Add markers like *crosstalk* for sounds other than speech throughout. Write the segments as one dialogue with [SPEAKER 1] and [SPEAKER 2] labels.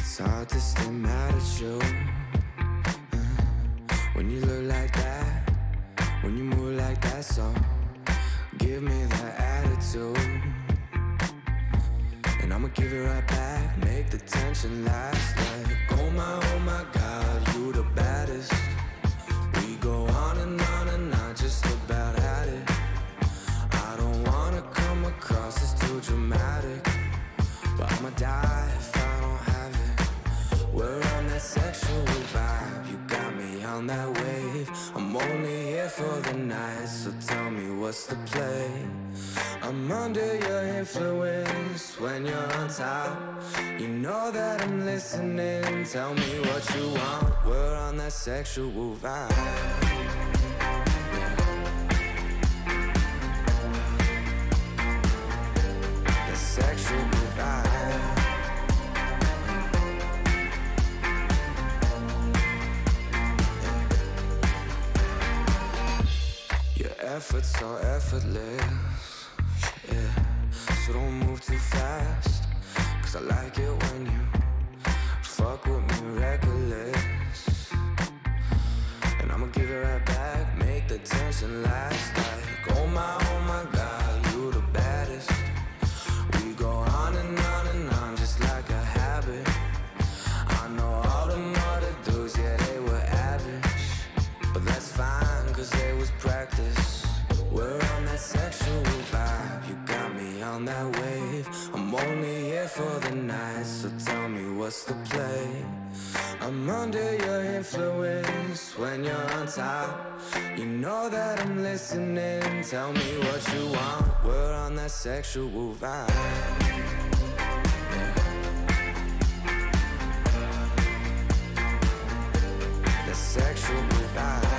[SPEAKER 1] It's hard to stay mad at you uh, when you look like that, when you move like that. So give me that attitude, and I'ma give it right back. Make the tension last. Like oh my, oh my God, you the baddest. We go on and on and on, just about at it. I don't wanna come across as too dramatic, but I'ma die only here for the night, so tell me what's the play. I'm under your influence when you're on top. You know that I'm listening. Tell me what you want. We're on that sexual vibe. Efforts so effortless, yeah. So don't move too fast, cause I like it when you fuck with me reckless. And I'ma give it right back, make the tension last. Like, oh my, oh my god, what's the play. I'm under your influence when you're on top. You know that I'm listening. Tell me what you want. We're on that sexual vibe. The sexual vibe.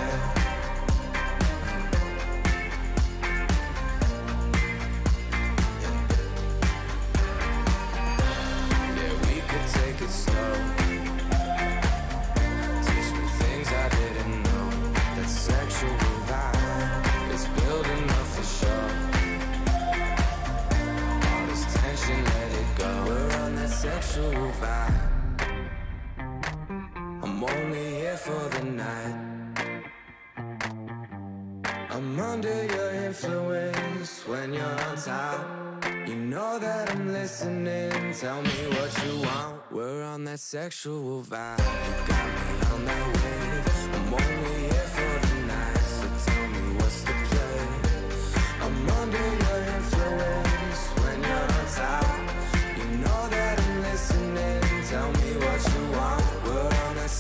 [SPEAKER 1] Vibe. I'm only here for the night. I'm under your influence when you're on top. You know that I'm listening. Tell me what you want. We're on that sexual vibe. You got me on that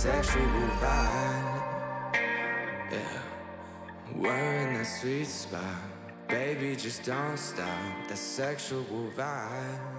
[SPEAKER 1] sexual vibe. Yeah. We're in that sweet spot. Baby, just don't stop. That sexual vibe.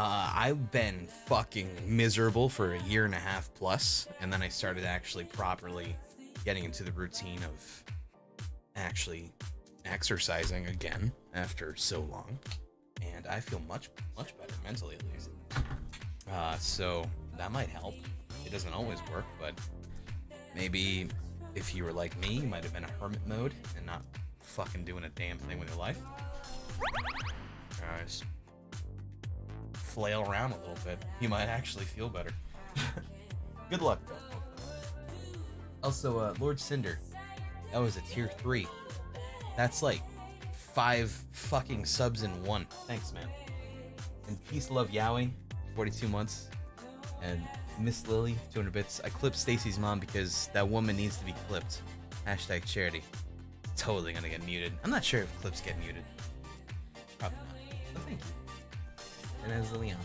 [SPEAKER 2] Uh, I've been fucking miserable for a year and a half plus, and then I started actually properly getting into the routine of actually exercising again after so long, and I feel much much better mentally at least. Uh, so that might help. It doesn't always work, but maybe if you were like me, you might have been a hermit mode and not fucking doing a damn thing with your life. Just flail around a little bit. You might actually feel better. *laughs* Good luck, though. Also, uh, Lord Cinder, that was a tier three. That's like five fucking subs in one. Thanks, man. And peace, love, Yowie, 42 months. And Miss Lily, 200 bits. I clipped Stacy's mom because that woman needs to be clipped. Hashtag charity. Totally gonna get muted. I'm not sure if clips get muted. And as Liliana.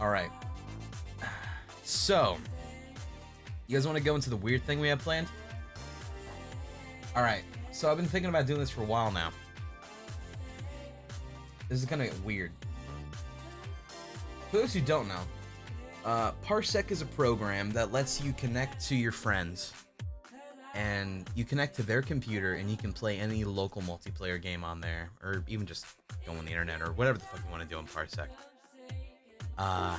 [SPEAKER 2] Alright. So, you guys want to go into the weird thing we have planned? Alright, so I've been thinking about doing this for a while now. This is gonna get weird. For those who don't know, uh, Parsec is a program that lets you connect to your friends. And you connect to their computer and you can play any local multiplayer game on there. Or even just go on the internet or whatever the fuck you want to do on Parsec. Uh,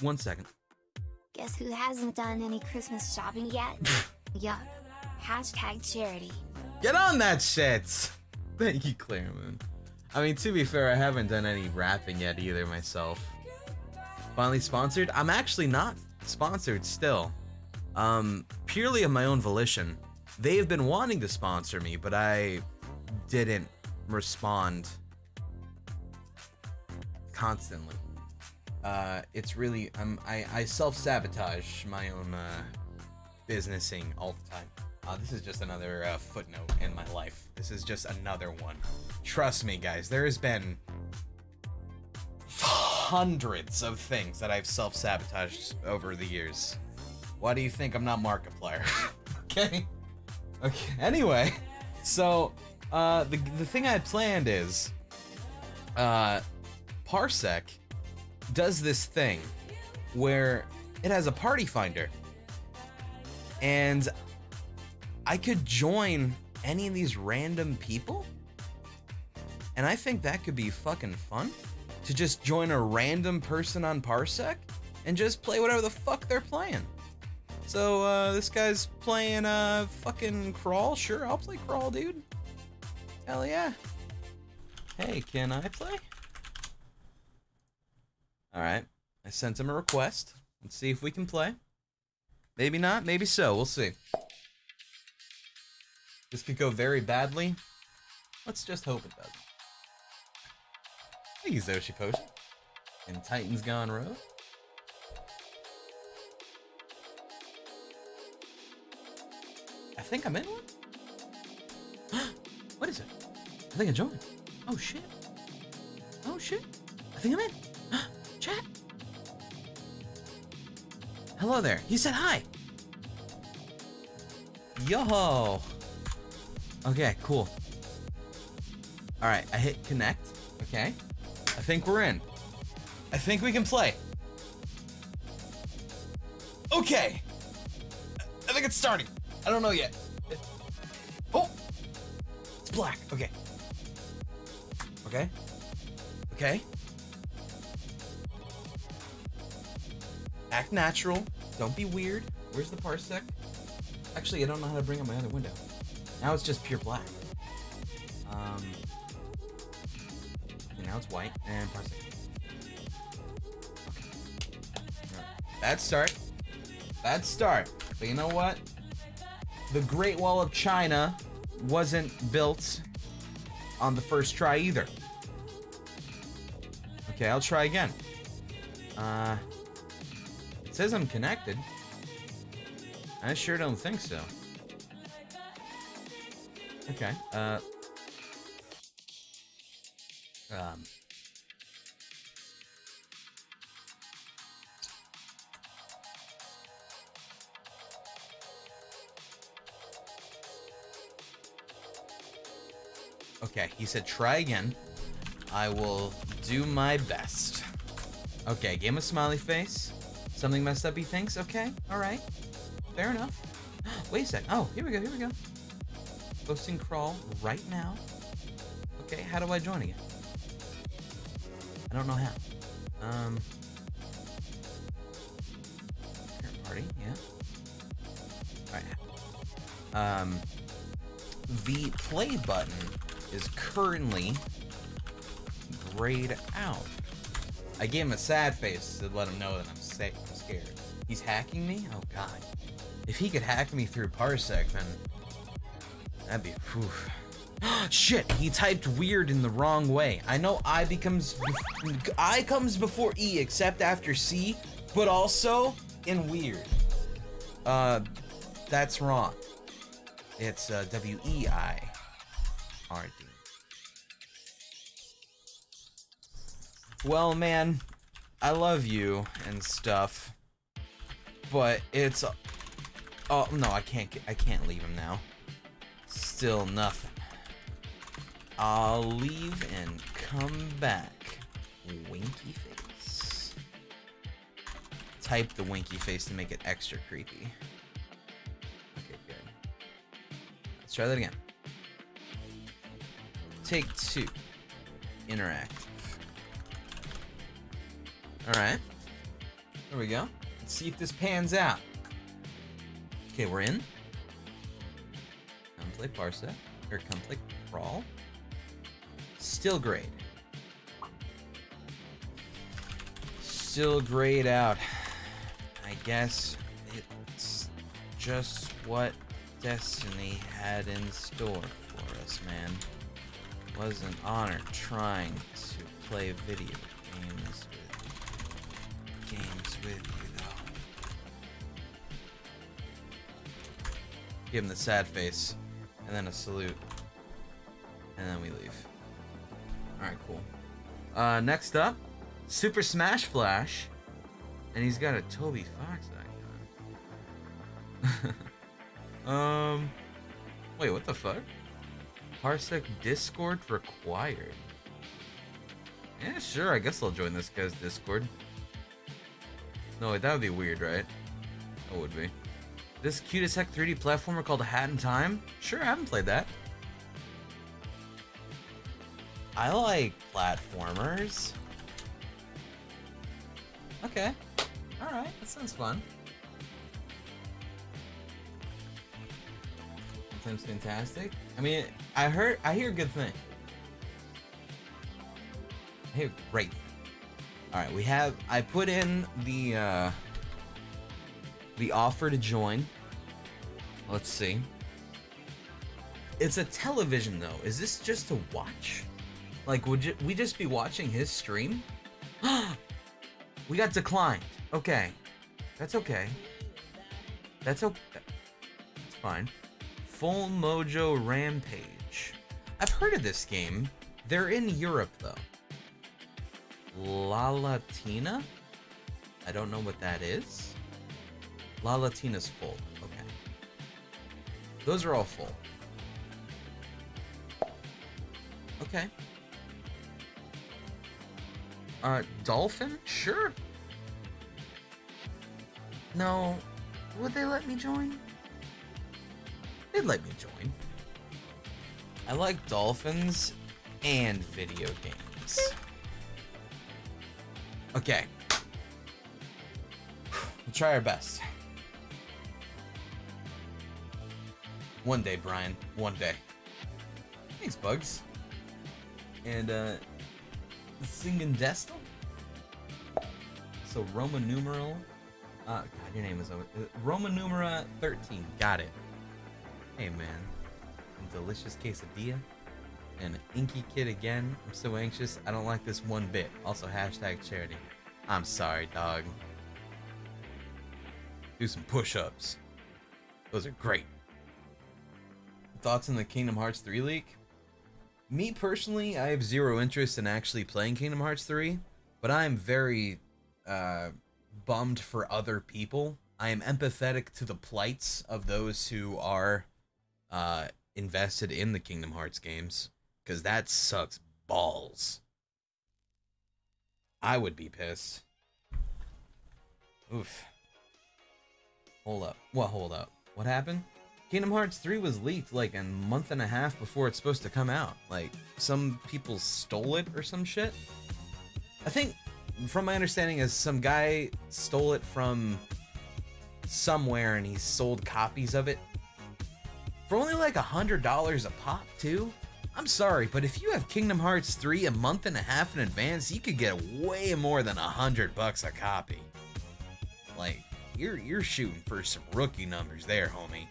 [SPEAKER 2] one second.
[SPEAKER 3] Guess who hasn't done any Christmas shopping yet? *laughs* yup. Hashtag charity.
[SPEAKER 2] Get on that shit. *laughs* Thank you, Claire Moon. I mean, to be fair, I haven't done any wrapping yet either myself. Finally sponsored? I'm actually not sponsored still. Um, purely of my own volition. They have been wanting to sponsor me, but I didn't respond constantly. Uh, it's really I'm, I, I self sabotage my own uh, businessing all the time. Uh, this is just another uh, footnote in my life. This is just another one. Trust me, guys. There has been hundreds of things that I've self sabotaged over the years. Why do you think I'm not Markiplier? *laughs* okay. Okay. Anyway, so uh, the the thing I had planned is, uh, Parsec does this thing where it has a party finder, and I could join any of these random people, and I think that could be fucking fun to just join a random person on Parsec and just play whatever the fuck they're playing. So uh, this guy's playing uh fucking crawl. Sure, I'll play crawl, dude. Hell yeah. Hey, can I play? All right. I sent him a request. Let's see if we can play. Maybe not. Maybe so. We'll see. This could go very badly. Let's just hope it doesn't. You, Zoshi Potion. And Titan's Gone Rogue. Think I'm in one. *gasps* what is it? I think I joined. Oh shit. Oh shit. I think I'm in. *gasps* Chat. Hello there. He said hi. Yo. Okay, cool. All right, I hit connect. Okay. I think we're in. I think we can play. Okay. I think it's starting. I don't know yet. Oh! It's black. Okay. Okay. Okay. Act natural. Don't be weird. Where's the parsec? Actually, I don't know how to bring up my other window. Now it's just pure black. Um. Now it's white and parsec. Okay. Alright. Bad start. Bad start. But you know what? The Great Wall of China wasn't built on the first try either. Okay, I'll try again. Uh, it says I'm connected. I sure don't think so. Okay. Uh. Um. Okay, he said try again. I will do my best. Okay, game a smiley face. Something messed up, he thinks? Okay, alright. Fair enough. *gasps* Wait a sec. Oh, here we go, here we go. Posting crawl right now. Okay, how do I join again? I don't know how. Um. Parent party, yeah. Alright. Um. The play button is currently grayed out. I gave him a sad face to let him know that I'm, scared. He's hacking me? Oh god. If he could hack me through Parsec, then that'd be. Whew. *gasps* Shit! He typed weird in the wrong way. I know I becomes I comes before E except after C, but also in weird. Uh, that's wrong. It's uh, W E I R D. Well, man, I love you and stuff, but it's. Oh no, I can't. I can't leave him now. Still nothing. I'll leave and come back. Winky face. Type the winky face to make it extra creepy. Okay, good. Let's try that again. Take two. Interactive. Alright. There we go. Let's see if this pans out. Okay, we're in. Come play Parsec. Or come play Crawl. Still grayed. Still grayed out. *sighs* I guess it's just what Destiny had in store for us, man. Was an honor trying to play video games you though. Give him the sad face, and then a salute, and then we leave. All right, cool. Uh, next up, Super Smash Flash, and he's got a Toby Fox icon. *laughs* um, wait, what the fuck? Parsec Discord required. Yeah, sure. I guess I'll join this guy's Discord. No, wait, that would be weird, right? That would be. This cute as heck 3D platformer called Hat in Time? Sure, I haven't played that. I like platformers. Okay. Alright, that sounds fun. That sounds fantastic. I mean, I heard, I hear a good thing. I hear great. Alright, we have, I put in the, uh, the offer to join. Let's see. It's a television though. Is this just to watch? Like, would you, we just be watching his stream? *gasps* we got declined. Okay. That's okay. That's okay. That's fine. Full Mojo Rampage. I've heard of this game. They're in Europe though. La Latina? I don't know what that is. La Latina's full. Okay. Those are all full. Okay. Uh, Dolphin? Sure. No. Would they let me join? They'd let me join. I like dolphins and video games. Okay. We'll try our best. One day, Brian. One day. Thanks, Bugs. And, uh, Singing Destal? So, Roman numeral. Uh, God, your name is over. uh, Roman numera 13. Got it. Hey, man. A delicious quesadilla. And Inky Kid again. I'm so anxious. I don't like this one bit. Also, hashtag charity. I'm sorry, dog. Do some push ups. Those are great. Thoughts on the Kingdom Hearts 3 leak? Me personally, I have zero interest in actually playing Kingdom Hearts 3, but I am very uh, bummed for other people. I am empathetic to the plights of those who are uh, invested in the Kingdom Hearts games, because that sucks balls. I would be pissed. Oof. Hold up. What? Hold up. What happened? Kingdom Hearts 3 was leaked like a month and a half before it's supposed to come out. Like, some people stole it or some shit. I think, from my understanding, is some guy stole it from somewhere and he sold copies of it for only like a hundred dollars a pop too. I'm sorry, but if you have Kingdom Hearts 3 a month and a half in advance, you could get way more than a hundred bucks a copy. Like, you're you're shooting for some rookie numbers there, homie.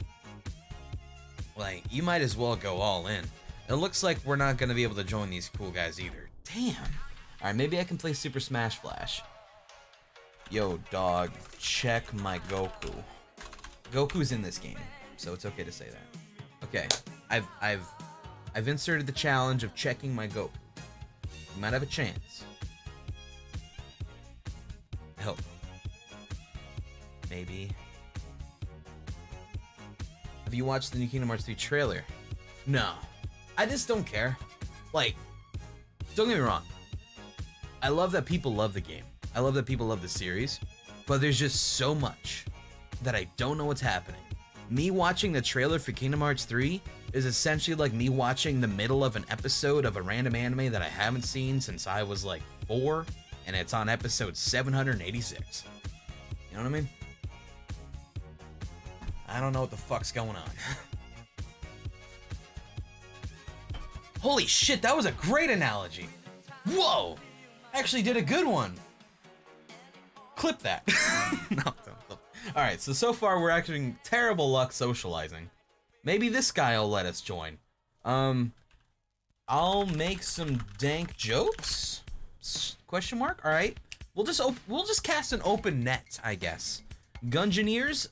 [SPEAKER 2] Like, you might as well go all in. It looks like we're not gonna be able to join these cool guys either. Damn. Alright, maybe I can play Super Smash Flash. Yo, dog, check my Goku. Goku's in this game, so it's okay to say that. Okay, I've I've I've inserted the challenge of checking my Goku. You might have a chance. Hope. Maybe. Have you watched the new Kingdom Hearts 3 trailer? No. I just don't care. Like, don't get me wrong. I love that people love the game. I love that people love the series. But there's just so much that I don't know what's happening. Me watching the trailer for Kingdom Hearts 3 is essentially like me watching the middle of an episode of a random anime that I haven't seen since I was like four, and it's on episode 786. You know what I mean? I don't know what the fuck's going on. *laughs* Holy shit, that was a great analogy. Whoa! Actually did a good one. Clip that. *laughs* no, don't clip. All right, so so far we're actually terrible luck socializing. Maybe this guy will let us join. Um, I'll make some dank jokes? Question mark. All right, we'll just we'll just cast an open net, I guess. Gungeoneers,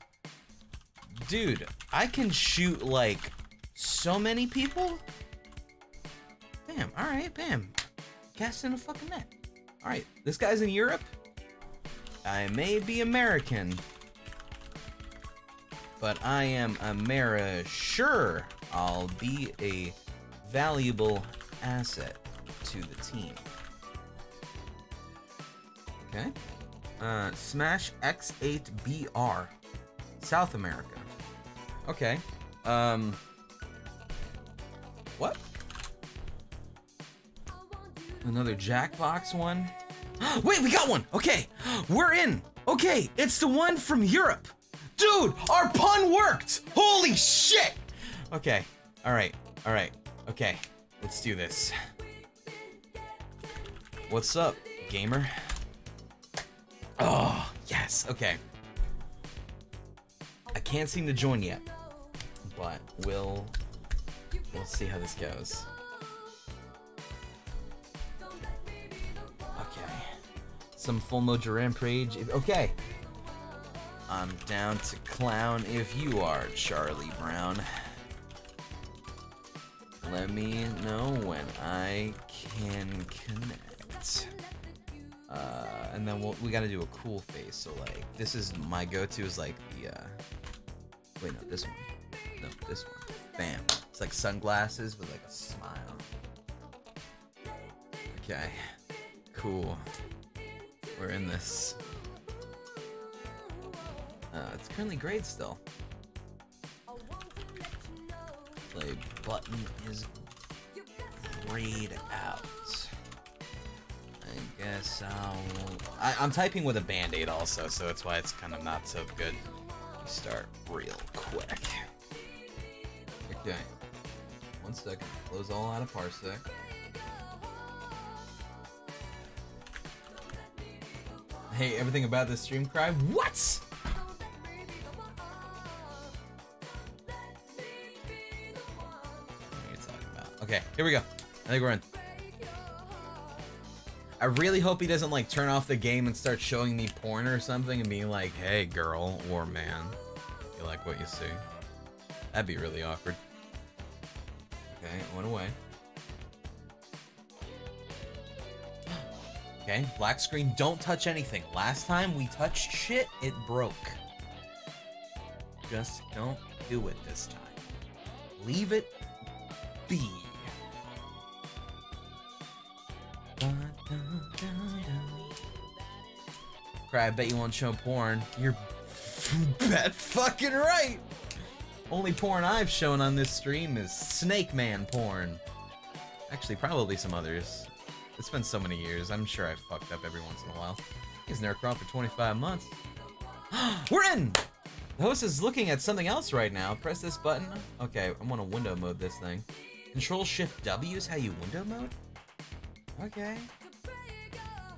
[SPEAKER 2] dude, I can shoot like so many people. Bam. All right, bam. Cast in a fucking net. All right, this guy's in Europe. I may be American, but I am Amera. Sure, I'll be a valuable asset to the team. Okay. Uh, Smash X8BR, South America. Okay. Um. What? Another Jackbox one. *gasps* Wait, we got one. Okay, we're in. Okay, it's the one from Europe. Dude, our pun worked. Holy shit. Okay, all right, all right. Okay, let's do this. What's up, gamer? Oh, yes. Okay. I can't seem to join yet, but we'll we'll see how this goes. Okay. Some full mojo rampage. Okay. I'm down to clown if you are, Charlie Brown. Let me know when I can connect. Uh, and then we'll, we gotta do a cool face. So like, this is my go-to is like the. Uh, wait, no, this one. No, this one. Bam. It's like sunglasses with like a smile. Okay. Cool. We're in this. Uh, it's currently grayed still. Play button is grayed out. I guess I'll. I, I'm typing with a band aid also, so that's why it's kind of not so good. Start real quick. Okay. One second. Close all out of Parsec. Hey, everything about this stream cry? What Okay, here we go. I think we're in. I really hope he doesn't like turn off the game and start showing me porn or something and being like, hey girl or man, you like what you see? That'd be really awkward. Okay, it went away. *gasps* Okay, black screen, don't touch anything. Last time we touched shit, it broke. Just don't do it this time. Leave it be. Cry, I bet you won't show porn. You're bet fucking right. Only porn I've shown on this stream is Snake Man porn. Actually, probably some others. It's been so many years. I'm sure I've fucked up every once in a while. He's Nerdcrawl for 25 months. *gasps* We're in! The host is looking at something else right now. Press this button. Okay, I'm gonna window mode this thing. Control Shift W is how you window mode? Okay.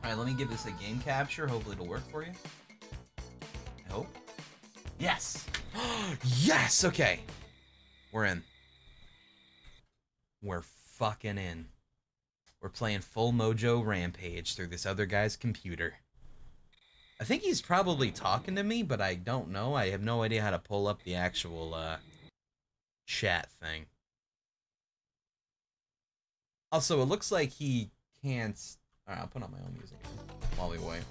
[SPEAKER 2] Alright, let me give this a game capture. Hopefully it'll work for you. I hope. Yes! *gasps* yes! Okay. We're in. We're fucking in. We're playing full mojo rampage through this other guy's computer. I think he's probably talking to me, but I don't know. I have no idea how to pull up the actual uh, chat thing. Also, it looks like he can't. Alright, I'll put on my own music while we wait.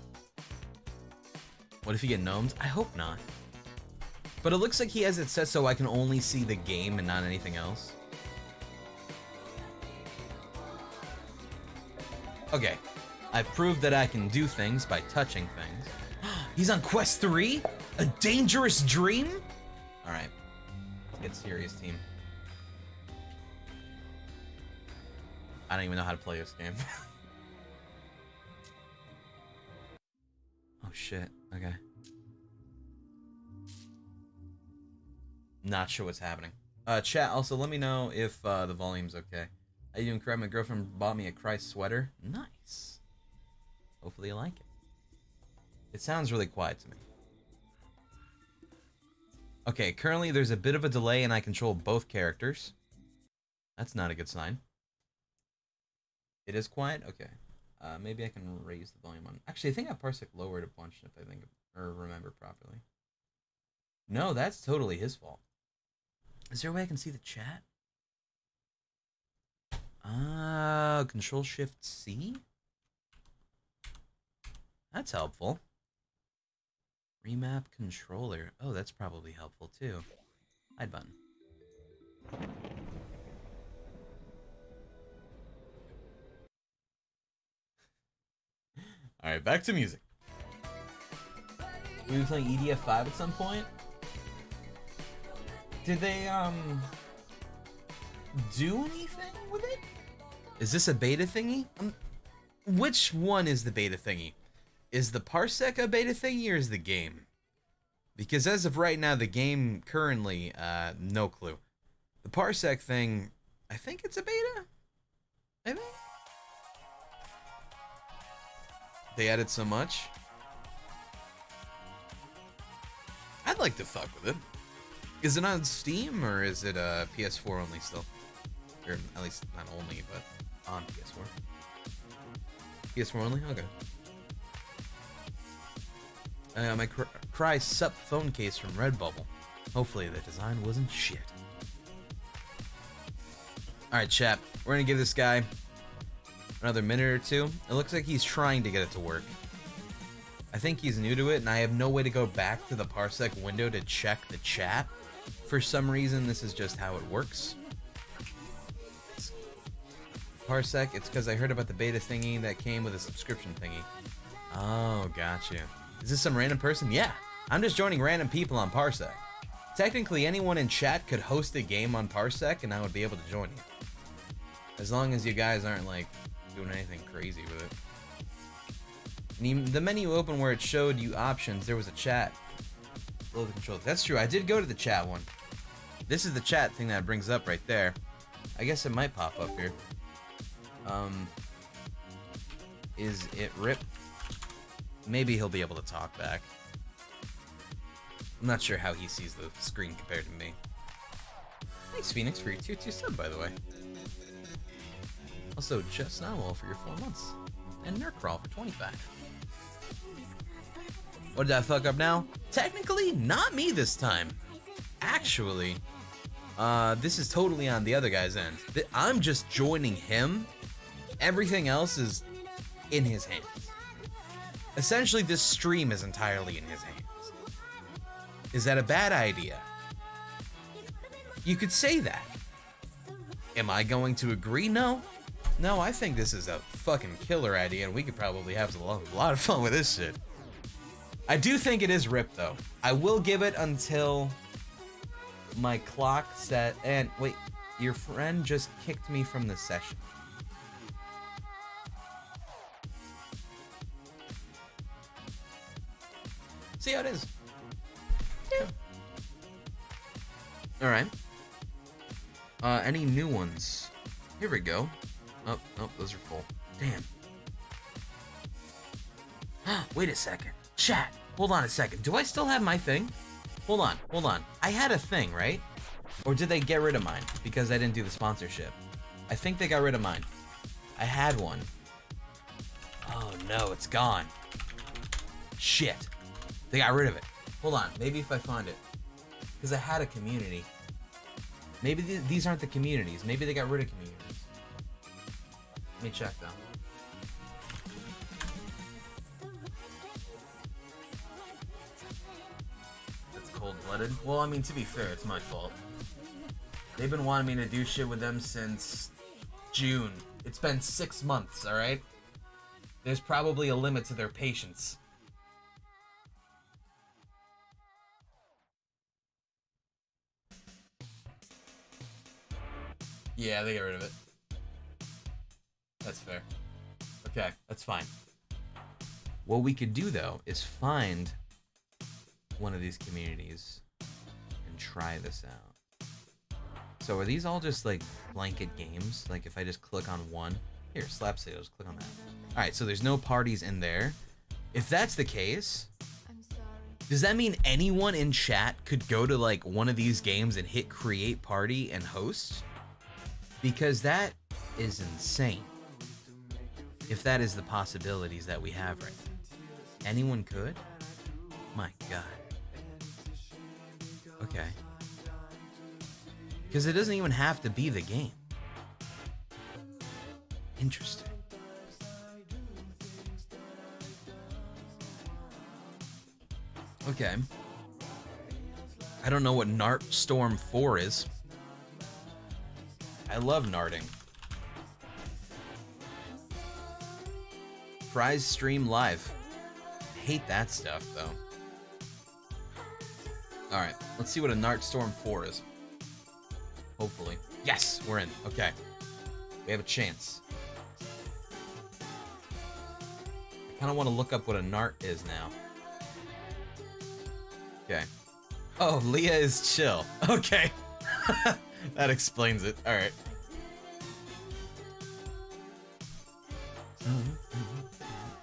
[SPEAKER 2] What if you get gnomes? I hope not. But it looks like he has it set so I can only see the game and not anything else. Okay. I've proved that I can do things by touching things. *gasps* He's on quest 3? A dangerous dream? Alright. Let's get serious, team. I don't even know how to play this game. *laughs* shit. Okay. Not sure what's happening. Uh, chat, also let me know if uh, the volume's okay. How you doing, Crab? My girlfriend bought me a Christ sweater. Nice. Hopefully you like it. It sounds really quiet to me. Okay, currently there's a bit of a delay and I control both characters. That's not a good sign. It is quiet? Okay. Uh, maybe I can raise the volume on... Actually, I think I Parsec lowered a bunch if I think... Or remember properly. No, that's totally his fault. Is there a way I can see the chat? Ah, Control Shift C. That's helpful. Remap controller. Oh, that's probably helpful too. Hide button. All right, back to music. We be playing EDF 5 at some point. Did they um do anything with it? Is this a beta thingy? Um, which one is the beta thingy? Is the Parsec a beta thingy or is the game? Because as of right now, the game currently, uh, no clue. The Parsec thing, I think it's a beta? I think. They added so much. I'd like to fuck with it. Is it on Steam or is it uh, PS4 only still? Or at least not only, but on PS4. PS4 only? Okay. Uh, my cr- Cry Sup phone case from Redbubble. Hopefully the design wasn't shit. Alright, chap. We're gonna give this guy another minute or two. It looks like he's trying to get it to work. I think he's new to it, and I have no way to go back to the Parsec window to check the chat. For some reason, this is just how it works. Parsec, it's because I heard about the beta thingy that came with a subscription thingy. Oh, gotcha. Is this some random person? Yeah. I'm just joining random people on Parsec. Technically, anyone in chat could host a game on Parsec, and I would be able to join you. As long as you guys aren't, like, doing anything crazy with it. And the menu opened where it showed you options. There was a chat. Below the controls. That's true. I did go to the chat one. This is the chat thing that brings up right there. I guess it might pop up here. Um, is it Rip? Maybe he'll be able to talk back. I'm not sure how he sees the screen compared to me. Thanks, Phoenix, for your tier 2 sub, by the way. Also, Just Narwhal for your 4 months. And Nerdcrawl for 25. What did I fuck up now? Technically, not me this time. Actually, uh, this is totally on the other guy's end. I'm just joining him. Everything else is in his hands. Essentially, this stream is entirely in his hands. Is that a bad idea? You could say that. Am I going to agree? No. No, I think this is a fucking killer idea, and we could probably have a lot, of fun with this shit. I do think it is ripped though. I will give it until my clock set. And wait, your friend just kicked me from the session. See how it is. All right. Uh, any new ones? Here we go. Oh, oh, those are full. Damn. *gasps* Wait a second. Chat. Hold on a second. Do I still have my thing? Hold on. Hold on. I had a thing, right? Or did they get rid of mine because I didn't do the sponsorship? I think they got rid of mine. I had one. Oh no, it's gone. Shit. They got rid of it. Hold on. Maybe if I find it. Because I had a community. Maybe th- these aren't the communities. Maybe they got rid of communities. Let me check though. That's cold blooded. Well, I mean, to be fair, it's my fault. They've been wanting me to do shit with them since June. It's been six months, alright? There's probably a limit to their patience. Yeah, they get rid of it. That's fair. Okay, that's fine. What we could do though is find one of these communities and try this out. So are these all just like blanket games? Like if I just click on one, here, slap sales, click on that. All right, so there's no parties in there. If that's the case, does that mean anyone in chat could go to like one of these games and hit create party and host? Because that is insane. If that is the possibilities that we have right now. Anyone could? My god. Okay. Because it doesn't even have to be the game. Interesting. Okay. I don't know what Nart Storm 4 is. I love narting. Fries stream live. Hate that stuff though. Alright, let's see what a Nart Storm 4 is. Hopefully. Yes, we're in. Okay. We have a chance. I kind of want to look up what a Nart is now. Okay. Oh, Leah is chill. *laughs* Okay. *laughs* that explains it. Alright.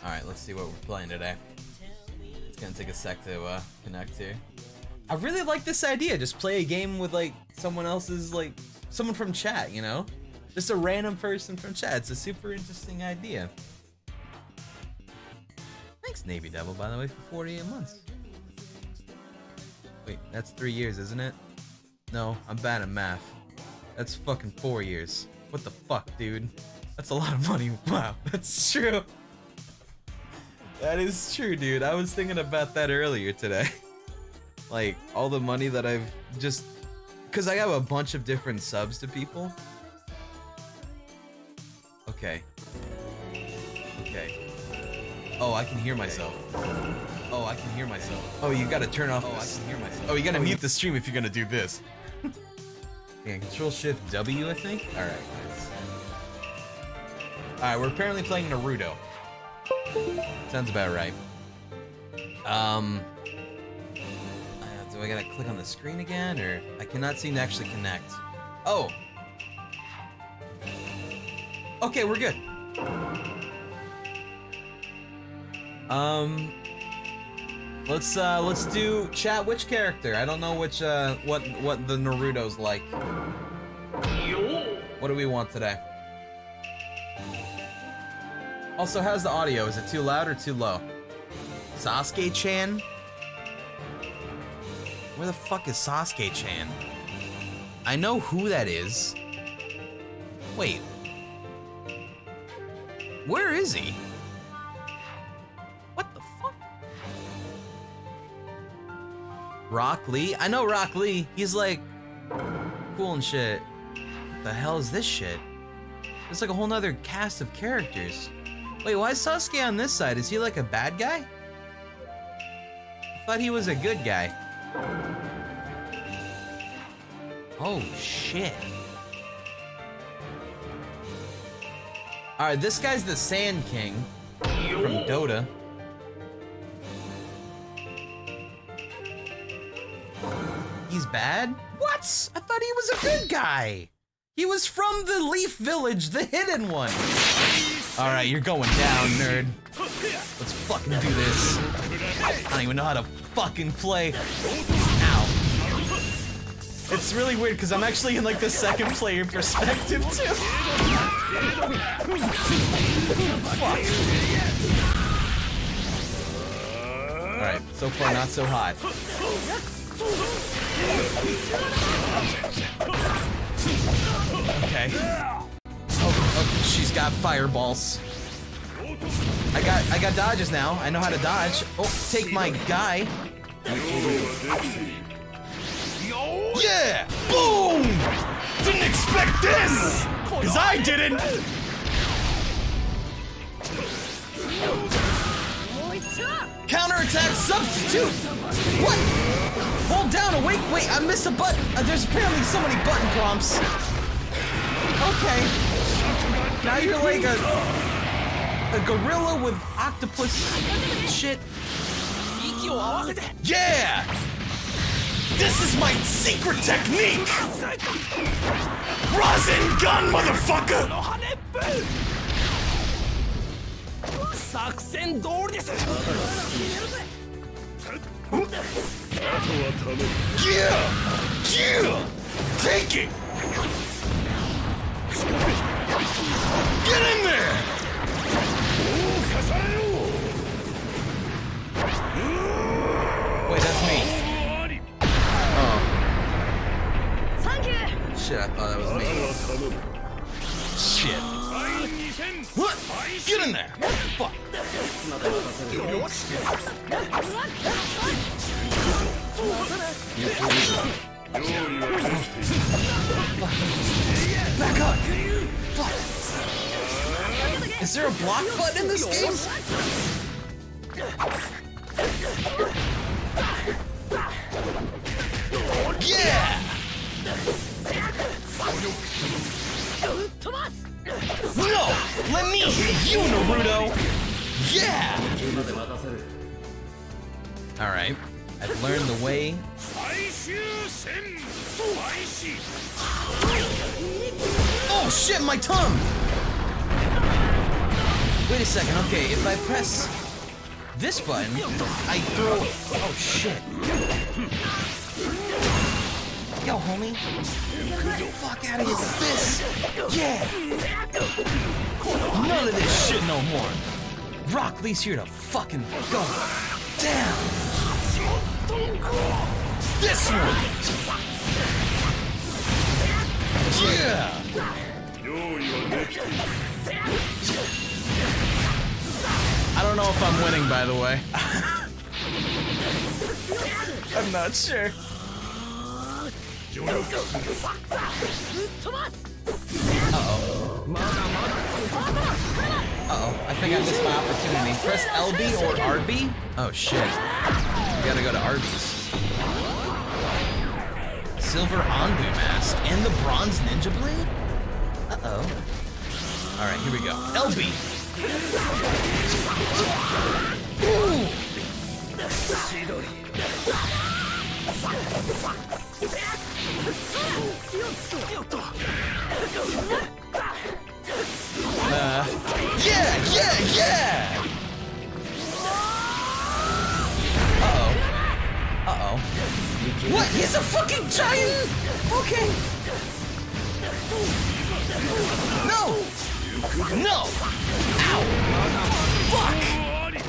[SPEAKER 2] Alright, let's see what we're playing today. It's gonna take a sec to uh, connect here. I really like this idea. Just play a game with like someone else's like someone from chat, you know? Just a random person from chat. It's a super interesting idea. Thanks, Navy Devil, by the way, for 48 months. Wait, that's three years, isn't it? No, I'm bad at math. That's fucking four years. What the fuck, dude? That's a lot of money. *laughs* Wow, that's true. That is true, dude. I was thinking about that earlier today. *laughs* like, all the money that I've just. Because I have a bunch of different subs to people. Okay. Okay. Oh, I can hear myself. Oh, I can hear myself. Oh, you gotta turn off. Oh, I can hear myself. Oh, you gotta oh, mute the stream if you're gonna do this. *laughs* yeah, Control Shift W, I think. All right. All right, we're apparently playing Naruto. Sounds about right. Um, uh, do I gotta click on the screen again, or I cannot seem to actually connect? Oh. Okay, we're good. Um, let's uh, let's do chat. Which character? I don't know which uh, what what the Naruto's like. What do we want today? Also, how's the audio? Is it too loud or too low? Sasuke-chan? Where the fuck is Sasuke-chan? I know who that is. Wait. Where is he? What the fuck? Rock Lee? I know Rock Lee. He's like cool and shit. What the hell is this shit? It's like a whole nother cast of characters. Wait, why is Sasuke on this side? Is he like a bad guy? Thought he was a good guy. Oh shit. Alright, this guy's the Sand King from Dota. He's bad? What? I thought he was a good guy. He was from the Leaf Village, the hidden one. Alright, you're going down, nerd. Let's fucking do this. I don't even know how to fucking play. Ow. It's really weird because I'm actually in like the second player perspective too. Alright, so far not so hot. Okay. Oh, she's got fireballs. I got I got dodges now. I know how to dodge. Oh, take my guy. Yeah! Boom! Didn't expect this! Cause I didn't! Counterattack substitute! What? Hold down, awake, wait, I missed a button. Uh, there's apparently so many button prompts. Okay. Now you're like a a gorilla with octopus shit. Yeah! This is my secret technique! Rasengan, motherfucker! Yeah! Yeah! Take it! Get in there! Wait, that's me. Oh. Shit, I thought that was me. Shit. What? Get in there! Fuck. Back up! Fuck. Is there a block button in this game? Yeah! No! Let me hit you, Naruto! Yeah! Alright. I've learned the way. Oh shit, my tongue! Wait a second, okay, if I press this button, I throw... Oh shit. Yo, homie. Get the fuck out of here with this! Yeah! None of this shit no more! Rock Lee's here to fucking go down! This one! Yeah! I don't know if I'm winning, by the way. *laughs* I'm not sure.
[SPEAKER 4] Uh-oh.
[SPEAKER 2] Uh-oh. I think I missed my opportunity. Press LB or RB? Oh, shit. We gotta go to Arby's. Silver Anbu Mask and the Bronze Ninja Blade? Uh-oh. Alright, here we go. LB! Uh, yeah, yeah, yeah! Uh-oh. Uh-oh. What? He's a fucking giant? Okay. No! No! Ow! Fuck!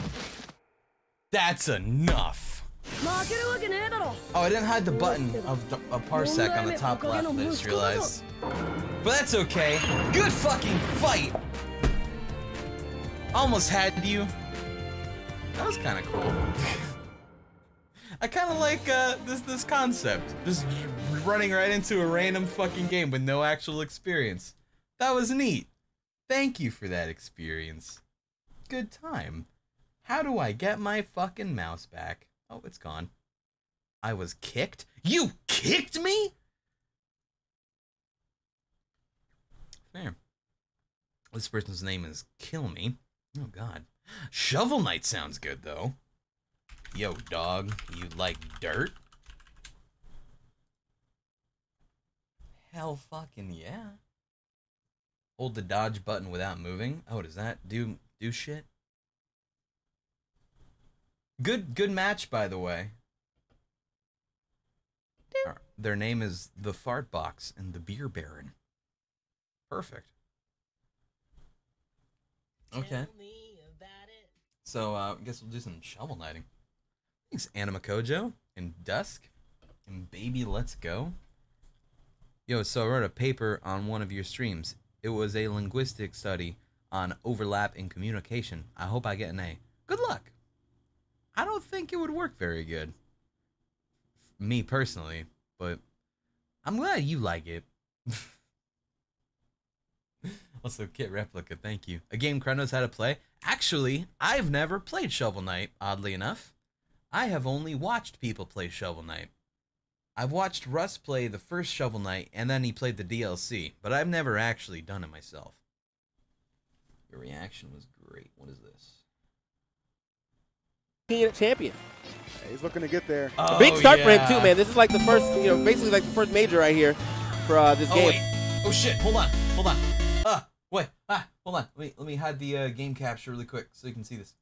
[SPEAKER 2] That's enough. Oh, I didn't hide the button of a parsec on the top left, I just realized. But that's okay. Good fucking fight! Almost had you. That was kinda cool. *laughs* I kind of like uh, this this concept. Just running right into a random fucking game with no actual experience. That was neat. Thank you for that experience. Good time. How do I get my fucking mouse back? Oh, it's gone. I was kicked? You kicked me? Fair. This person's name is Kill Me. Oh, God. Shovel Knight sounds good, though. Yo, dog, you like dirt? Hell fucking yeah. Hold the dodge button without moving. Oh, does that do do shit? Good good match by the way. Their name is the Fart Box and the Beer Baron. Perfect. Okay. So uh, I guess we'll do some shovel knighting. Thanks, Anima Kojo and Dusk and Baby Let's Go. Yo, so I wrote a paper on one of your streams. It was a linguistic study on overlap in communication. I hope I get an A. Good luck. I don't think it would work very good. Me personally, but I'm glad you like it. *laughs* also, Kit Replica, thank you. A game knows how to play. Actually, I've never played Shovel Knight, oddly enough. I have only watched people play Shovel Knight. I've watched Russ play the first Shovel Knight, and then he played the DLC, but I've never actually done it myself. Your reaction was great. What is this?
[SPEAKER 5] King champion.
[SPEAKER 6] He's looking to get there.
[SPEAKER 2] Oh,
[SPEAKER 5] Big start for him too, man. This is like the first, you know, basically like the first major right here for uh, this
[SPEAKER 2] Oh
[SPEAKER 5] game.
[SPEAKER 2] wait. Oh shit. Hold on. Hold on. Ah. Wait. Ah. Hold on. Wait. Let me hide the uh, game capture really quick so you can see this.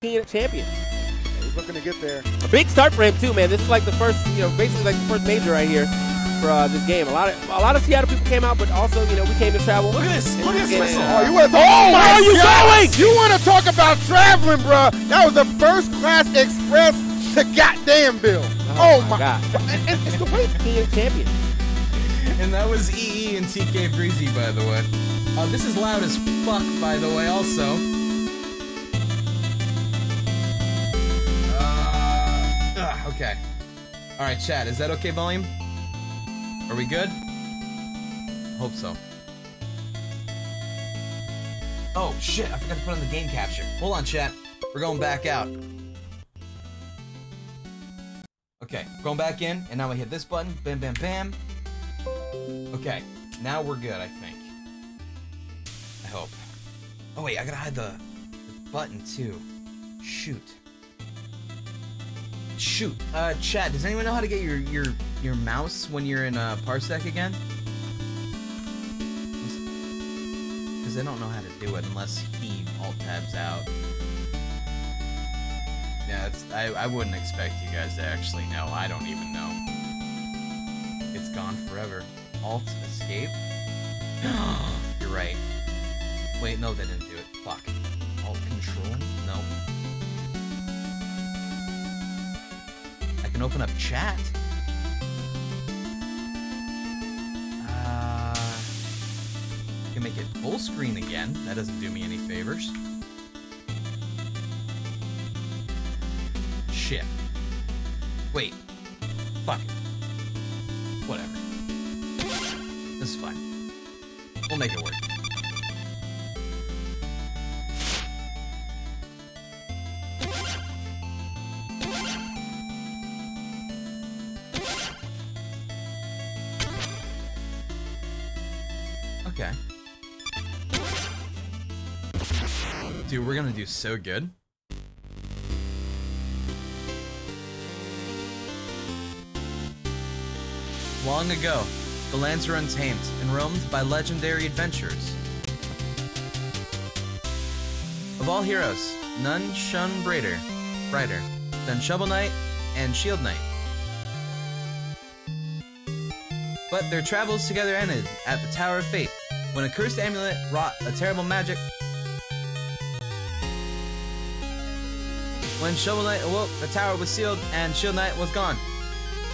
[SPEAKER 5] King champion.
[SPEAKER 6] He's looking to get there.
[SPEAKER 5] A big start for him too, man. This is like the first, you know, basically like the first major right here for uh, this game. A lot of a lot of Seattle people came out, but also, you know, we came to travel.
[SPEAKER 2] Look at this. Look at this
[SPEAKER 5] get-
[SPEAKER 2] whistle.
[SPEAKER 6] Oh, you want to talk? Oh,
[SPEAKER 5] where are you going?
[SPEAKER 6] You want to talk about traveling, bro? That was the first class express to goddamn Bill. Oh, my
[SPEAKER 5] God.
[SPEAKER 6] And, and it's the way.
[SPEAKER 5] King champion.
[SPEAKER 2] And that was EE and TK Breezy, by the way. Uh, this is loud as fuck, by the way, also. Okay. Alright, chat, is that okay, volume? Are we good? Hope so. Oh, shit, I forgot to put on the game capture. Hold on, chat. We're going back out. Okay, going back in, and now we hit this button. Bam, bam, bam. Okay, now we're good, I think. I hope. Oh wait, I gotta hide the, the button too. Shoot. Shoot. Uh, chat. Does anyone know how to get your your your mouse when you're in uh, Parsec again? Because I don't know how to do it unless he alt tabs out. Yeah, I I wouldn't expect you guys to actually know. I don't even know. It's gone forever. Alt escape. *gasps* You're right. Wait, no, they didn't do it. Fuck. Can open up chat. Uh, can make it full screen again. That doesn't do me any favors. Shit. Wait. Fuck it. Whatever. This is fine. We'll make it work. Do so good. Long ago, the lands were untamed and roamed by legendary adventurers. Of all heroes, none shone brighter, brighter than Shovel Knight and Shield Knight. But their travels together ended at the Tower of Fate, when a cursed amulet wrought a terrible magic. When Shovel Knight awoke, the tower was sealed and Shield Knight was gone.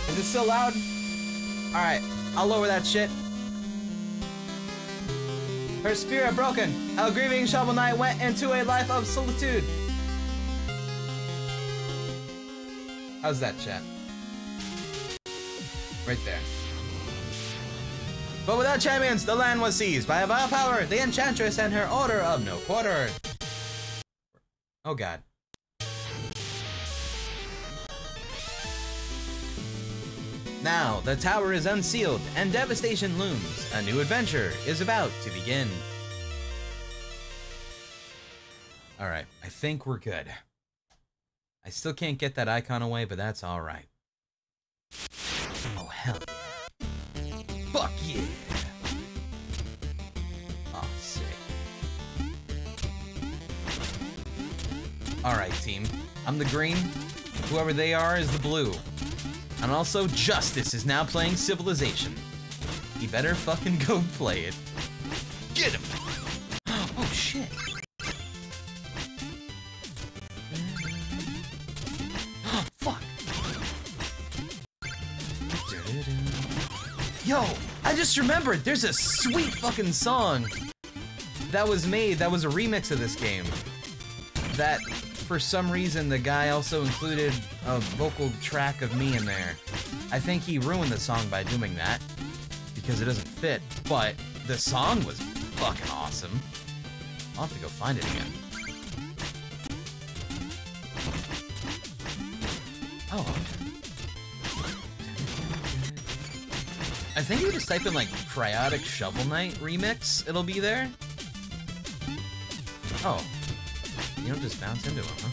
[SPEAKER 2] Is it still loud? Alright, I'll lower that shit. Her spirit broken. A grieving Shovel Knight went into a life of solitude. How's that, chat? Right there. But without champions, the land was seized by a vile power, the Enchantress and her Order of No Quarter. Oh god. Now, the tower is unsealed and devastation looms. A new adventure is about to begin. Alright, I think we're good. I still can't get that icon away, but that's alright. Oh, hell yeah. Fuck yeah! Alright, team. I'm the green. Whoever they are is the blue. And also, Justice is now playing Civilization. He better fucking go play it. Get him! *gasps* Oh, shit. Oh *gasps* fuck. *gasps* Yo, I just remembered there's a sweet fucking song that was made that was a remix of this game. That for some reason the guy also included a vocal track of me in there. I think he ruined the song by doing that because it doesn't fit, but the song was fucking awesome. I'll have to go find it again. Oh. I think you just type in like Cryaotic Shovel Knight remix, it'll be there. Oh. You don't just bounce into him, huh?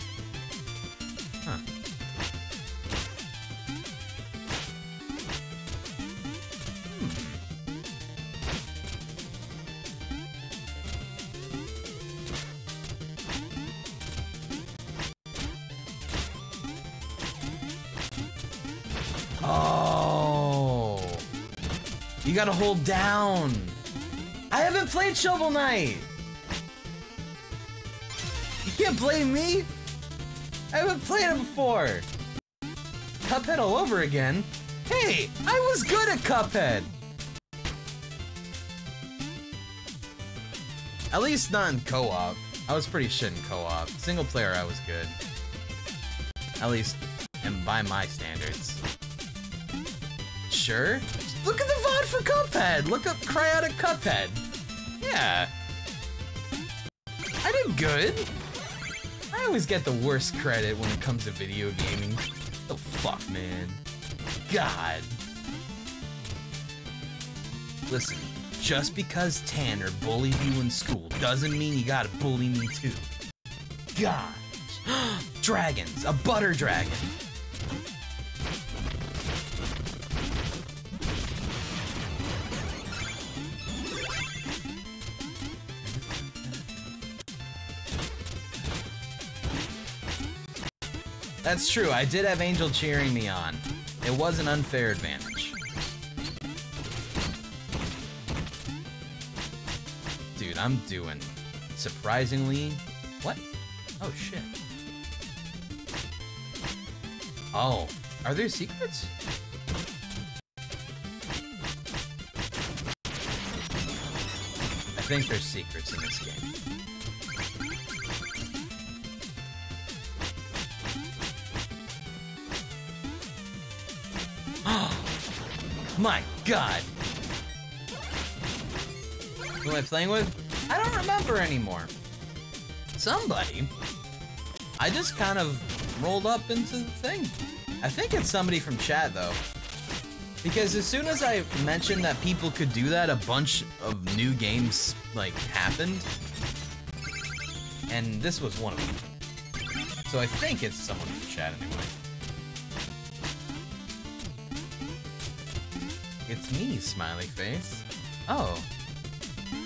[SPEAKER 2] Huh. Hmm. Oh. You gotta hold down. I haven't played Shovel Knight. Can't blame me. I haven't played it before. Cuphead all over again. Hey, I was good at Cuphead. At least not in co-op. I was pretty shit in co-op. Single player, I was good. At least, and by my standards. Sure. Look at the VOD for Cuphead. Look up Cryaotic Cuphead. Yeah. I did good. I always get the worst credit when it comes to video gaming. Oh fuck, man. God. Listen, just because Tanner bullied you in school doesn't mean you gotta bully me too. Gosh. *gasps* Dragons, a butter dragon. That's true, I did have Angel cheering me on. It was an unfair advantage. Dude, I'm doing surprisingly... What? Oh, shit. Oh, are there secrets? I think there's secrets in this game. My god! Who am I playing with? I don't remember anymore. Somebody. I just kind of rolled up into the thing. I think it's somebody from chat though. Because as soon as I mentioned that people could do that, a bunch of new games like happened. And this was one of them. So I think it's someone from chat anyway. It's me, smiley face. Oh.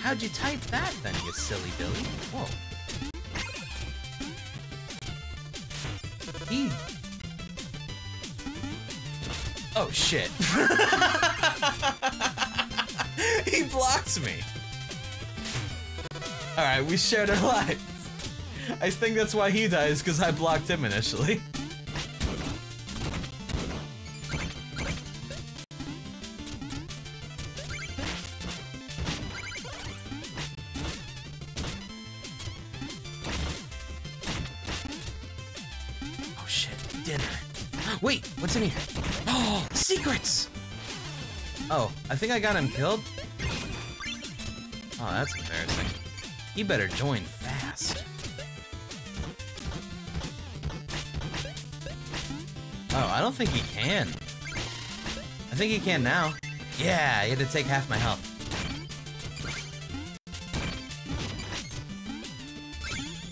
[SPEAKER 2] How'd you type that then, you silly Billy? Whoa. He... Oh, shit. *laughs* he blocked me. Alright, we shared our *laughs* lives. I think that's why he dies, because I blocked him initially. Oh, I think I got him killed. Oh, that's embarrassing. He better join fast. Oh, I don't think he can. I I think he can now. Yeah, he had to take half my health.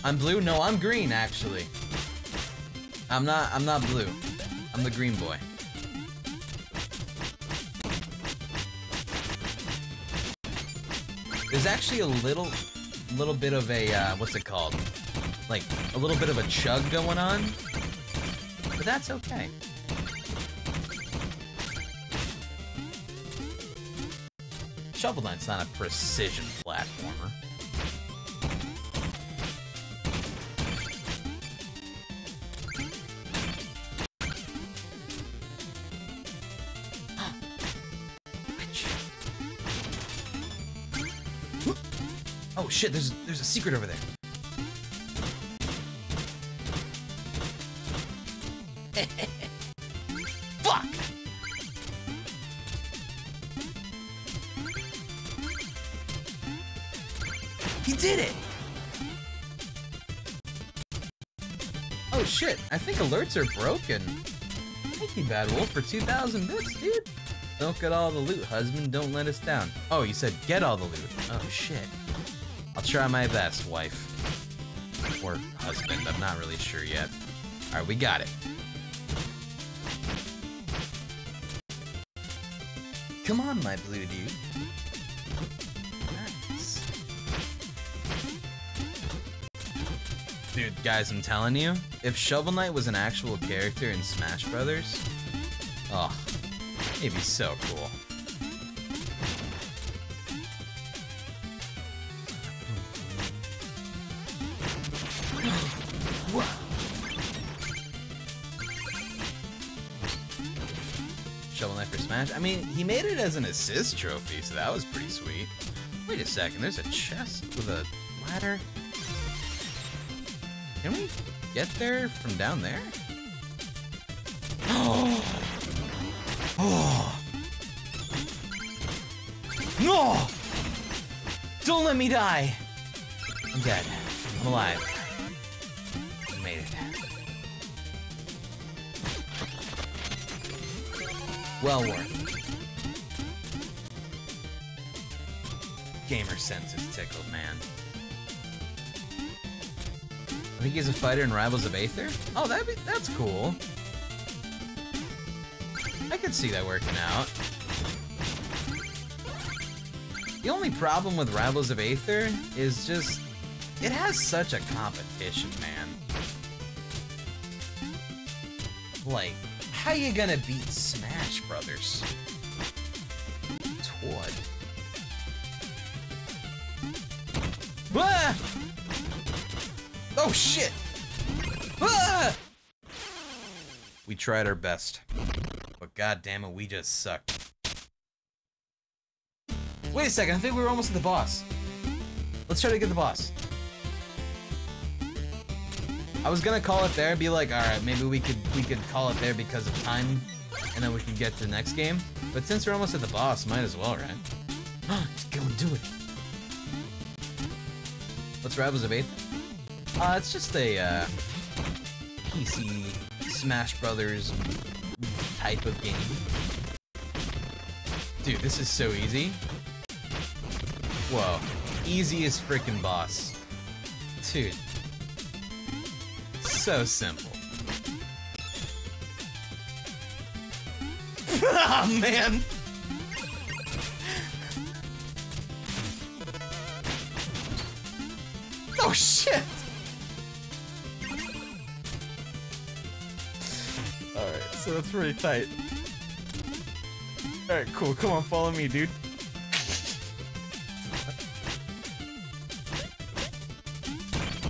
[SPEAKER 2] I'm blue? No, I'm green actually. I'm not I'm not blue. I'm the green boy. There's actually a little little bit of a uh, what's it called? Like a little bit of a chug going on. But that's okay. Shovel Knight's not a precision platformer. Shit, there's there's a secret over there. *laughs* Fuck! He did it! Oh shit, I think alerts are broken. Thank you, Bad Wolf, for 2,000 bits, dude. Don't get all the loot, husband. Don't let us down. Oh, you said get all the loot. Oh shit. Try my best, wife. Or husband, I'm not really sure yet. Alright, we got it. Come on, my blue dude. Dude, guys, I'm telling you, if Shovel Knight was an actual character in Smash Brothers, oh, it'd be so cool. Mean, he made it as an assist trophy, so that was pretty sweet. Wait a second, there's a chest with a ladder. Can we get there from down there? Oh! *gasps* Oh! No! Don't let me die! I'm dead. I'm alive. I made it. Well worth. Gamer sense is tickled, man. Oh, I think he's a fighter in Rivals of Aether. Oh, that that's cool. I could see that working out. The only problem with Rivals of Aether is just it has such a competition, man. Like, how you gonna beat Smash Brothers? Oh shit! Ah! We tried our best, but god damn it, we just sucked. Wait a second, I think we were almost at the boss. Let's try to get the boss. I was gonna call it there and be like, alright, maybe we could we could call it there because of time, and then we could get to the next game. But since we're almost at the boss, might as well, right? Just *gasps* go and do it. What's Rivals of Aether? Uh, it's just a uh, PC Smash Brothers type of game. Dude, this is so easy. Whoa. Easiest freaking boss. Dude. So simple. oh, *laughs* man. Oh, shit. So that's really tight. Alright, cool. Come on, follow me, dude.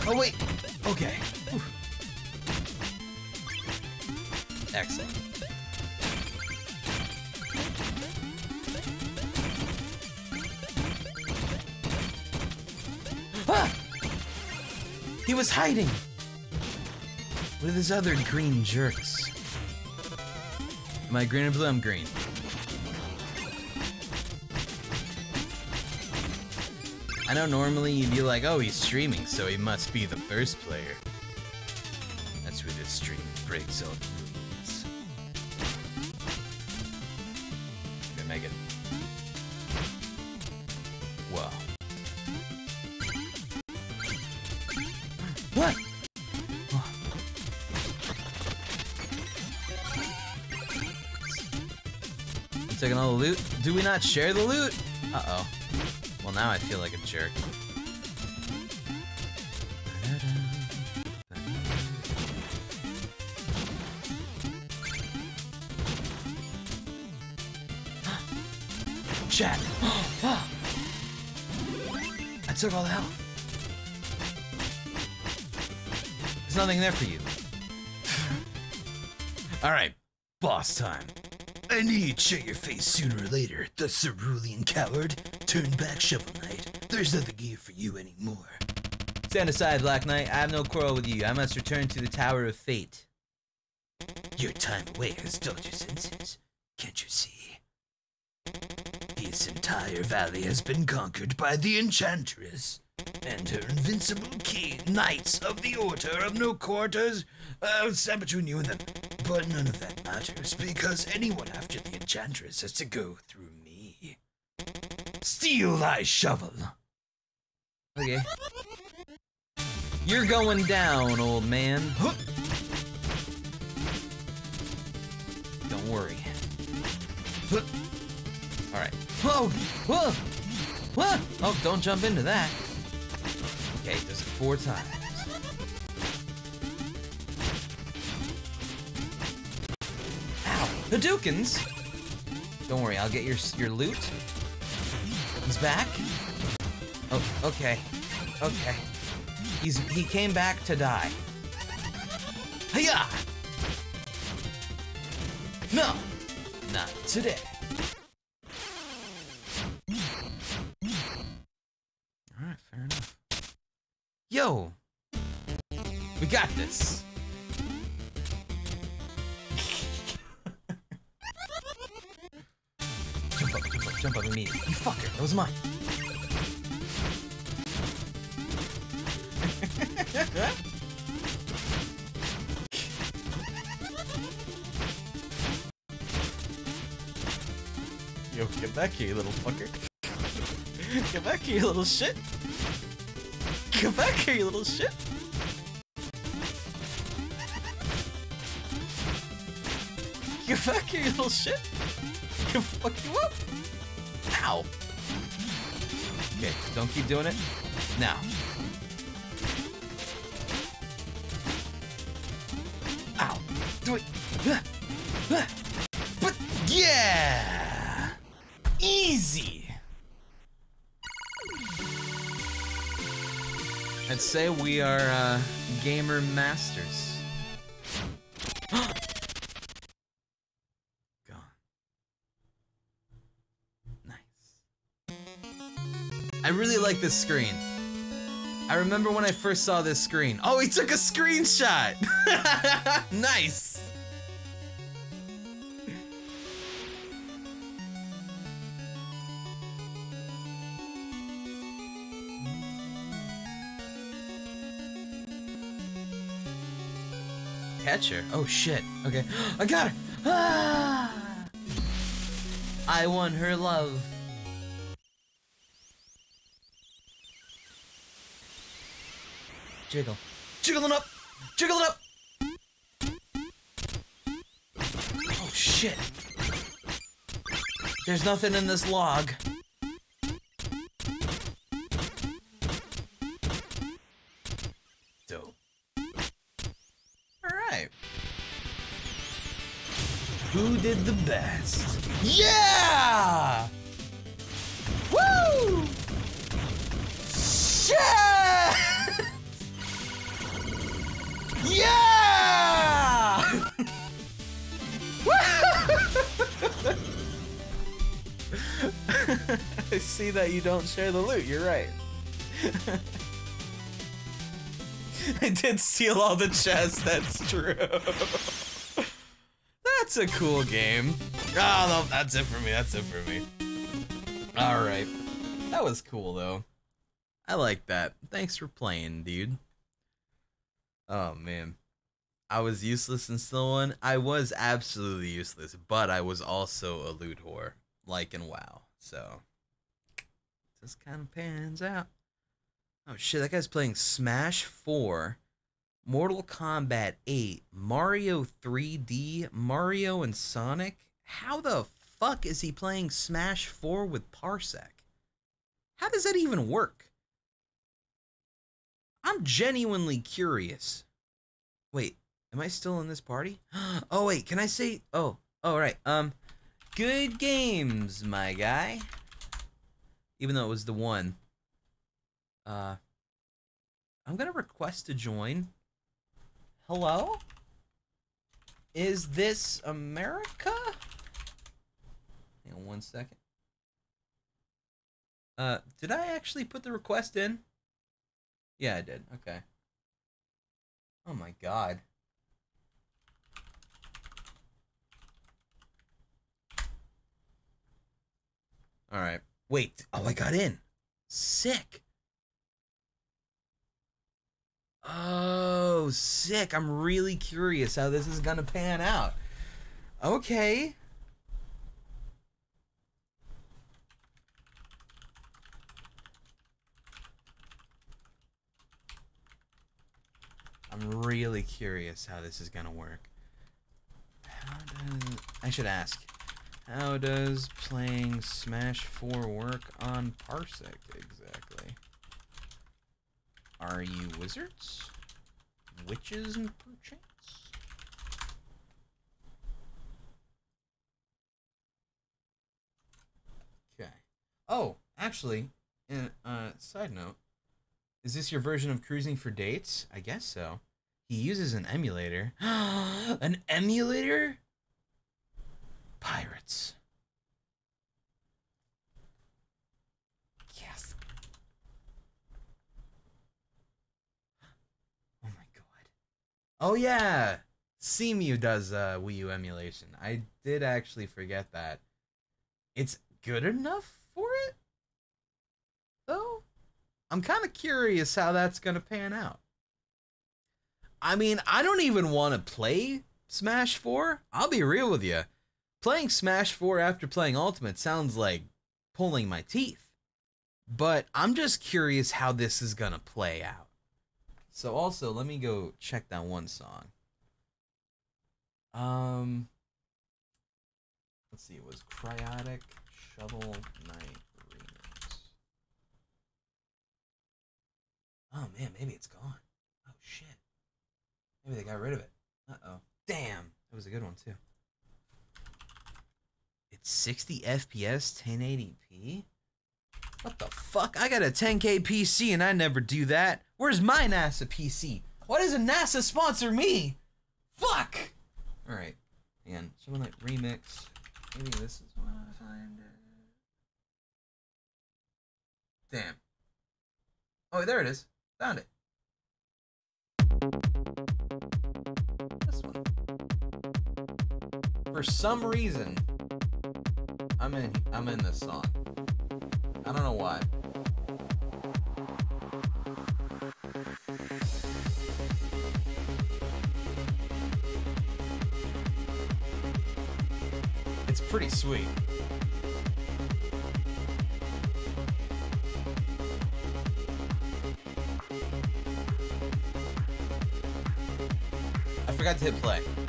[SPEAKER 2] Oh, wait. Okay. Whew. Excellent. Ah! He was hiding! With his other green jerks. I green or blue? I'm green. I know normally you'd be like, oh, he's streaming, so he must be the first player. That's where this stream breaks all Do we not share the loot? Uh-oh. Well, now I feel like a jerk. *gasps* Chat. *gasps* I took all the health. There's nothing there for you. *sighs* Alright, boss time.
[SPEAKER 4] I knew you'd show your face sooner or later, the cerulean coward. Turn back, Shovel Knight. There's nothing here for you anymore.
[SPEAKER 2] Stand aside, Black Knight. I have no quarrel with you. I must return to the Tower of Fate.
[SPEAKER 4] Your time away has dulled your senses. Can't you see? This entire valley has been conquered by the Enchantress and her invincible key, Knights of the Order of No Quarters. Uh, stand between you and them. But none of that matters because anyone after the Enchantress has to go through me. Steel thy shovel.
[SPEAKER 2] Okay. You're going down, old man. Don't worry. Alright. Oh! Whoa! Whoa! Whoa! Oh, don't jump into that. Okay, it four times. Hadoukens! Don't worry, I'll get your your loot. He's back. Oh, okay. Okay. He's he came back to die. Hiya! No! Not today. Alright, fair enough. Yo! We got this! Jump. You fucker, that was mine. *laughs* Yo, get back here, you little fucker. *laughs* Get back here, you little shit. Get back here, you little shit. Get back here, you little shit. Can fuck you up. Ow. Okay, don't keep doing it. Now. Ow. Do it. But yeah. Easy. I'd say we are uh, gamer masters. Like this screen. I remember when I first saw this screen. Oh, he took a screenshot! *laughs* nice! Catcher. Oh shit. Okay. *gasps* I got her. Ah! I won her love. Jiggle. Jiggling up! Jiggling up! Oh shit. There's nothing in this log. Dope. Alright. Who did the best? Yeah! Woo! Shit! I see that you don't share the loot, you're right. *laughs* I did steal all the chests, that's true. *laughs* that's a cool game. Oh, no, that's it for me, that's it for me. Alright. That was cool, though. I like that. Thanks for playing, dude. Oh, man. I was useless in still one. I was absolutely useless, but I was also a loot whore, like in WoW. So, this kind of pans out. Oh shit, that guy's playing Smash 4, Mortal Kombat 8, Mario 3D, Mario and Sonic. How the fuck is he playing Smash 4 with Parsec? How does that even work? I'm genuinely curious. Wait, am I still in this party? *gasps* Oh wait, can I say oh, oh right. Um good games, my guy. Even though it was the one. Uh I'm to request to join. Hello? Is this America? Hang on one second. Uh, did I actually put the request in? Yeah, I did. Okay. Oh my god. Alright. Wait. Oh, I got in. Sick. Oh, sick. I'm really curious how this is going to pan out. Okay. I'm really curious how this is going to work. How does... I should ask. How does playing Smash 4 work on Parsec exactly? Are you wizards? Witches and perchance? Okay. Oh, actually, in, uh, side note, is this your version of cruising for dates? I guess so. He uses an emulator. *gasps* an emulator? Pirates. Yes. Oh my god. Oh yeah. Cemu does uh, Wii U emulation. I did actually forget that. It's good enough for it? Though? I'm kind of curious how that's going to pan out. I mean, I don't even want to play Smash 4. I'll be real with you. Playing Smash 4 after playing Ultimate sounds like pulling my teeth. But I'm just curious how this is going to play out. So also, let me go check that one song. Um Let's see, it was Cryaotic Shovel Knight Remix. Oh man, maybe it's gone. Oh shit. Maybe they got rid of it. Uh oh. Damn. That was a good one too. It's 60 FPS, 1080p? What the fuck? I got a 10k PC and I never do that. Where's my NASA PC? Why doesn't NASA sponsor me? Fuck! Alright. And someone like remix. Maybe this is what I find. Damn. Oh, there it is. Found it. This one. For some reason, I'm in. I'm in this song. I don't know why. It's pretty sweet. I forgot to hit play.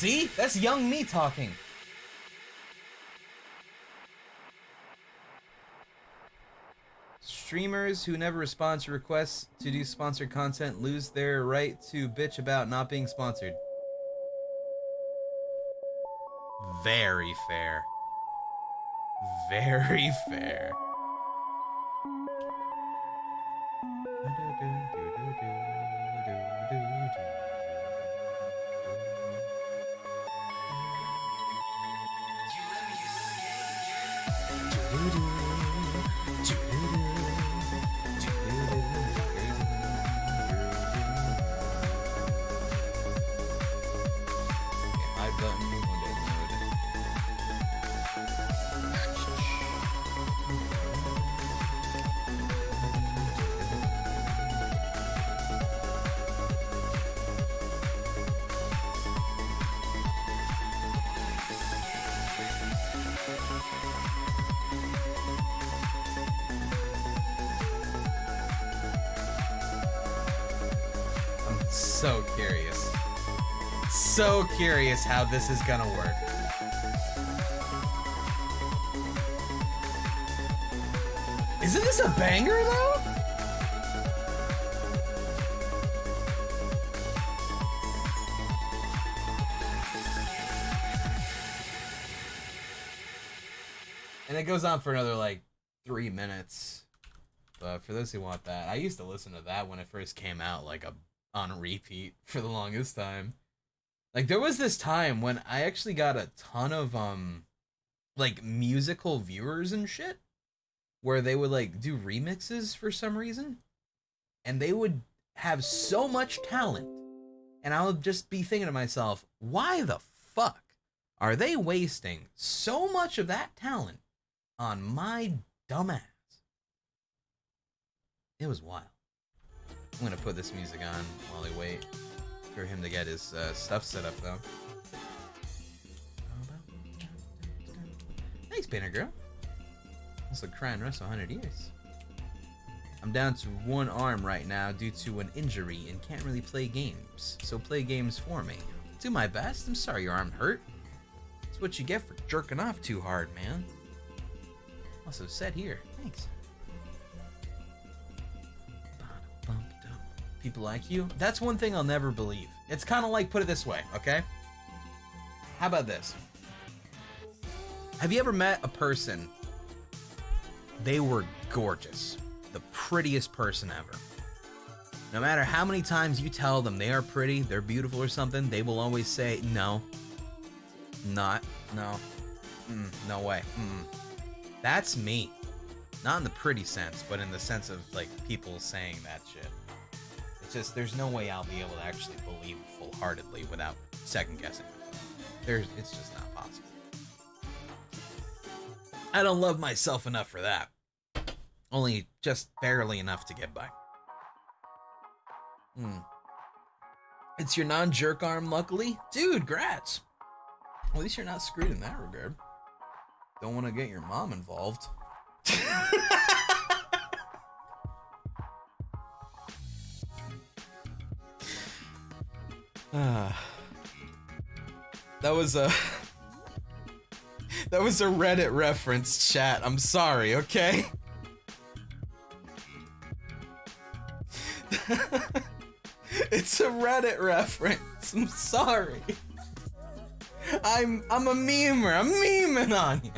[SPEAKER 2] See? That's young me talking. Streamers who never respond to requests to do sponsored content lose their right to bitch about not being sponsored. Very fair. Very fair. Curious how this is gonna work. Isn't this a banger though? And it goes on for another like three minutes. But for those who want that, I used to listen to that when it first came out, like a on repeat for the longest time. Like there was this time when I actually got a ton of um like musical viewers and shit where they would like do remixes for some reason and they would have so much talent and I would just be thinking to myself, why the fuck are they wasting so much of that talent on my dumbass? It was wild. I'm gonna put this music on while I wait for him to get his uh, stuff set up, though. Thanks, Painter Girl. Also, crying Russell 100 years. I'm down to one arm right now due to an injury and can't really play games. So play games for me. Do my best. I'm sorry your arm hurt. It's what you get for jerking off too hard, man. Also said here. Thanks. People like you. That's one thing I'll never believe. It's kind of like put it this way, okay? How about this? Have you ever met a person? They were gorgeous, the prettiest person ever. No matter how many times you tell them they are pretty, they're beautiful or something, they will always say, no, not, no, mm, no way. Mm. That's me. Not in the pretty sense, but in the sense of like people saying that shit. Just there's no way I'll be able to actually believe full heartedly without second guessing. There's it's just not possible. I don't love myself enough for that. Only just barely enough to get by. Hmm. It's your non-jerk arm, luckily. Dude, grats. At least you're not screwed in that regard. Don't want to get your mom involved. *laughs* *sighs* that was a *laughs* that was a Reddit reference chat. I'm sorry, okay? *laughs* it's a Reddit reference. I'm sorry. I'm I'm a memer. I'm memeing on you.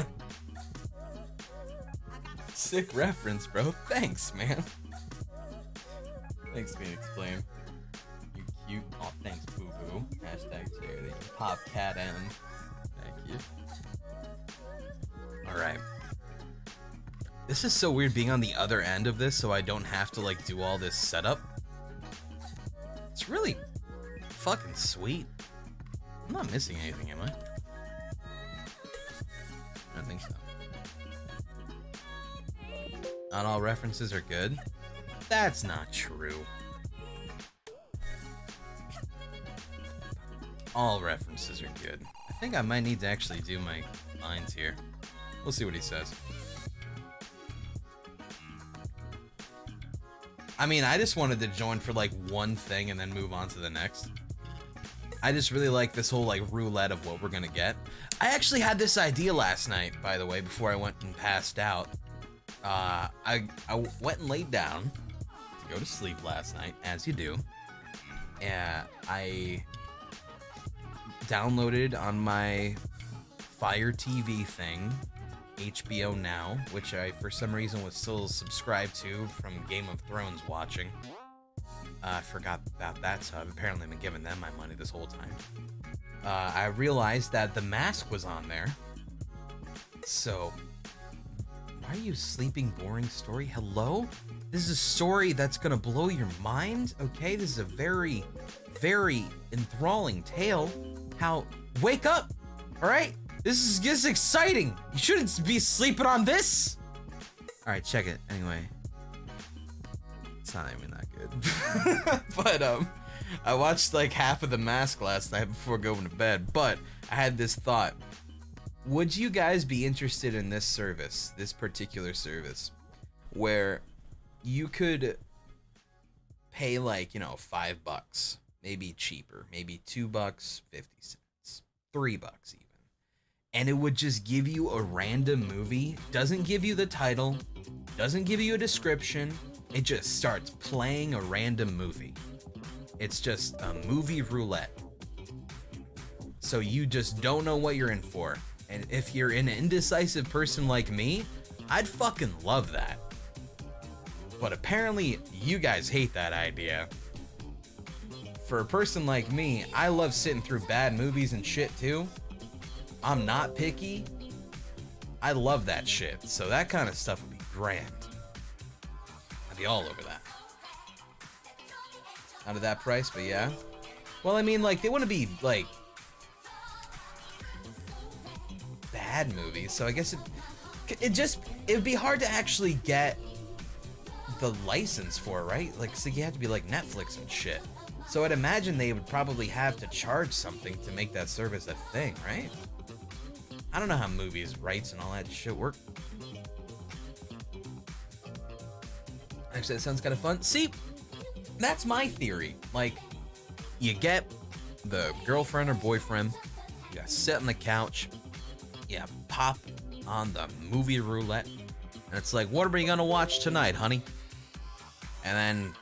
[SPEAKER 2] Sick reference, bro. Thanks, man. Thanks, Phoenix Flame. You. Oh, thanks, boo boo. Hashtag charity. Pop cat M. Thank you. Alright. This is so weird being on the other end of this so I don't have to like do all this setup. It's really fucking sweet. I'm not missing anything, am I? I don't think so. Not all references are good. That's not true. All references are good. I think I might need to actually do my lines here. We'll see what he says. I mean, I just wanted to join for like one thing and then move on to the next. I just really like this whole like roulette of what we're gonna get. I actually had this idea last night, by the way, before I went and passed out. Uh, I I went and laid down to go to sleep last night, as you do. Yeah, I downloaded on my Fire TV thing HBO Now, which I for some reason was still subscribed to from Game of Thrones watching. Uh, I forgot about that, so I've apparently been giving them my money this whole time. Uh, I realized that The Mask was on there. So, why are you sleeping, boring story? Hello? This is a story that's gonna blow your mind, okay? This is a very, very enthralling tale. How. Wake up! Alright? This is just exciting! You shouldn't be sleeping on this! Alright, check it. Anyway. It's not even that good. *laughs* but, um, I watched like half of The Mask last night before going to bed, but I had this thought. Would you guys be interested in this service, this particular service, where you could pay like, you know, five bucks maybe cheaper, maybe two bucks fifty cents, three bucks even, and it would just give you a random movie. Doesn't give you the title, doesn't give you a description. It just starts playing a random movie. It's just a movie roulette. So you just don't know what you're in for. And if you're an indecisive person like me, I'd fucking love that. But apparently, you guys hate that idea. For a person like me, I love sitting through bad movies and shit too. I'm not picky. I love that shit. So that kind of stuff would be grand. I'd be all over that. Out of that price, but yeah. Well, I mean, like, they want to be, like, bad movies, so I guess it, it just, it'd be hard to actually get the license for, right? Like, so you have to be like Netflix and shit. So I'd imagine they would probably have to charge something to make that service a thing, right? I don't know how movies, rights, and all that shit work. Actually, that sounds kind of fun. See, that's my theory. Like, you get the girlfriend or boyfriend, you sit on the couch, you pop on the movie roulette, and it's like, what are we gonna watch tonight, honey? And then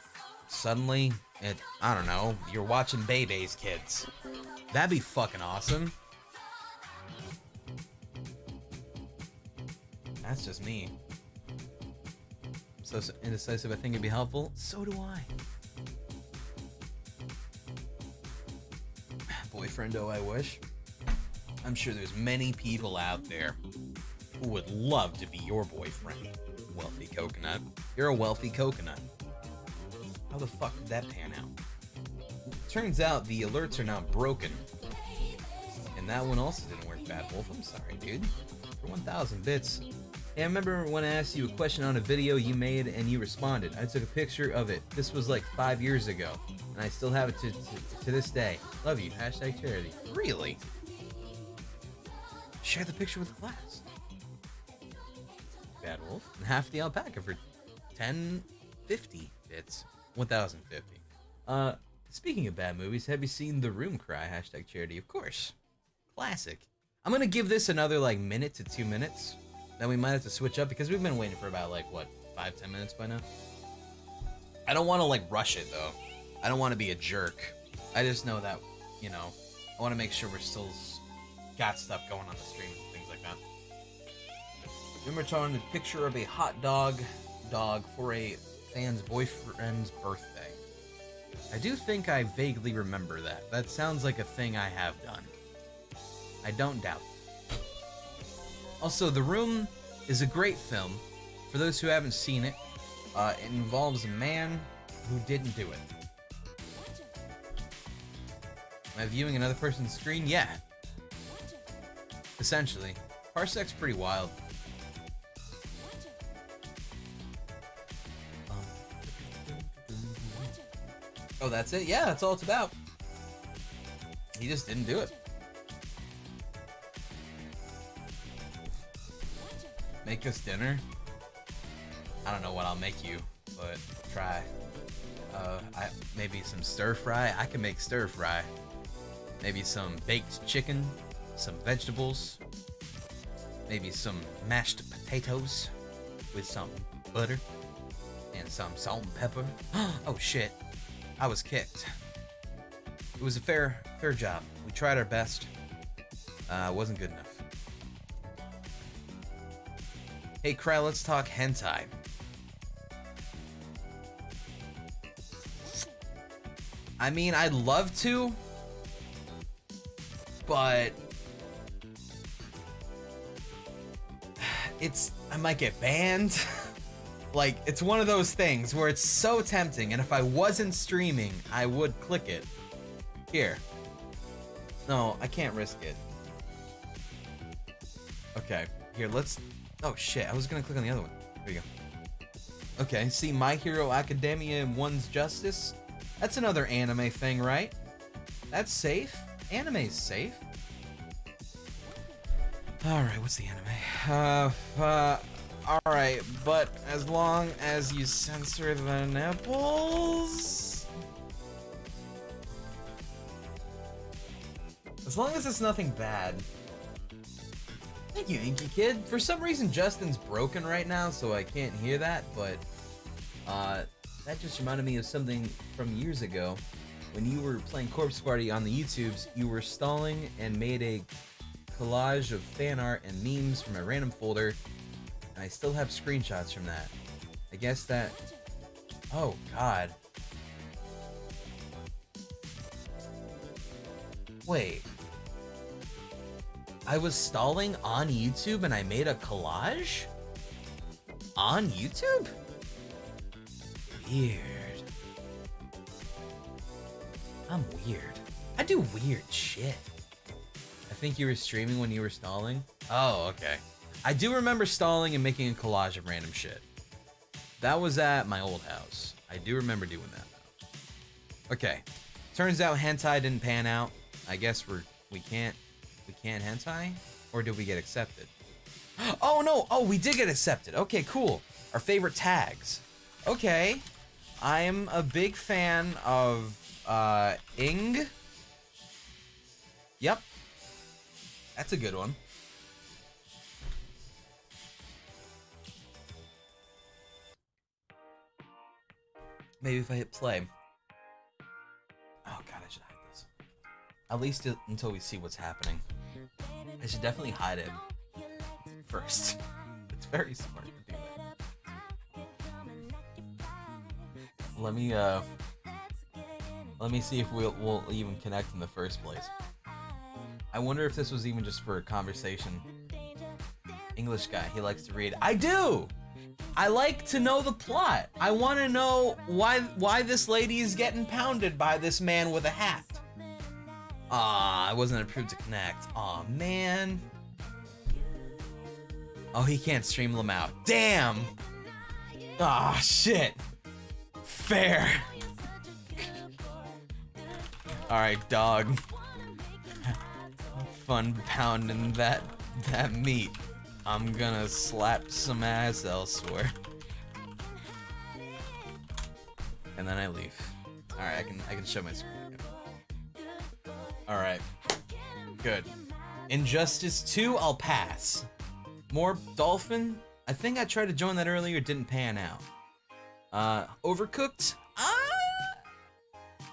[SPEAKER 2] suddenly, it, I don't know, you're watching Bebe's Kids. That'd be fucking awesome. That's just me. So so indecisive, I think it'd be helpful. So do I. *sighs* Boyfriend, oh, I wish. I'm sure there's many people out there who would love to be your boyfriend. Wealthy coconut. You're a wealthy coconut. How the fuck did that pan out? Turns out the alerts are not broken. And that one also didn't work, Bad Wolf. I'm sorry, dude. For 1,000 bits. Hey, I remember when I asked you a question on a video you made and you responded. I took a picture of it. This was like five years ago. And I still have it to, to, to this day. Love you. Hashtag charity. Really? Share the picture with the class. Bad Wolf. And half the alpaca for 1050 bits. 1050. Uh, speaking of bad movies, have you seen The Room Cry? Hashtag charity. Of course. Classic. I'm gonna give this another like minute to two minutes. Then we might have to switch up because we've been waiting for about like what five ten minutes by now. I don't want to like rush it though. I don't want to be a jerk. I just know that you know I want to make sure we're still got stuff going on the stream and things like that. Remember showing a picture of a hot dog dog for a fan's boyfriend's birthday. I do think I vaguely remember that. That sounds like a thing I have done. I don't doubt. Also, The Room is a great film. For those who haven't seen it, uh, it involves a man who didn't do it. Am I viewing another person's screen? Yeah. Essentially. Parsec's pretty wild. Oh, that's it? Yeah, that's all it's about. He just didn't do it. Make us dinner? I don't know what I'll make you, but try. Uh, I, maybe some stir fry. I can make stir fry. Maybe some baked chicken, some vegetables, maybe some mashed potatoes with some butter and some salt and pepper. *gasps* oh shit, I was kicked. It was a fair, fair job. We tried our best. Uh, wasn't good enough. Hey, Cry, let's talk hentai. I mean, I'd love to, but *sighs* it's I might get banned. *laughs* like it's one of those things where it's so tempting, and if I wasn't streaming, I would click it. Here. No, I can't risk it. Okay, here, let's. Oh shit, I was gonna click on the other one. There you go. Okay, see My Hero Academia and One's Justice? That's another anime thing, right? That's safe. Anime's safe. Alright, what's the anime? Uh, uh, alright, but as long as you censor the nipples. As long as it's nothing bad. Thank you, Inky Kid. For some reason, Justin's broken right now, so I can't hear that, but uh, that just reminded me of something from years ago. When you were playing Corpse Party on the YouTubes, you were stalling and made a collage of fan art and memes from a random folder, I still have screenshots from that. I guess that. Oh, God. Wait. I was stalling on YouTube and I made a collage? On YouTube? Weird. I'm weird. I do weird shit. I think you were streaming when you were stalling? Oh, okay. I do remember stalling and making a collage of random shit. That was at my old house. I do remember doing that. Okay. Turns out hentai didn't pan out. I guess we're we can't we can't hentai? Or did we get accepted? *gasps* Oh no! Oh, we did get accepted. Okay, cool. Our favorite tags. Okay. I'm a big fan of uh Ing. Yep. That's a good one. Maybe if I hit play. Oh god, I should hide this. At least it- until we see what's happening. I should definitely hide it first. *laughs* It's very smart to do that. Let me uh let me see if we'll, we'll even connect in the first place. I wonder if this was even just for a conversation. English guy, he likes to read. I do. I like to know the plot. I want to know why why this lady is getting pounded by this man with a hat. Ah, I wasn't approved to connect. Aw, man. Oh, he can't stream them out. Damn. Ah, shit. Fair. *laughs* All right, dog. *laughs* Fun pounding that that meat. I'm gonna slap some ass elsewhere. And then I leave. All right, I can I can show my screen. All right. Good. Injustice 2, I'll pass. More Dolphin? I think I tried to join that earlier, didn't pan out. Uh, Overcooked? Ah,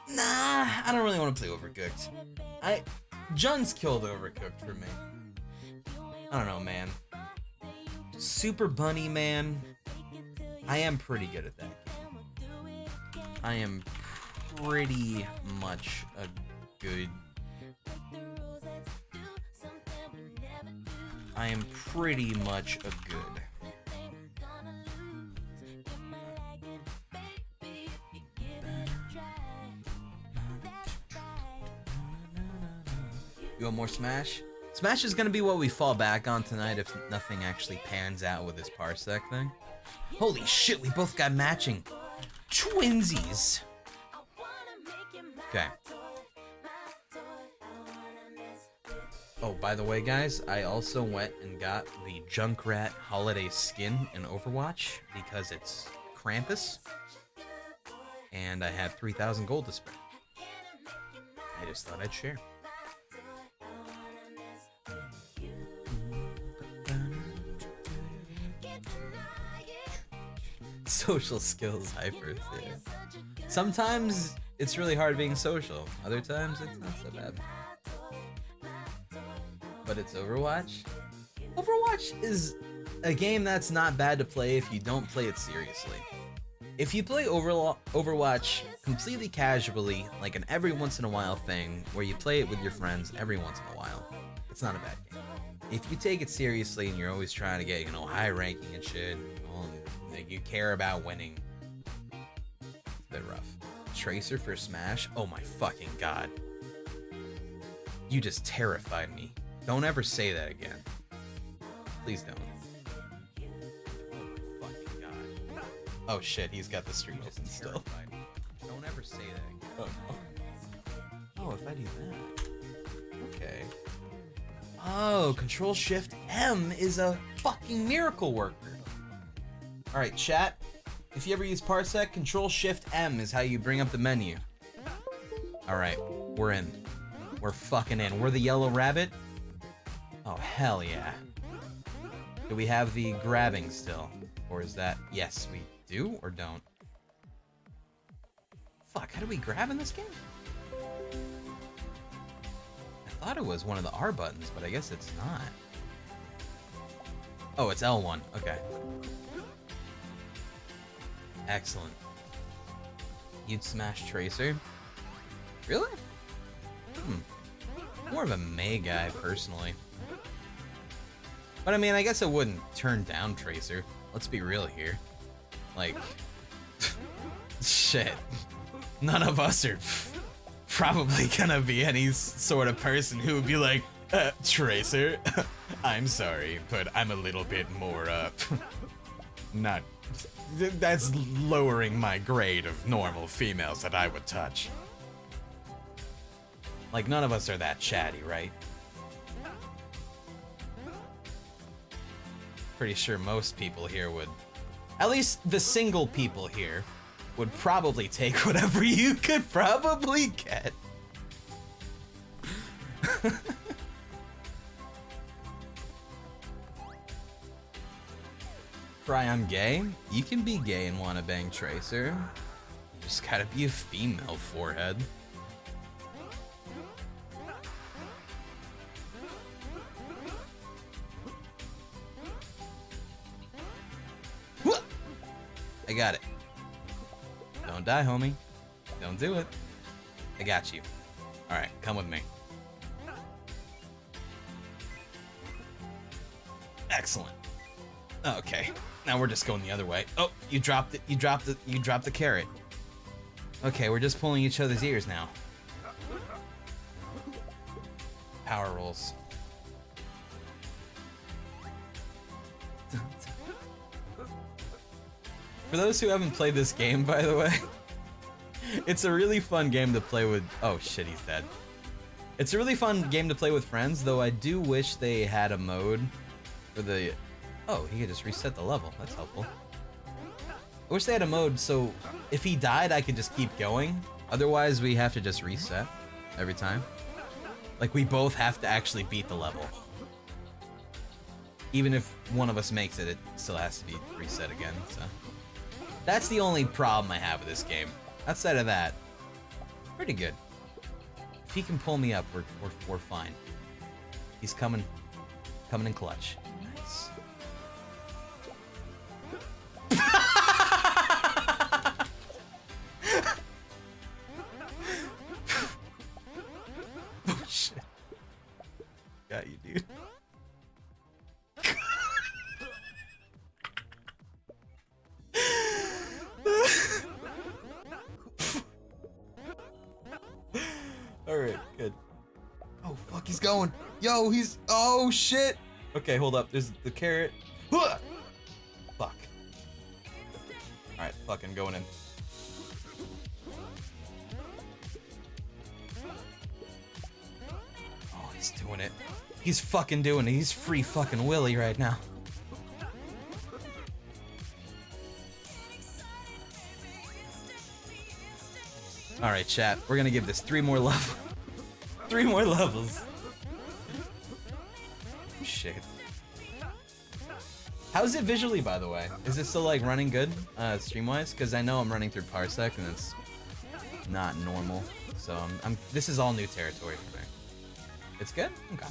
[SPEAKER 2] nah, I don't really want to play Overcooked. I, Jun's killed Overcooked for me. I don't know, man. Super Bunny Man. I am pretty good at that game. I am pretty much a good. I am pretty much a good. You want more Smash? Smash is gonna be what we fall back on tonight if nothing actually pans out with this Parsec thing. Holy shit, we both got matching twinsies. Okay. Oh, by the way, guys, I also went and got the Junkrat holiday skin in Overwatch because it's Krampus. And I have 3,000 gold to spare. I just thought I'd share. *laughs* Social skills hypers, yeah. Sometimes it's really hard being social. Other times it's not so bad. But it's Overwatch. Overwatch is a game that's not bad to play if you don't play it seriously. If you play Overwatch completely casually, like an every once in a while thing, where you play it with your friends every once in a while, it's not a bad game. If you take it seriously and you're always trying to get, you know, high ranking and shit, like you care about winning, it's a bit rough. Tracer for Smash? Oh my fucking god. You just terrified me. Don't ever say that again. Please don't. Oh my fucking god. Oh shit, he's got the stream open still. Don't ever say that again. Oh, oh, if I do that. Okay. Oh, Control Shift M is a fucking miracle worker. Alright, chat. If you ever use Parsec, Control Shift M is how you bring up the menu. Alright, we're in. We're fucking in. We're the yellow rabbit. Oh, hell yeah. Do we have the grabbing still? Or is that... Yes, we do or don't? Fuck, how do we grab in this game? I thought it was one of the R buttons, but I guess it's not. Oh, it's L1. Okay. Excellent. You'd smash Tracer? Really? Hmm. More of a Mei guy, personally. But I mean, I guess I wouldn't turn down Tracer. Let's be real here. Like, *laughs* shit. None of us are probably gonna be any sort of person who would be like, uh, Tracer, *laughs* I'm sorry, but I'm a little bit more, uh, *laughs* not. Th- That's lowering my grade of normal females that I would touch. Like, none of us are that chatty, right? Pretty sure most people here would. At least the single people here would probably take *laughs* whatever you could probably get. *laughs* Cry I'm gay? You can be gay and wanna bang Tracer. You just gotta be a female forehead. I got it. Don't die, homie. Don't do it. I got you. Alright, come with me. Excellent. Okay. Now we're just going the other way. Oh, you dropped it. You dropped it. You dropped the carrot. Okay, we're just pulling each other's ears now. Power rolls. For those who haven't played this game, by the way, *laughs* it's a really fun game to play with. Oh shit, he's dead. It's a really fun game to play with friends, though I do wish they had a mode for the. Oh, he could just reset the level. That's helpful. I wish they had a mode so if he died, I could just keep going. Otherwise, we have to just reset every time. Like, we both have to actually beat the level. Even if one of us makes it, it still has to be reset again, so. That's the only problem I have with this game. Outside of that, pretty good. If he can pull me up, we're, we're, we're fine. He's coming, coming in clutch. Oh shit. Got you, dude. Alright, good. Oh fuck, he's going. Yo, he's oh shit. Okay, hold up. There's the carrot. Fucking going in. Oh, he's doing it. He's fucking doing it. He's free fucking Willy right now. All right, chat. We're gonna give this three more levels. *laughs* three more levels. Shit. How's it visually, by the way? Is it still like running good, uh, stream-wise? Because I know I'm running through Parsec and it's not normal. So I'm, I'm. This is all new territory for me. It's good. Okay.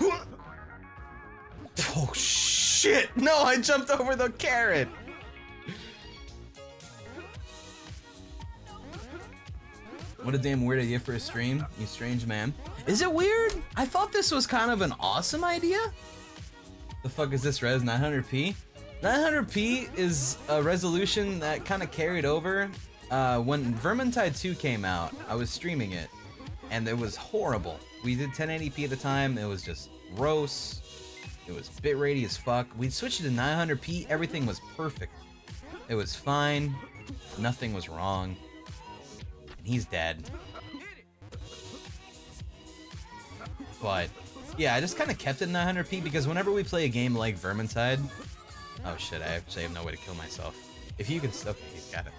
[SPEAKER 2] *laughs* Oh shit! No, I jumped over the carrot. What a damn weird idea for a stream, you strange man. Is it weird? I thought this was kind of an awesome idea. The fuck is this res 900p? 900p is a resolution that kind of carried over. Uh, when Vermintide 2 came out, I was streaming it, and it was horrible. We did 1080p at the time. It was just gross. It was bit bitrate as fuck. We switched to 900p. Everything was perfect. It was fine. Nothing was wrong. He's dead. But yeah, I just kind of kept it in 900p because whenever we play a game like Vermintide, oh shit, I actually have no way to kill myself. If you can, okay, he's got it.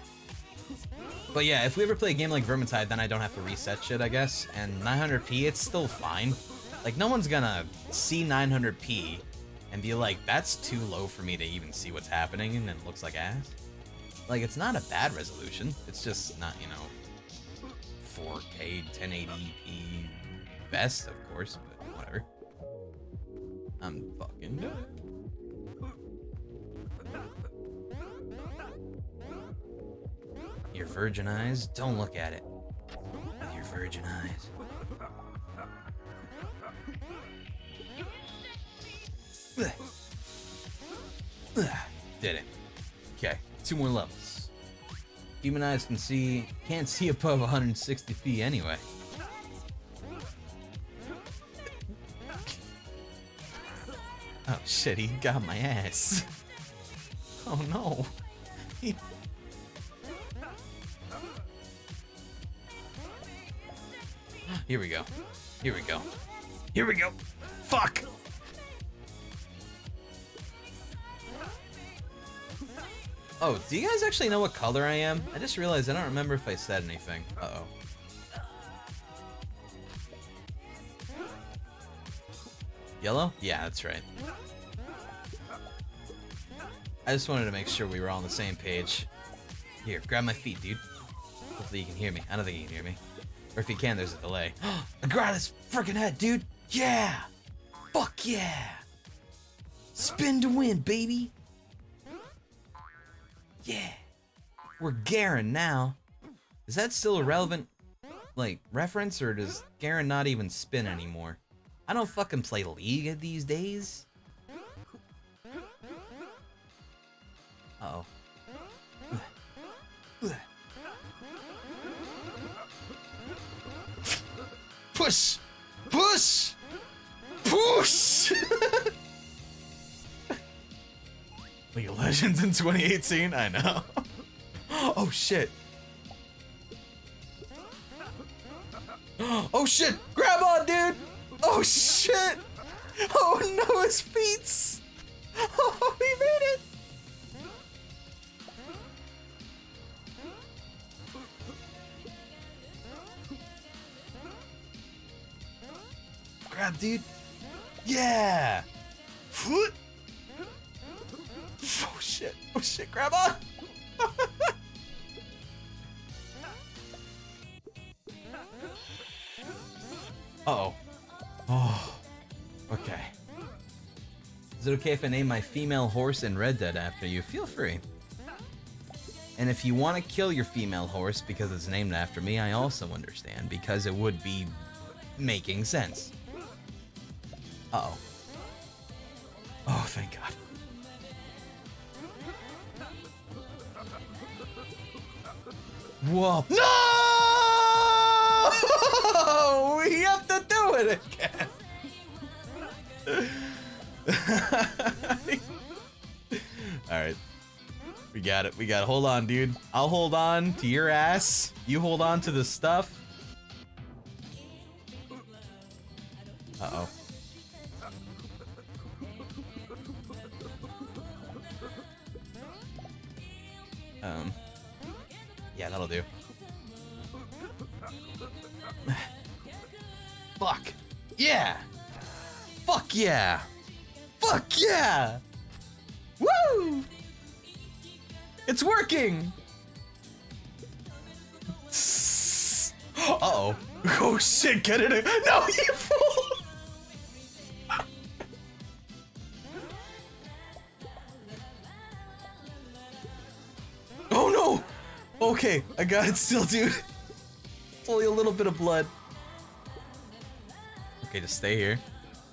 [SPEAKER 2] But yeah, if we ever play a game like Vermintide, then I don't have to reset shit, I guess. And 900p, it's still fine. Like, no one's gonna see 900p and be like, that's too low for me to even see what's happening and it looks like ass. Like, it's not a bad resolution. It's just not, you know, 4K, 1080p best, of course, but whatever. I'm fucking done. Your virgin eyes, don't look at it. With your virgin eyes. Did it. Okay, two more levels. Human eyes can see, can't see above 160 feet anyway. Oh shit, he got my ass. *laughs* Oh no. He... *gasps* Here we go. Here we go. Here we go. Fuck! Oh, do you guys actually know what color I am? I just realized I don't remember if I said anything. Uh-oh. Yellow? Yeah, that's right. I just wanted to make sure we were all on the same page. Here, grab my feet, dude. Hopefully you can hear me. I don't think you can hear me. Or if you can, there's a delay. *gasps* I got his freaking head, dude! Yeah! Fuck yeah! Spin to win, baby! Yeah! We're Garen now. Is that still a relevant, like, reference, or does Garen not even spin anymore? I don't fucking play League these days. Uh oh. Push! Push! Push! *laughs* League of Legends in 2018? I know. *laughs* oh shit. Oh shit! Grab on, dude! Oh shit! Oh no, his feet! *laughs* Oh, he made it! Grab, dude. Yeah! Foot! Oh shit! Oh shit! Grab on! Uh oh. Oh. Okay. Is it okay if I name my female horse in Red Dead after you? Feel free. And if you want to kill your female horse because it's named after me, I also understand because it would be making sense. Uh oh. Oh, thank God. Whoa. No! *laughs* We have to do it again. *laughs* Alright. We got it. We got it. Hold on, dude. I'll hold on to your ass. You hold on to the stuff. Uh oh. Um. Yeah, that'll do. Fuck. Yeah. Fuck yeah. Fuck yeah. Woo! It's working. Uh oh. Oh shit, get it. No, you fool. Oh no! Okay, I got it still, dude. It's only a little bit of blood. Okay, just stay here.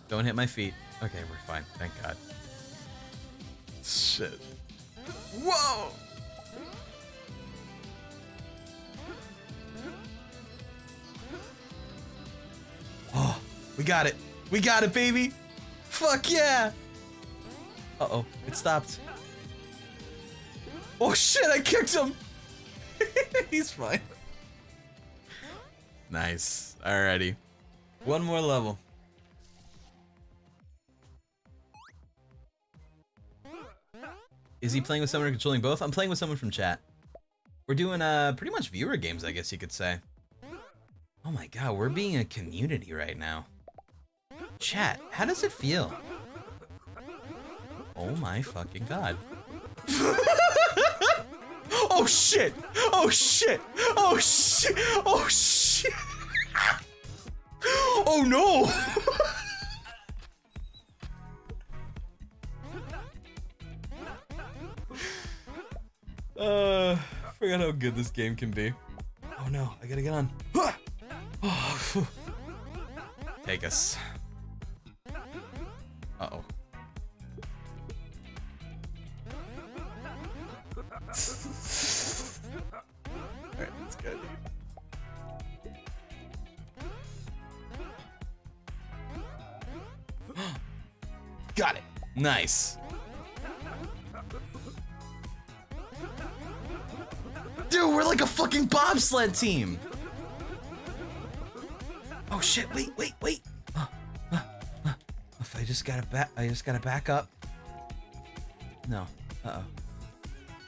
[SPEAKER 2] Don't hit my feet. Okay, we're fine. Thank God. Shit. Whoa! Oh, we got it. We got it, baby. Fuck yeah. Uh-oh, it stopped. Oh shit, I kicked him! *laughs* He's fine. Nice. Alrighty. One more level. Is he playing with someone controlling both? I'm playing with someone from chat. We're doing uh pretty much viewer games, I guess you could say. Oh my god, we're being a community right now. Chat, how does it feel? Oh my fucking god. *laughs* oh shit! Oh shit! Oh shit! Oh shit! Oh no! uh, forgot how good this game can be. Oh no, I gotta get on. Oh. *sighs* Take us. Uh Got it. Nice. Dude, we're like a fucking bobsled team. Oh shit! Wait, wait, wait. I just gotta back, I just gotta back up. No. Uh oh.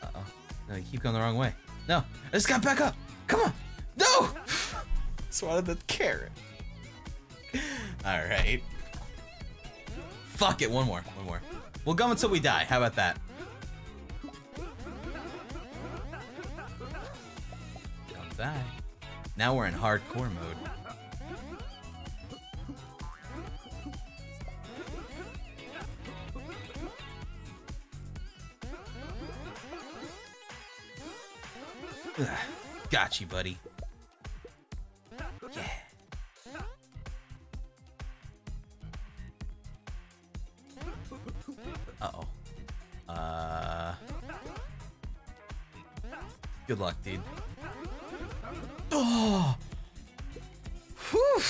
[SPEAKER 2] Uh oh. No, you keep going the wrong way. No, I just gotta back up. Come on. No. *laughs* Swatted the carrot. *laughs* All right. Fuck it. One more. One more. We'll go until we die. How about that? Don't die. Now we're in hardcore mode. Ugh, Got you, buddy. Yeah. Uh... Good luck, dude. Oh! Whew!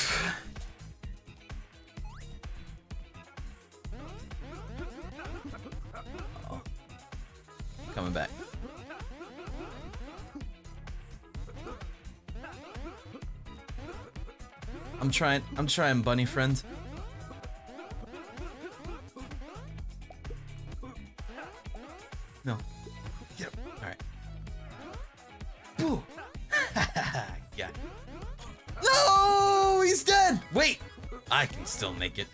[SPEAKER 2] Uh-oh. Coming back. I'm trying. I'm trying, bunny friend. Still make it.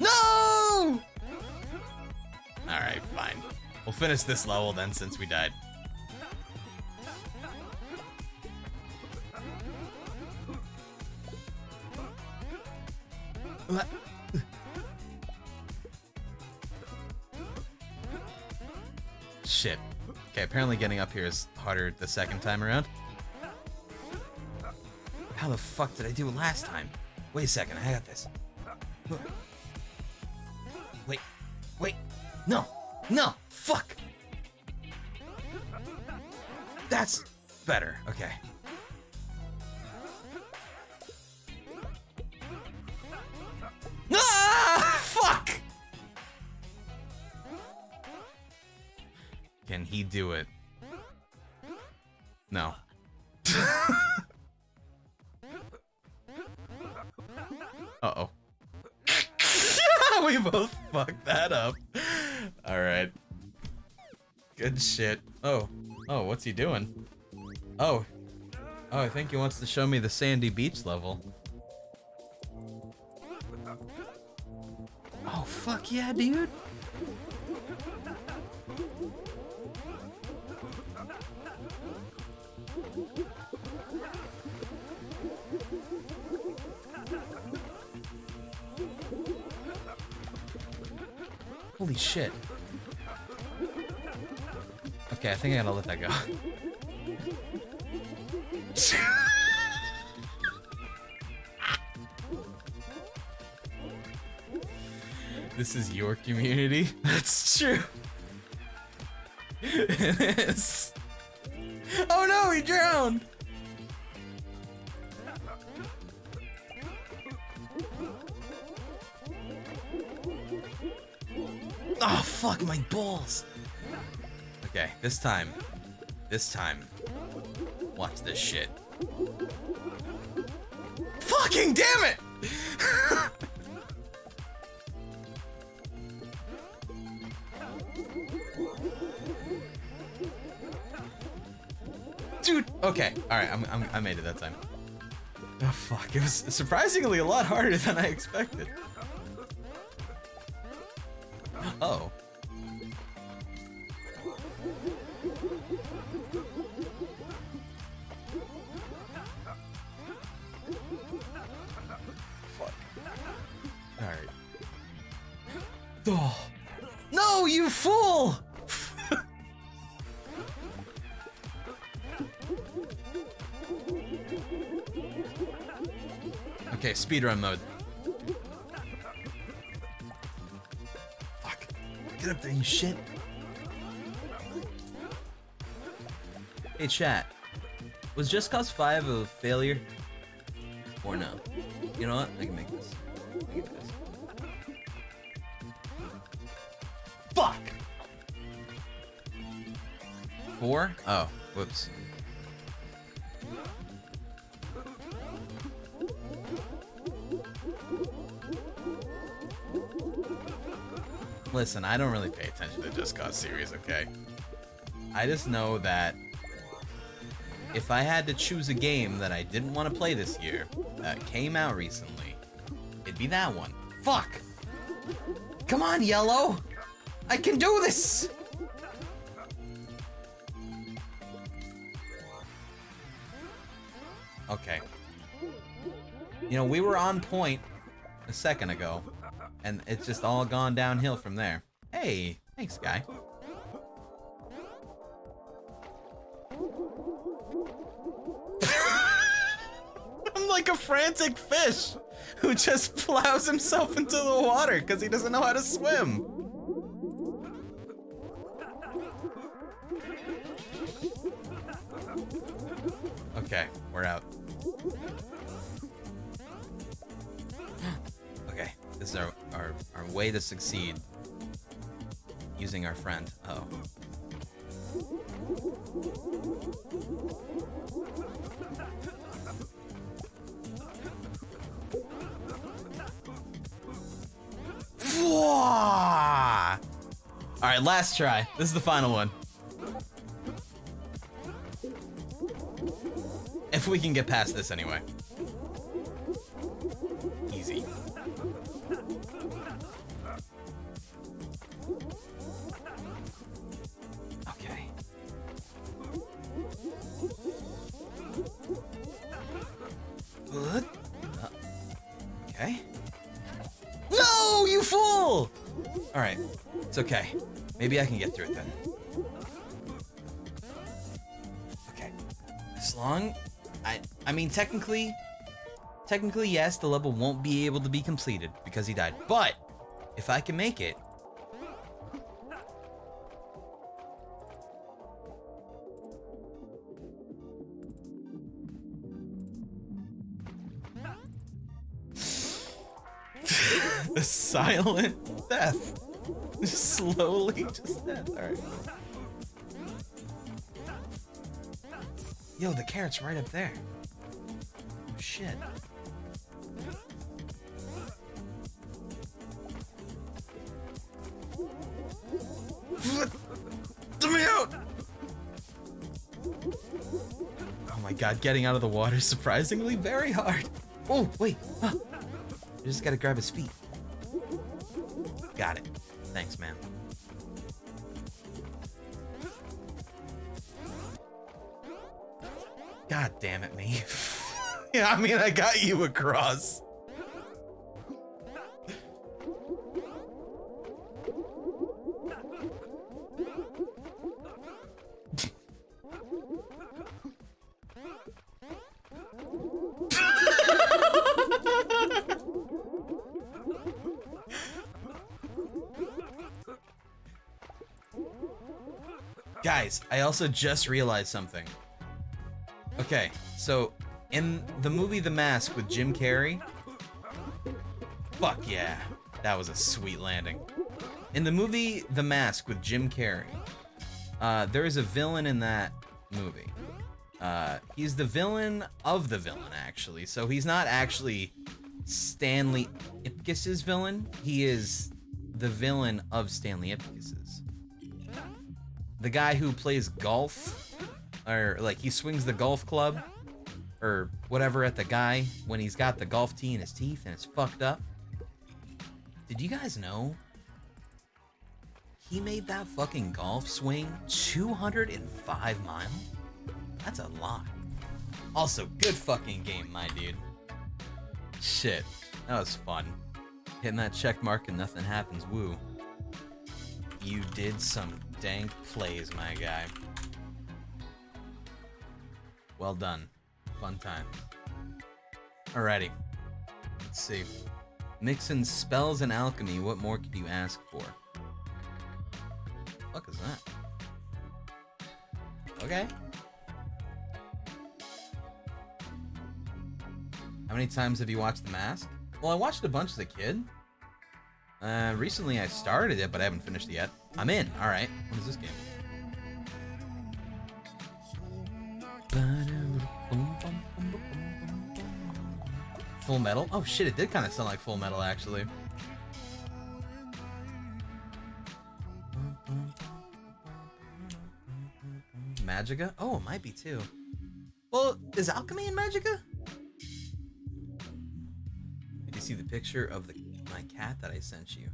[SPEAKER 2] No. All right, fine. We'll finish this level then, since we died. Shit. Okay, apparently getting up here is harder the second time around. The fuck did I do last time? Wait a second, I got this. What's he doing? Oh. Oh, I think he wants to show me the sandy beach level. Oh, fuck yeah, dude. Community? *laughs* That's true. it is. *laughs* Oh no, he drowned! Oh fuck my balls! Okay, this time. This time. Watch this shit. Fucking damn it! Okay. Alright, I'm, I'm, I made it that time. Oh, fuck. It was surprisingly a lot harder than I expected. Speedrun mode. Fuck. Get up there, you shit. Hey, chat. Was Just Cause 5 a failure? Or no? You know what? I can make this. Can do this. Fuck! Four? Oh, whoops. Listen, I don't really pay attention to Just Cause series, okay? I just know that if I had to choose a game that I didn't want to play this year that came out recently, it'd be that one. Fuck! Come on, Yellow! I can do this! Okay. You know, we were on point a second ago, and it's just all gone downhill from there. Hey, thanks, guy. *laughs* I'm like a frantic fish who just *laughs* plows himself into the water because he doesn't know how to swim. To succeed. Using our friend. Oh. Alright, last try. This is the final one. If we can get past this anyway. Okay. Maybe I can get through it then. Okay. As long I I mean technically technically yes, the level won't be able to be completed because he died. But if I can make it *laughs* the silent death. *laughs* Slowly just that. Alright. Yo, the carrot's right up there. Shit. *laughs* Let me out! Oh my god, getting out of the water is surprisingly very hard. Oh, wait. I just gotta grab his feet. Got it. Thanks, man. God damn it, me. *laughs* yeah, I mean, I got you across. I also just realized something. Okay, so in the movie The Mask with Jim Carrey, fuck yeah, that was a sweet landing. In the movie The Mask with Jim Carrey, uh, there is a villain in that movie. Uh, he's the villain of the villain, actually. So he's not actually Stanley Ipkiss's villain. He is the villain of Stanley Ipkiss's. The guy who plays golf or like he swings the golf club or whatever at the guy when he's got the golf tee in his teeth and it's fucked up. Did you guys know he made that fucking golf swing 205 miles? That's a lot. Also, good fucking game, my dude. Shit, that was fun. Hitting that check mark and nothing happens. Woo. You did some dank plays, my guy. Well done. Fun time. Alrighty. Let's see. Mixing spells and alchemy. What more could you ask for? fuck is that? Okay. How many times have you watched The Mask? Well, I watched a bunch as a kid. Uh, recently I started it, but I haven't finished it yet. I'm in. All right. What is this game? Full Metal? Oh shit, it did kind of sound like Full Metal actually. Magicka? Oh, it might be too. Well, is alchemy in Magicka? Did you see the picture of the my cat that I sent you?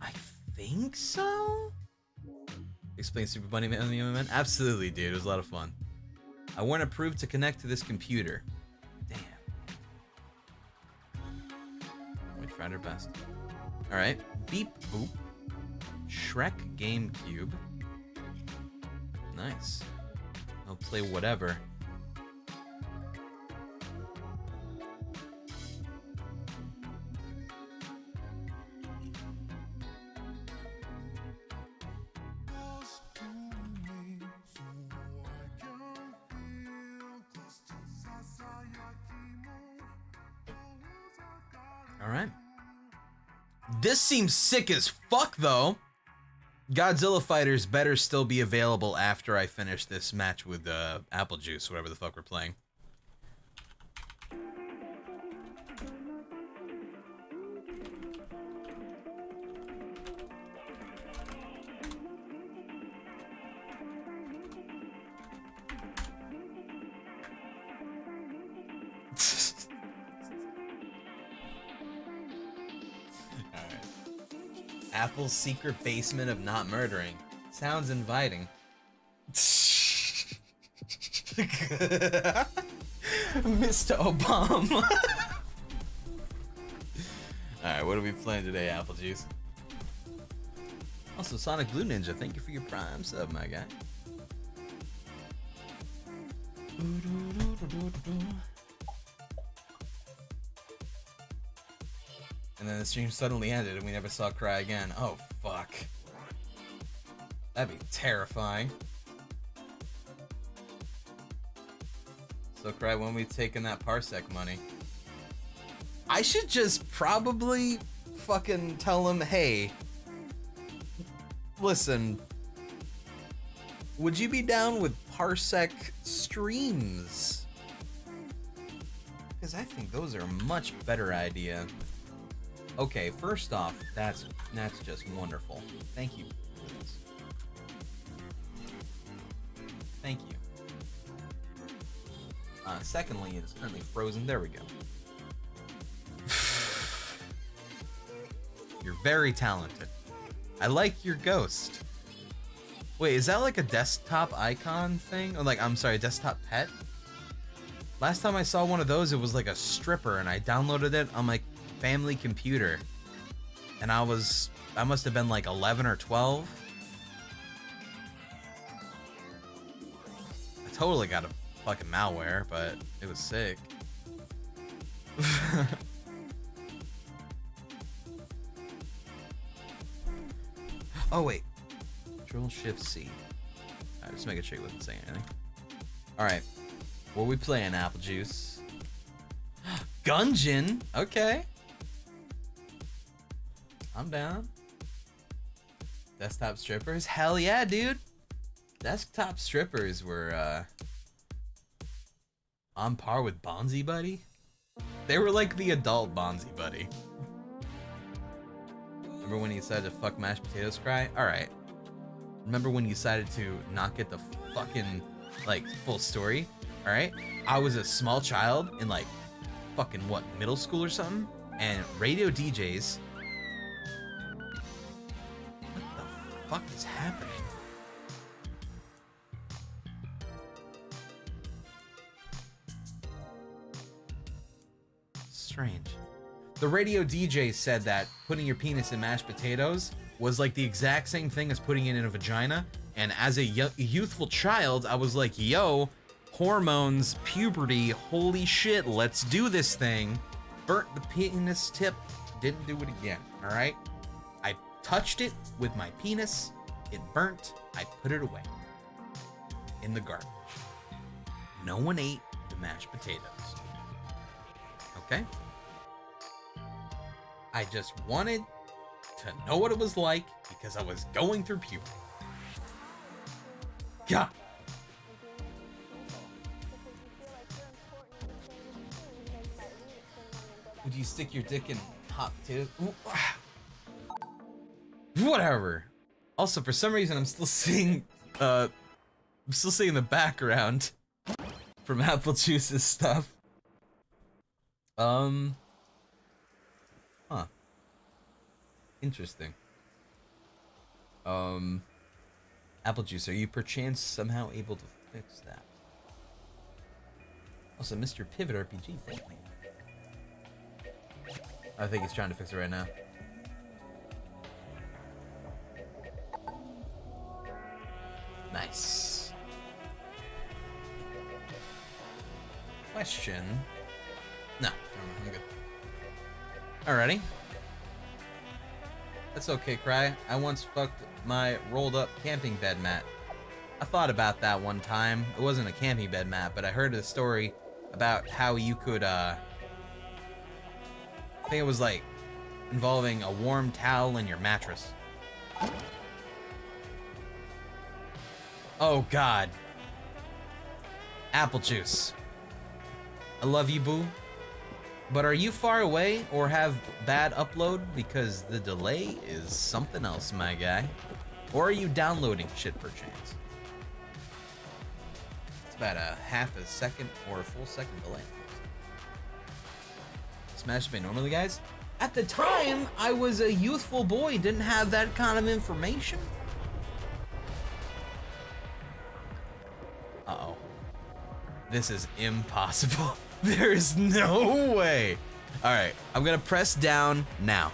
[SPEAKER 2] I think so. Explain Super Bunny Man the. Absolutely, dude. It was a lot of fun. I weren't approved to connect to this computer. Damn. We tried our best. All right. Beep boop. Shrek GameCube. Nice. I'll play whatever. This seems sick as fuck, though. Godzilla Fighters better still be available after I finish this match with uh, Apple Juice, whatever the fuck we're playing. Apple's secret basement of not murdering. Sounds inviting. *laughs* Mr. Obama. *laughs* Alright, what are we playing today, Apple Juice? Also, Sonic Blue Ninja, thank you for your prime sub, my guy. And then the stream suddenly ended and we never saw Cry again. Oh, fuck. That'd be terrifying. So, Cry, when we taking that Parsec money? I should just probably fucking tell him, hey, listen, would you be down with Parsec streams? Because I think those are a much better idea. Okay, first off, that's that's just wonderful. Thank you this. Thank you. Uh, secondly, it is currently frozen. There we go. *sighs* You're very talented. I like your ghost. Wait, is that like a desktop icon thing? Or like, I'm sorry, a desktop pet? Last time I saw one of those, it was like a stripper, and I downloaded it on my family computer. And I was, I must have been like 11 or 12. I totally got a fucking malware, but it was sick. *laughs* oh wait, Control Shift C. Alright, just making sure you wasn't saying anything. Alright, what we playing, Apple Juice? *gasps* Gungeon. Okay. I'm down. Desktop strippers? Hell yeah, dude. Desktop strippers were uh on par with Bonzi Buddy. They were like the adult Bonzi Buddy. Remember when he decided to fuck mashed potatoes cry? Alright. remember when you decided to not get the fucking like full story? All right, I was a small child in like fucking what middle school or something, and radio DJs. Fuck is happening? Strange. The radio DJ said that putting your penis in mashed potatoes was like the exact same thing as putting it in a vagina. And as a youthful child, I was like, yo, hormones, puberty, holy shit, let's do this thing. Burnt the penis tip, didn't do it again, all right? Touched it with my penis, it burnt, I put it away in the garbage. No one ate the mashed potatoes. Okay? I just wanted to know what it was like because I was going through puberty. God. Would you stick your dick in hot potatoes? Ooh, ah. Whatever. Also, for some reason, I'm still *laughs* seeing, uh, I'm still seeing the background *laughs* from Apple Juice's stuff. Um. Huh. Interesting. Um. Apple Juice, are you perchance somehow able to fix that? Also, Mr. Pivot RPG, thank you. I think he's trying to fix it right now. Nice. Question. No, I'm good. Alrighty. That's okay, Cry. I once fucked my rolled up camping bed mat. I thought about that one time. It wasn't a camping bed mat, but I heard a story about how you could, uh. I think it was like involving a warm towel in your mattress. Oh, God. Apple juice. I love you, boo. But are you far away or have bad upload? Because the delay is something else, my guy. Or are you downloading shit per chance? It's about a half a second or a full second delay. Smash Bay normally, guys? At the time, I was a youthful boy, didn't have that kind of information. Uh oh. This is impossible. *laughs* There's no way. All right, I'm gonna press down now.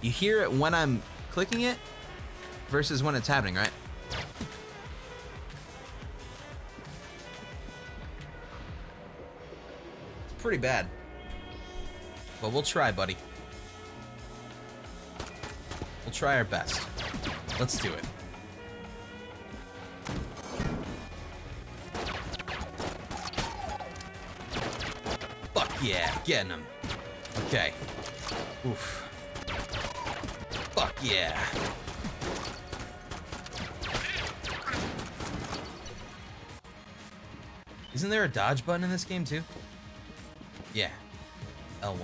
[SPEAKER 2] You hear it when I'm clicking it versus when it's happening, right? It's pretty bad. But we'll try, buddy. We'll try our best. Let's do it. Yeah, getting him. Okay. Oof. Fuck yeah. Isn't there a dodge button in this game too? Yeah. L1.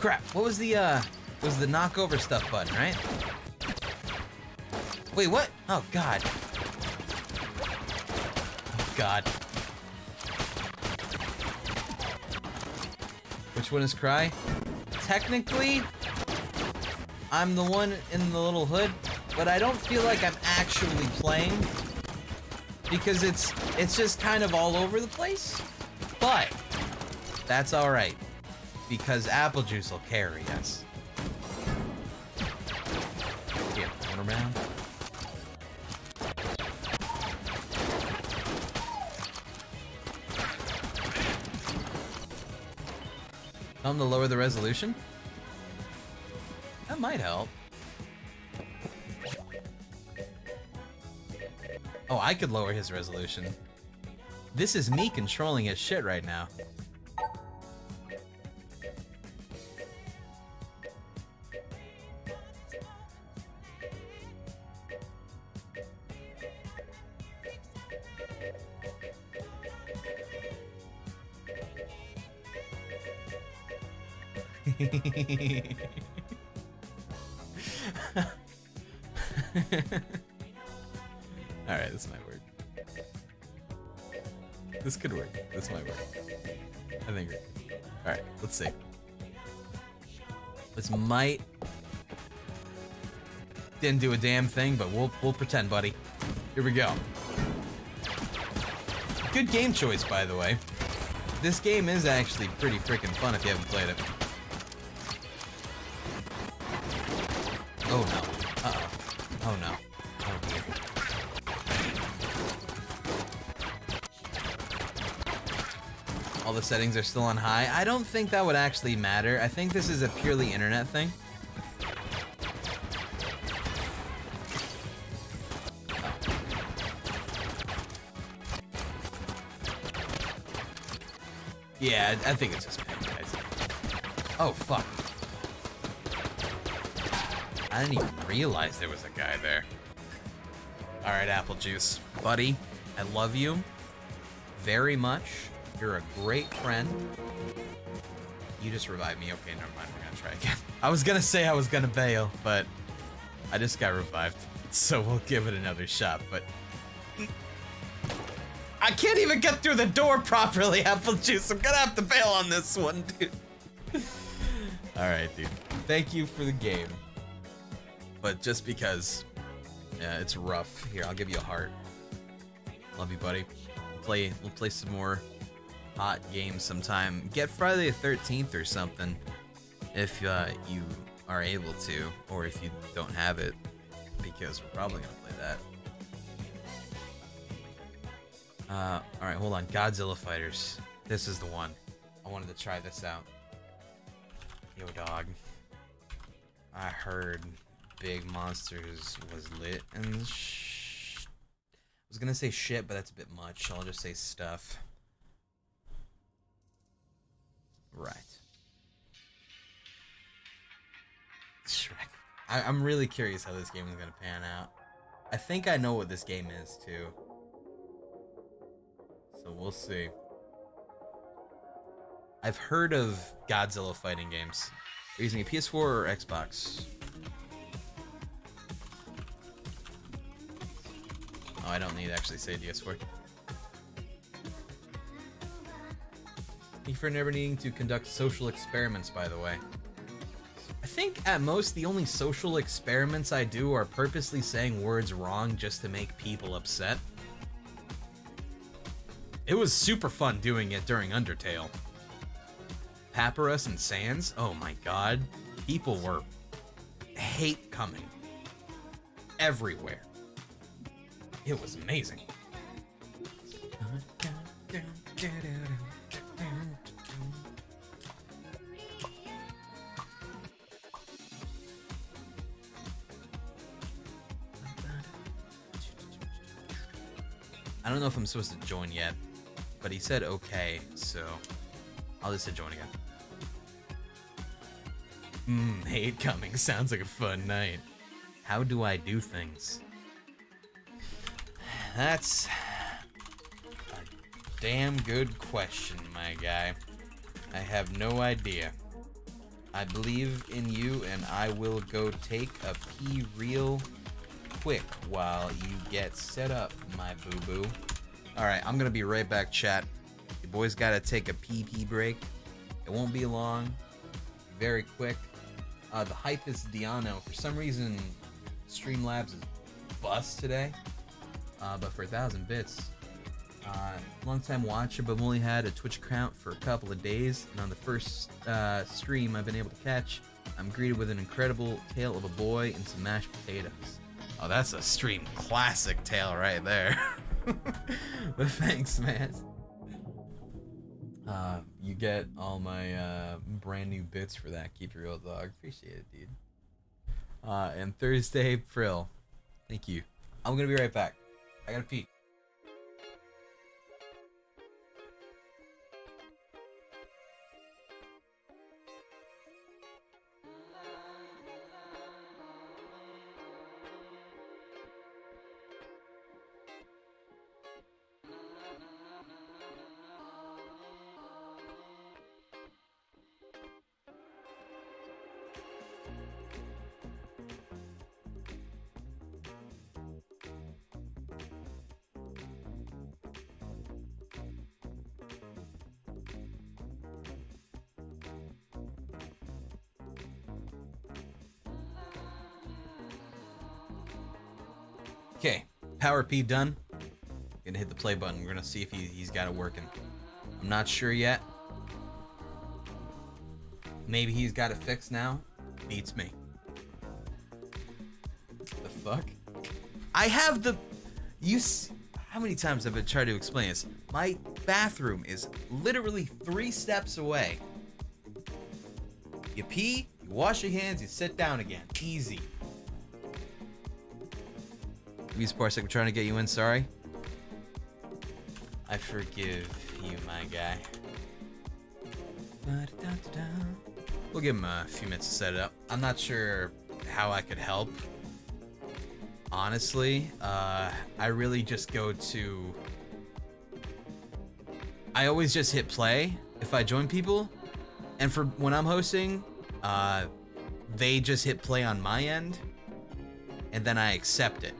[SPEAKER 2] Crap, what was the, uh, was the knockover stuff button, right? Wait, what? Oh, God. God. Which one is Cry? Technically, I'm the one in the little hood, but I don't feel like I'm actually playing because it's it's just kind of all over the place. But that's all right because apple juice will carry us. Tell him to lower the resolution? That might help. Oh, I could lower his resolution. This is me controlling his shit right now. All right, this might work. This could work. This might work. I think. All right, let's see. This might didn't do a damn thing, but we'll we'll pretend, buddy. Here we go. Good game choice, by the way. This game is actually pretty freaking fun if you haven't played it. Oh no. Uh oh. Oh no. Oh dear. All the settings are still on high. I don't think that would actually matter. I think this is a purely internet thing. Yeah, I think it's just me, guys. Oh, fuck. I didn't even realize there was a guy there. Alright, Apple Juice. Buddy, I love you very much. You're a great friend. You just revived me. Okay, never mind. We're gonna try again. *laughs* I was gonna say I was gonna bail, but I just got revived. *laughs* So we'll give it another shot, but I can't even get through the door properly, *laughs* Apple Juice. I'm gonna have to bail on this one, dude. Alright, dude. Thank you for the game. But just because yeah, it's rough. Here, I'll give you a heart. Love you, buddy. Play we'll play some more hot games sometime. Get Friday the 13th or something if uh, you are able to, or if you don't have it, because we're probably gonna play that. Uh, all right, hold on. Godzilla Fighters. This is the one. I wanted to try this out. Yo, dog. I heard Big Monsters was lit and sh- I was gonna say shit, but that's a bit much. I'll just say stuff. Right. Shrek. I- I'm really curious how this game is gonna pan out. I think I know what this game is too. So we'll see. I've heard of Godzilla fighting games. Are you using a PS4 or Xbox? Oh, I don't need to actually say PS4. Thank you for never needing to conduct social experiments, by the way. I think at most the only social experiments I do are purposely saying words wrong just to make people upset. It was super fun doing it during Undertale. Papyrus and Sans, oh my god. People were hate coming everywhere. It was amazing. I don't know if I'm supposed to join yet, but he said okay, so I'll just join again. Hmm, hate coming. *laughs* Sounds like a fun night. How do I do things? That's a damn good question, my guy. I have no idea. I believe in you, and I will go take a pee real quick while you get set up, my boo boo. Alright, I'm gonna be right back, chat. You boys gotta take a pee pee break. It won't be long, very quick. Uh, the hype is Diano. For some reason, Streamlabs is bust today. Uh, but for a thousand bits, uh, long time watcher, but I've only had a Twitch account for a couple of days, and on the first uh, stream I've been able to catch, I'm greeted with an incredible tale of a boy and some mashed potatoes. Oh, that's a stream classic tale right there. but *laughs* *laughs* thanks, man. Uh, you get all my uh, brand new bits for that. Keep your real dog. Appreciate it, dude. Uh, and Thursday, Frill. Thank you. I'm gonna be right back. I gotta pee. Done. Gonna hit the play button. We're gonna see if he, he's got it working. I'm not sure yet. Maybe he's got it fixed now. Beats me. The fuck? I have the. You. How many times have I tried to explain this? My bathroom is literally three steps away. You pee, you wash your hands, you sit down again. Easy. Use Parsec, we're trying to get you in, sorry. I forgive you, my guy. We'll give him a few minutes to set it up. I'm not sure how I could help. Honestly, uh, I really just go to. I always just hit play if I join people, and for when I'm hosting, uh, they just hit play on my end, and then I accept it.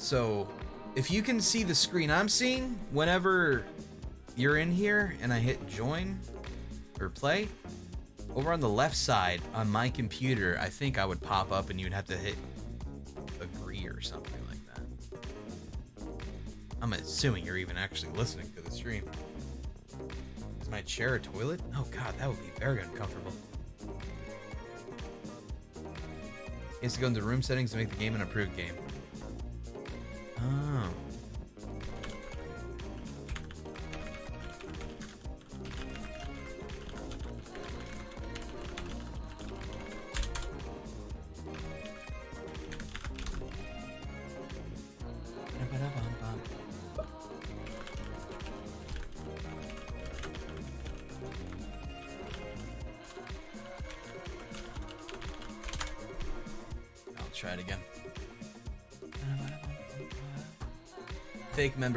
[SPEAKER 2] So, if you can see the screen I'm seeing whenever you're in here and I hit join or play, over on the left side on my computer, I think I would pop up and you'd have to hit agree or something like that. I'm assuming you're even actually listening to the stream. Is my chair a toilet? Oh god, that would be very uncomfortable. He has to go into room settings to make the game an approved game.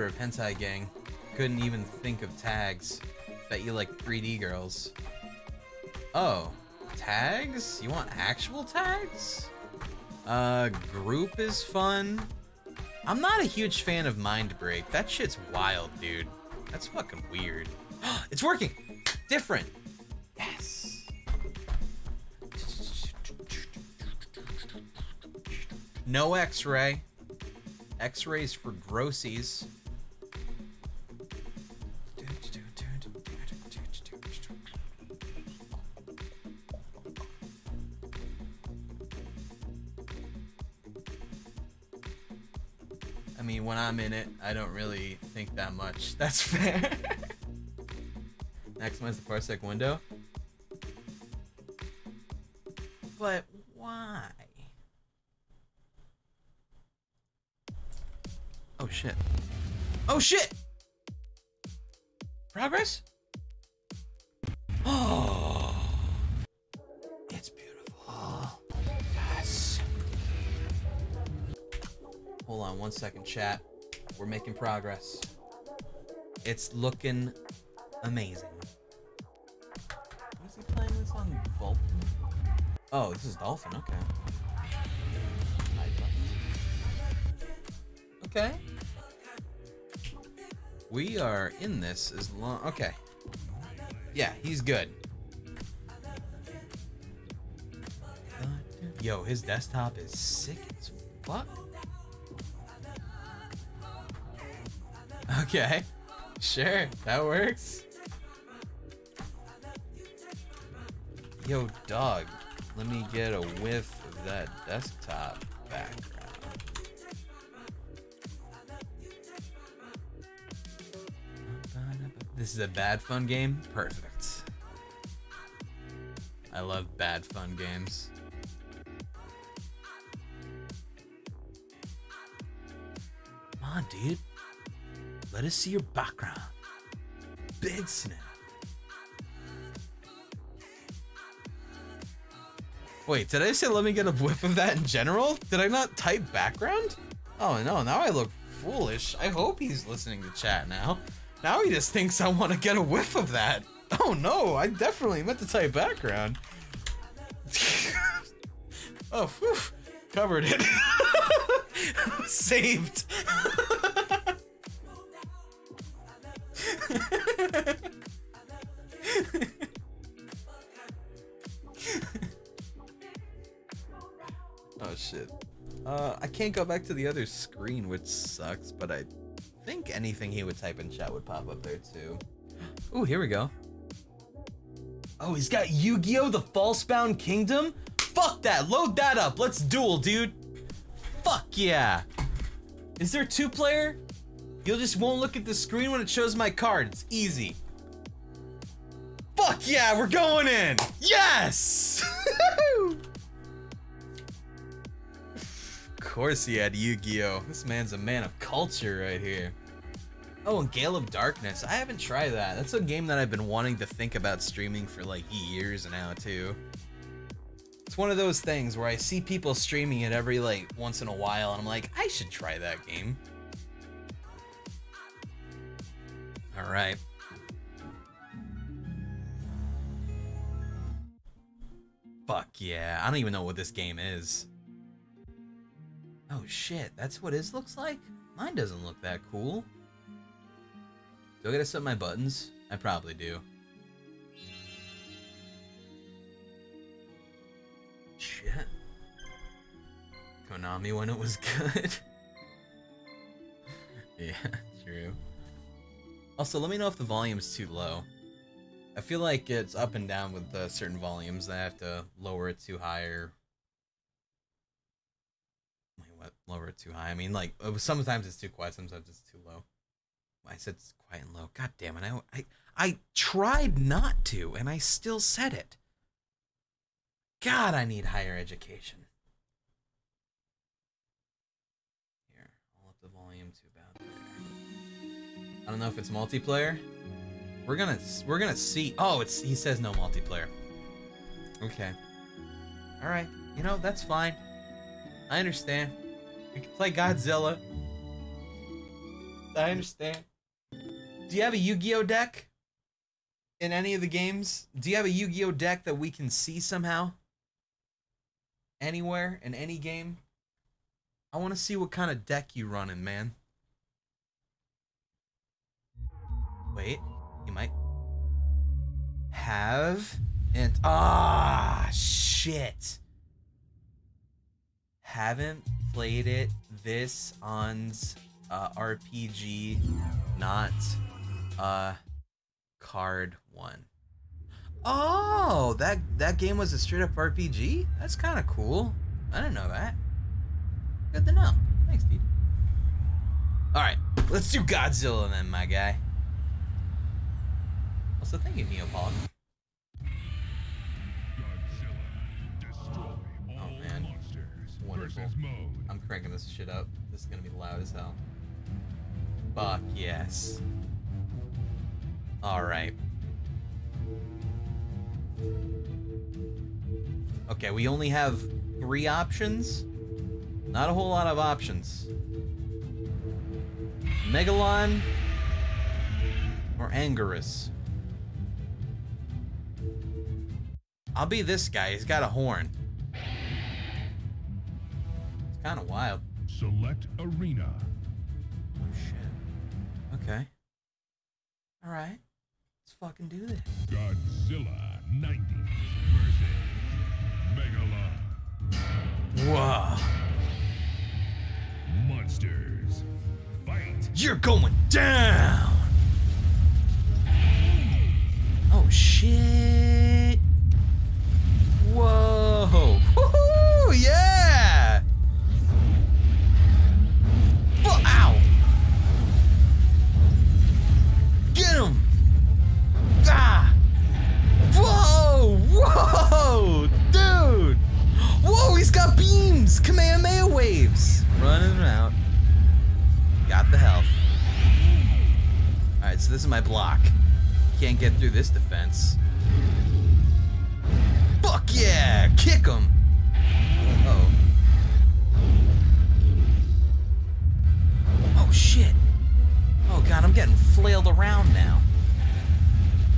[SPEAKER 2] Member of Hentai Gang. Couldn't even think of tags. Bet you like 3D girls. Oh, tags? You want actual tags? Uh, group is fun. I'm not a huge fan of Mind Break. That shit's wild, dude. That's fucking weird. *gasps* it's working! Different! Yes! No x-ray. X-rays for grossies. I'm in it, I don't really think that much. *laughs* That's fair. Maximize the parsec window. But why? Oh shit. Oh shit! Progress? Oh. *gasps* It's beautiful. Yes. Hold on one second, chat. We're making progress. It's looking amazing. Is he playing this on Vulkan? Oh, this is Dolphin, okay. Okay. We are in this as long. Okay. Yeah, he's good. Yo, his desktop is sick as fuck. Okay. Sure, that works. Yo, dog, let me get a whiff of that desktop background. This is a bad fun game? Perfect. I love bad fun games. Let us see your background. Big snap. Wait, did I say let me get a whiff of that in general? Did I not type background? Oh no, now I look foolish. I hope he's listening to chat now. Now he just thinks I want to get a whiff of that. Oh no, I definitely meant to type background. *laughs* oh, whew, covered it. *laughs* Saved. Can't go back to the other screen, which sucks, but I think anything he would type in chat would pop up there too. *gasps* Oh, here we go. Oh, he's got Yu-Gi-Oh! The Falsebound Kingdom? Fuck that, load that up, let's duel, dude. Fuck yeah. Is there two player? You'll just won't look at the screen when it shows my card, it's easy. Fuck yeah, we're going in! Yes! *laughs* course he had Yu-Gi-Oh! This man's a man of culture right here. Oh, and Gale of Darkness. I haven't tried that. That's a game that I've been wanting to think about streaming for like years now too. It's one of those things where I see people streaming it every like once in a while and I'm like, I should try that game. All right. Fuck yeah. I don't even know what this game is. Oh shit, that's what his looks like? Mine doesn't look that cool. Do I gotta set my buttons? I probably do. Shit. Konami when it was *laughs* good. yeah, true. Also, let me know if the volume's too low. I feel like it's up and down with certain volumes. I have to lower it to high or wait, what? Lower too high. I mean, like uh, sometimes it's too quiet, sometimes it's too low. I said it's quiet and low. God damn it! I I I tried not to, and I still said it. God, I need higher education. Here, I'll up the volume to about there. I don't know if it's multiplayer. We're gonna we're gonna see. Oh, it's he says no multiplayer. Okay. All right. You know that's fine. I understand. We can play Godzilla. I understand. Do you have a Yu-Gi-Oh deck? In any of the games? Do you have a Yu-Gi-Oh deck that we can see somehow? Anywhere in any game? I want to see what kind of deck you running, man. Wait, you might have and ah shit. Haven't played it. This on's uh, RPG, not uh card one. Oh, that that game was a straight up RPG. That's kind of cool. I didn't know that. Good to know. Thanks, dude. All right, let's do Godzilla then, my guy. Also, thank you, Neopolon. I'm cranking this shit up. This is gonna be loud as hell. Fuck yes. All right. Okay, we only have three options. Not a whole lot of options. Megalon or Anguirus. I'll be this guy. He's got a horn. Kind of wild.
[SPEAKER 7] Select arena.
[SPEAKER 2] Oh shit. Okay. All right. Let's fucking do this.
[SPEAKER 7] Godzilla 90 versus Megalon.
[SPEAKER 2] Whoa.
[SPEAKER 7] Monsters. Fight.
[SPEAKER 2] You're going down. Oh shit. Whoa. Woohoo! Yeah. Beams. Kamehameha waves. Running out. Got the health. Alright, so this is my block. Can't get through this defense. Fuck yeah! Kick him! Oh. Oh shit. Oh god, I'm getting flailed around now.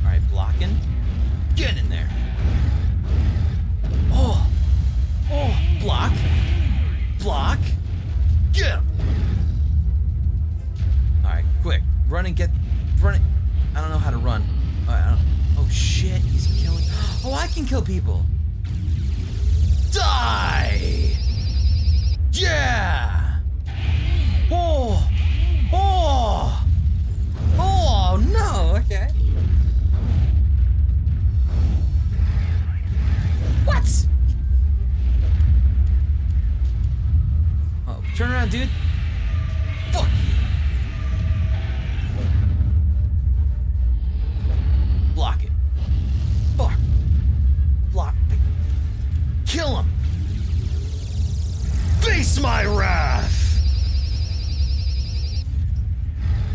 [SPEAKER 2] Alright, blocking. Get in there. Oh. Oh, Block. Block. Get him! Alright, quick. Run and get... Run it. I don't know how to run. Right, oh, shit. He's killing... *gasps* Oh, I can kill people! Die! Yeah! Oh! Oh! Oh, no! Okay. What? Down, dude. Fuck you. Block it. Fuck. Block. Kill him.
[SPEAKER 4] Face my wrath!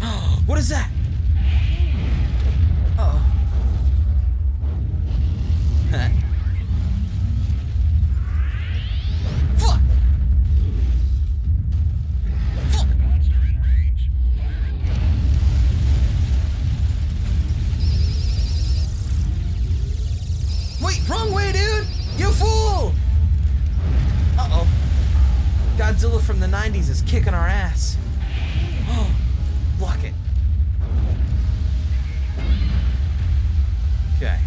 [SPEAKER 4] *gasps*
[SPEAKER 2] what is that? *laughs* Uh oh. Kicking our ass. *gasps* Oh, block it. Okay.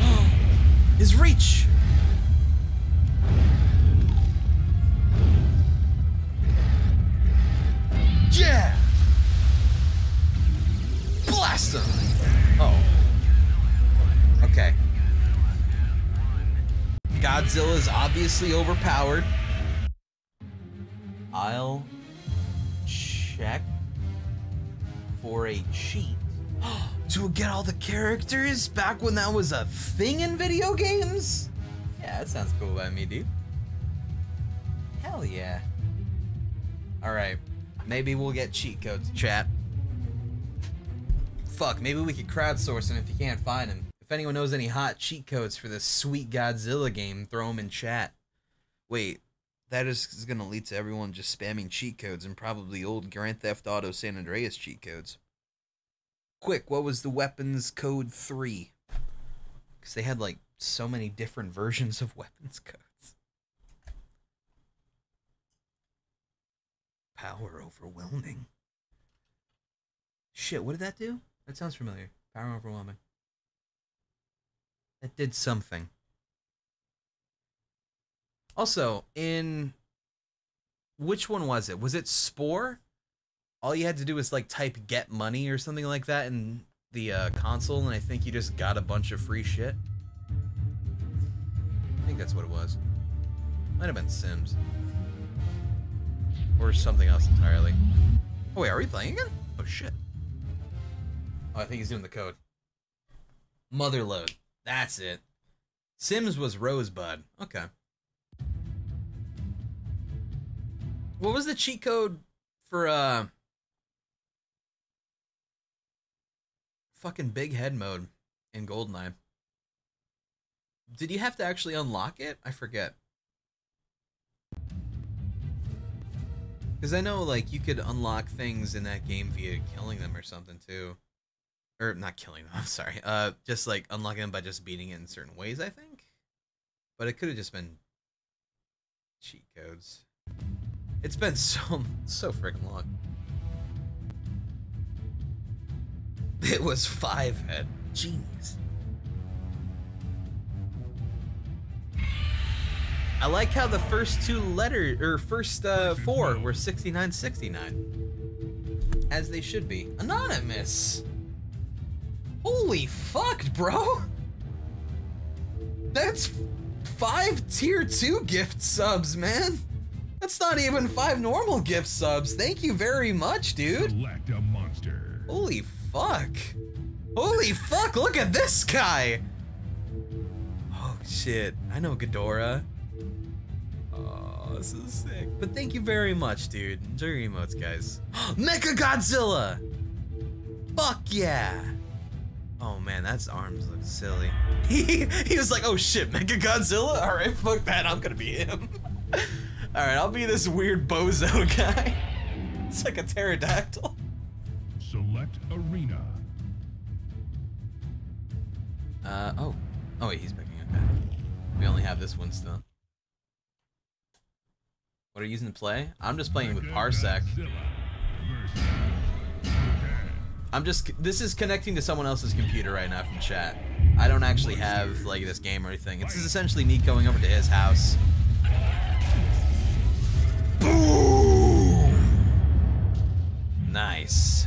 [SPEAKER 2] *gasps* His reach. Yeah. Blast him. Oh. Okay. Godzilla is obviously overpowered. The characters back when that was a thing in video games. Yeah, that sounds cool by me, dude. Hell yeah. All right, maybe we'll get cheat codes, chat. Fuck, maybe we could crowdsource them if you can't find them. If anyone knows any hot cheat codes for this sweet Godzilla game, throw them in chat. Wait, that is is gonna lead to everyone just spamming cheat codes and probably old Grand Theft Auto San Andreas cheat codes. Quick, what was the weapons code 3? Because they had like so many different versions of weapons codes. Power overwhelming. Shit, what did that do? That sounds familiar. Power overwhelming. That did something. Also, in which one was it? Was it Spore? All you had to do was like type get money or something like that in the uh, console, and I think you just got a bunch of free shit. I think that's what it was. Might have been Sims. Or something else entirely. Oh wait, are we playing again? Oh shit. Oh, I think he's doing the code. Motherlode. That's it. Sims was Rosebud. Okay. What was the cheat code for uh fucking big head mode in Goldeneye? Did you have to actually unlock it? I forget. Because I know, like, you could unlock things in that game via killing them or something, too. Or, not killing them, *laughs* I'm sorry. Uh, just, like, unlocking them by just beating it in certain ways, I think? But it could have just been cheat codes. It's been *laughs* so, so freaking long. *laughs* It was five head. Jeez. I like how the first two letters, or first uh, four, were 6969. As they should be. Anonymous! Holy fuck, bro! That's five tier 2 gift subs, man! That's not even five normal gift subs. Thank you very much, dude.
[SPEAKER 7] Select a monster.
[SPEAKER 2] Holy fuck. Holy fuck, look at this guy! Oh shit, I know Ghidorah. Oh, this is sick. But thank you very much, dude. Enjoy your emotes, guys. *gasps* Mecha Godzilla! Fuck yeah! Oh man, that's arms look silly. *laughs* He, he was like, oh shit, Mecha Godzilla? Alright, fuck that, I'm gonna be him. *laughs* Alright, I'll be this weird bozo *laughs* guy. It's like a pterodactyl. Uh, oh. Oh wait, he's picking okay. We only have this one still. What are you using to play? I'm just playing with Parsec. I'm just, this is connecting to someone else's computer right now from chat. I don't actually have, like, this game or anything. It's essentially me going over to his house. Boom! Nice.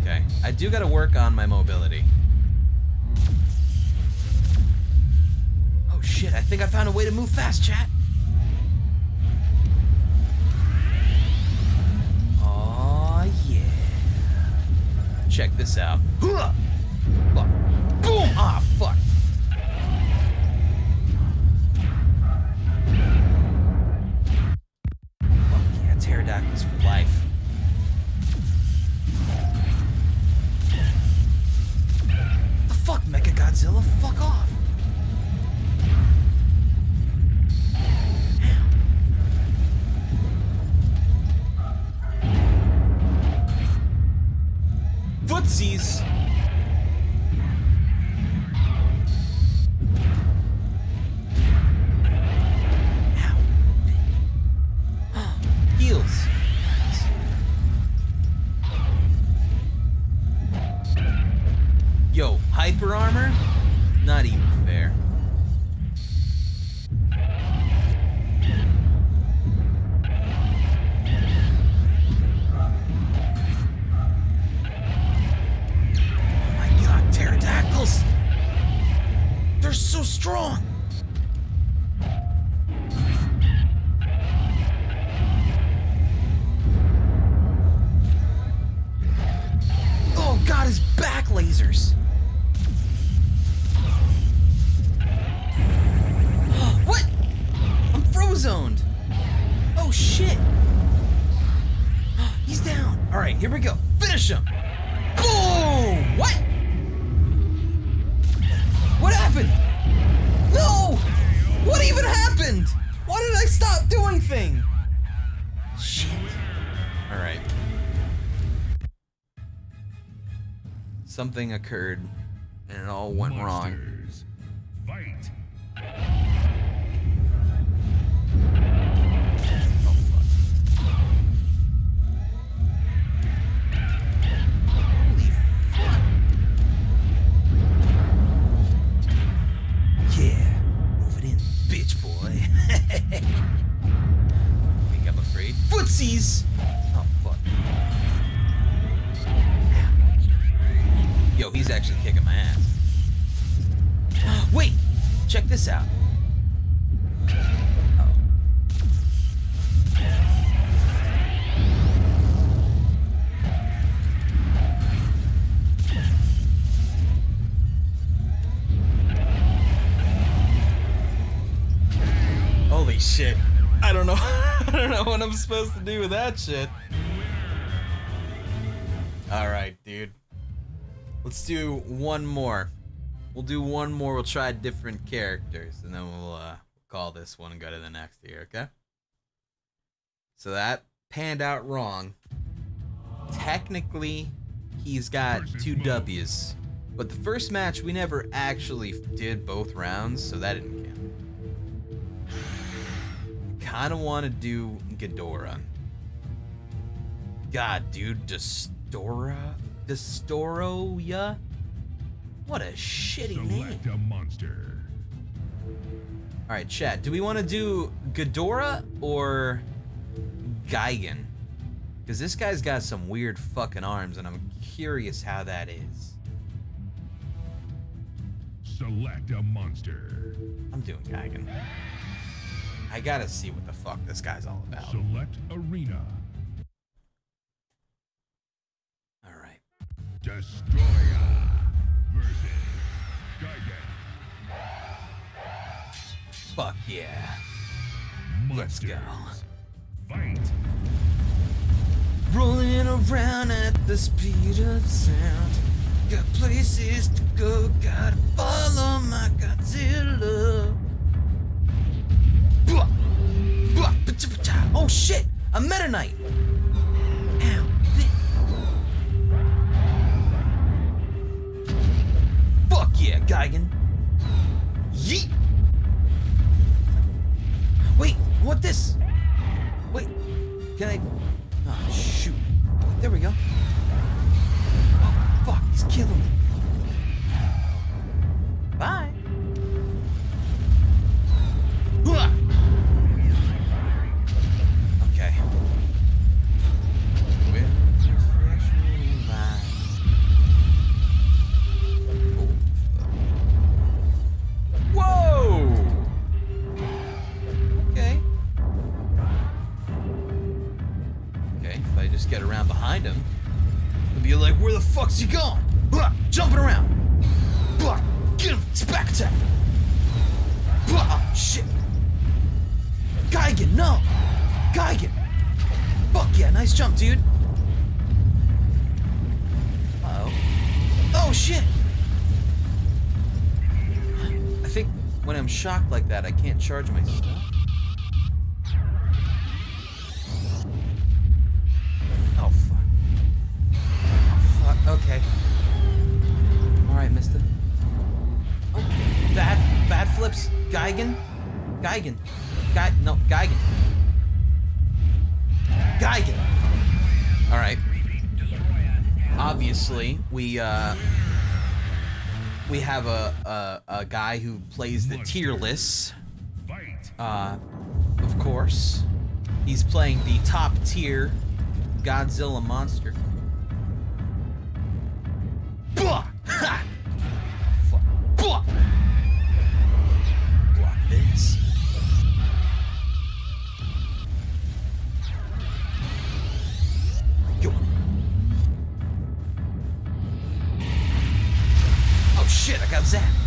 [SPEAKER 2] Okay. I do gotta work on my mobility. Shit, I think I found a way to move fast, chat. Aw, yeah. Check this out. Look. Boom! Ah, fuck. Yeah, pterodactyls for life. The fuck, Mechagodzilla? Fuck off! Footsies. Something occurred to do with that shit. Alright, dude. Let's do one more. We'll do one more. We'll try different characters, and then we'll uh, call this one and go to the next here, okay? So that panned out wrong. Technically, he's got two W's. But the first match, we never actually did both rounds, so that didn't count. *sighs* Kind of want to do Ghidorah. God, dude, Destora? Destoroyah? What a shitty name.
[SPEAKER 7] Select a monster.
[SPEAKER 2] Alright, chat. Do we want to do Ghidorah or Gigan? Because this guy's got some weird fucking arms, and I'm curious how that is.
[SPEAKER 7] Select a monster.
[SPEAKER 2] I'm doing Gigan. I gotta see what the fuck this guy's all about.
[SPEAKER 7] Select arena.
[SPEAKER 2] Alright.
[SPEAKER 7] Destoroyah versus Gigan.
[SPEAKER 2] Fuck yeah. Let's go.
[SPEAKER 7] Fight.
[SPEAKER 2] Rolling around at the speed of sound. Got places to go, gotta follow my Godzilla. Blah, blah, pa-cha, pa-cha. Oh shit! A Meta Knight! Fuck yeah, Gigan. Yeet! Wait, what this? Wait, can I? Oh shoot! There we go. Oh fuck! He's killing me. Bye. shocked like that, I can't charge my stuff. Oh, fuck. Fuck. Okay. Alright, mister. Oh, bad, bad flips. Geigen? Geigen. Geigen. No, Geigen. Geigen! Alright. Obviously, we, uh we have a, a, a guy who plays the tier lists. Uh, of course. He's playing the top tier Godzilla monster. Block this. Zap.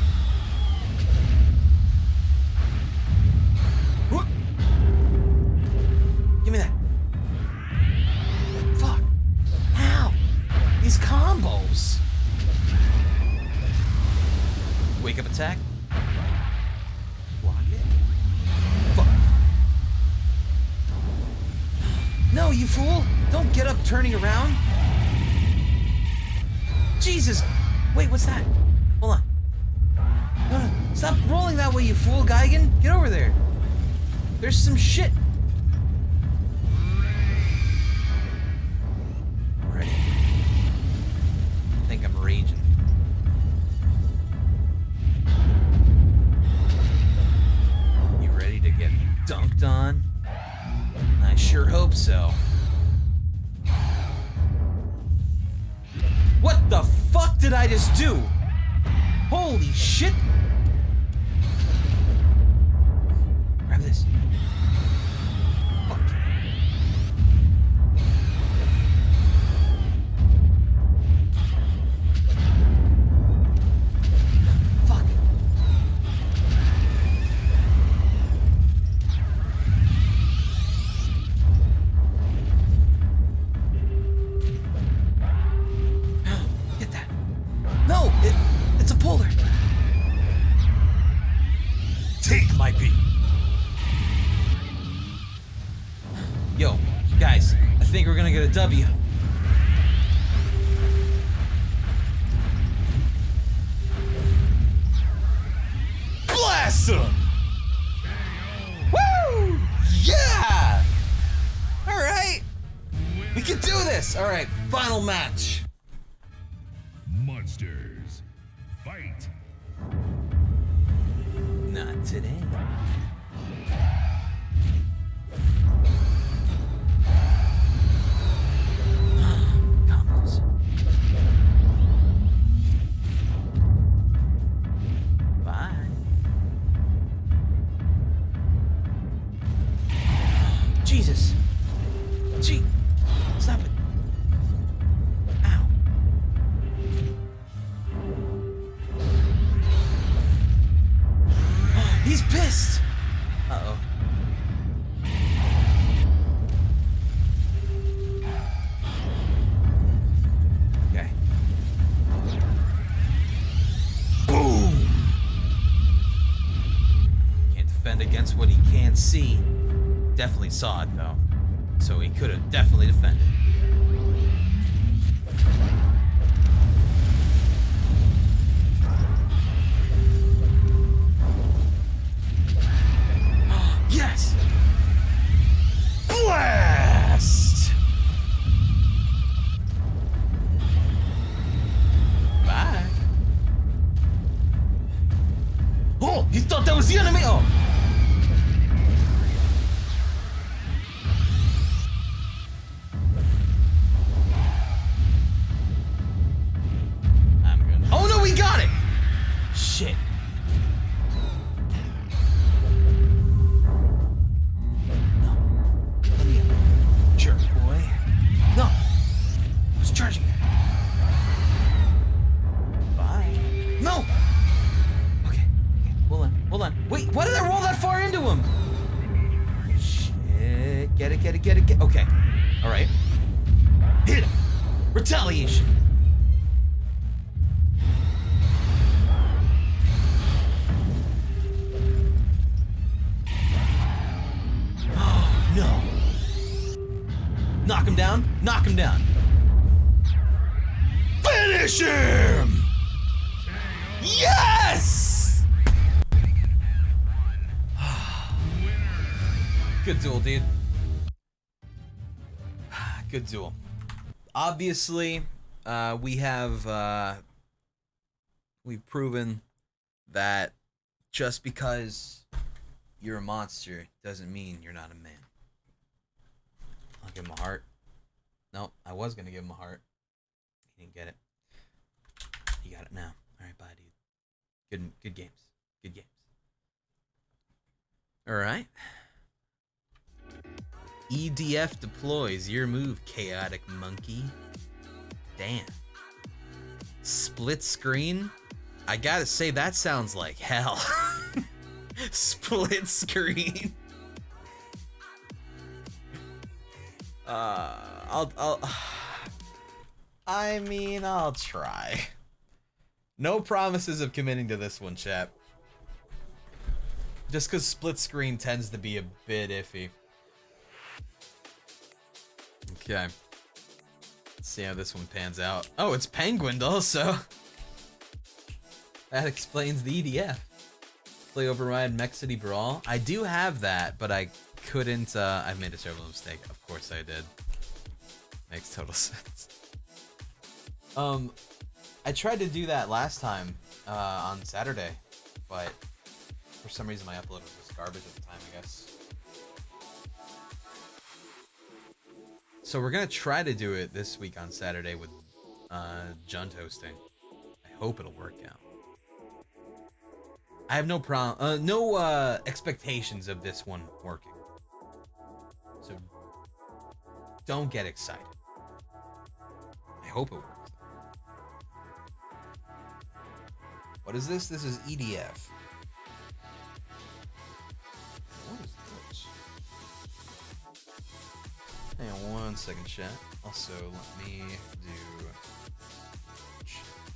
[SPEAKER 2] definitely saw it, though. So he could have definitely defended. Obviously, uh, we have uh, we've proven that just because you're a monster doesn't mean you're not a man. I'll give him a heart. No, I was gonna give him a heart. He didn't get it. He got it now. All right, bye, dude. Good, good games. Good games. All right. EDF deploys. Your move, chaotic monkey. Damn. Split screen. I gotta say that sounds like hell. *laughs* Split screen. Uh, I'll, I'll. *sighs* I mean, I'll try. No promises of committing to this one, chap. Just because split screen tends to be a bit iffy. Okay. Let's see how this one pans out. Oh, it's Penguin also. *laughs* That explains the EDF. Play Override Mech City Brawl. I do have that, but I couldn't. Uh, I made a terrible mistake. Of course I did. Makes total *laughs* sense. Um, I tried to do that last time uh, on Saturday, but for some reason my upload was just garbage at the time, I guess. So we're gonna try to do it this week on Saturday with uh, hosting. I hope it'll work out. I have no problem, uh, no uh, expectations of this one working. So don't get excited. I hope it works. What is this? This is EDF. On one second, chat. Also, let me do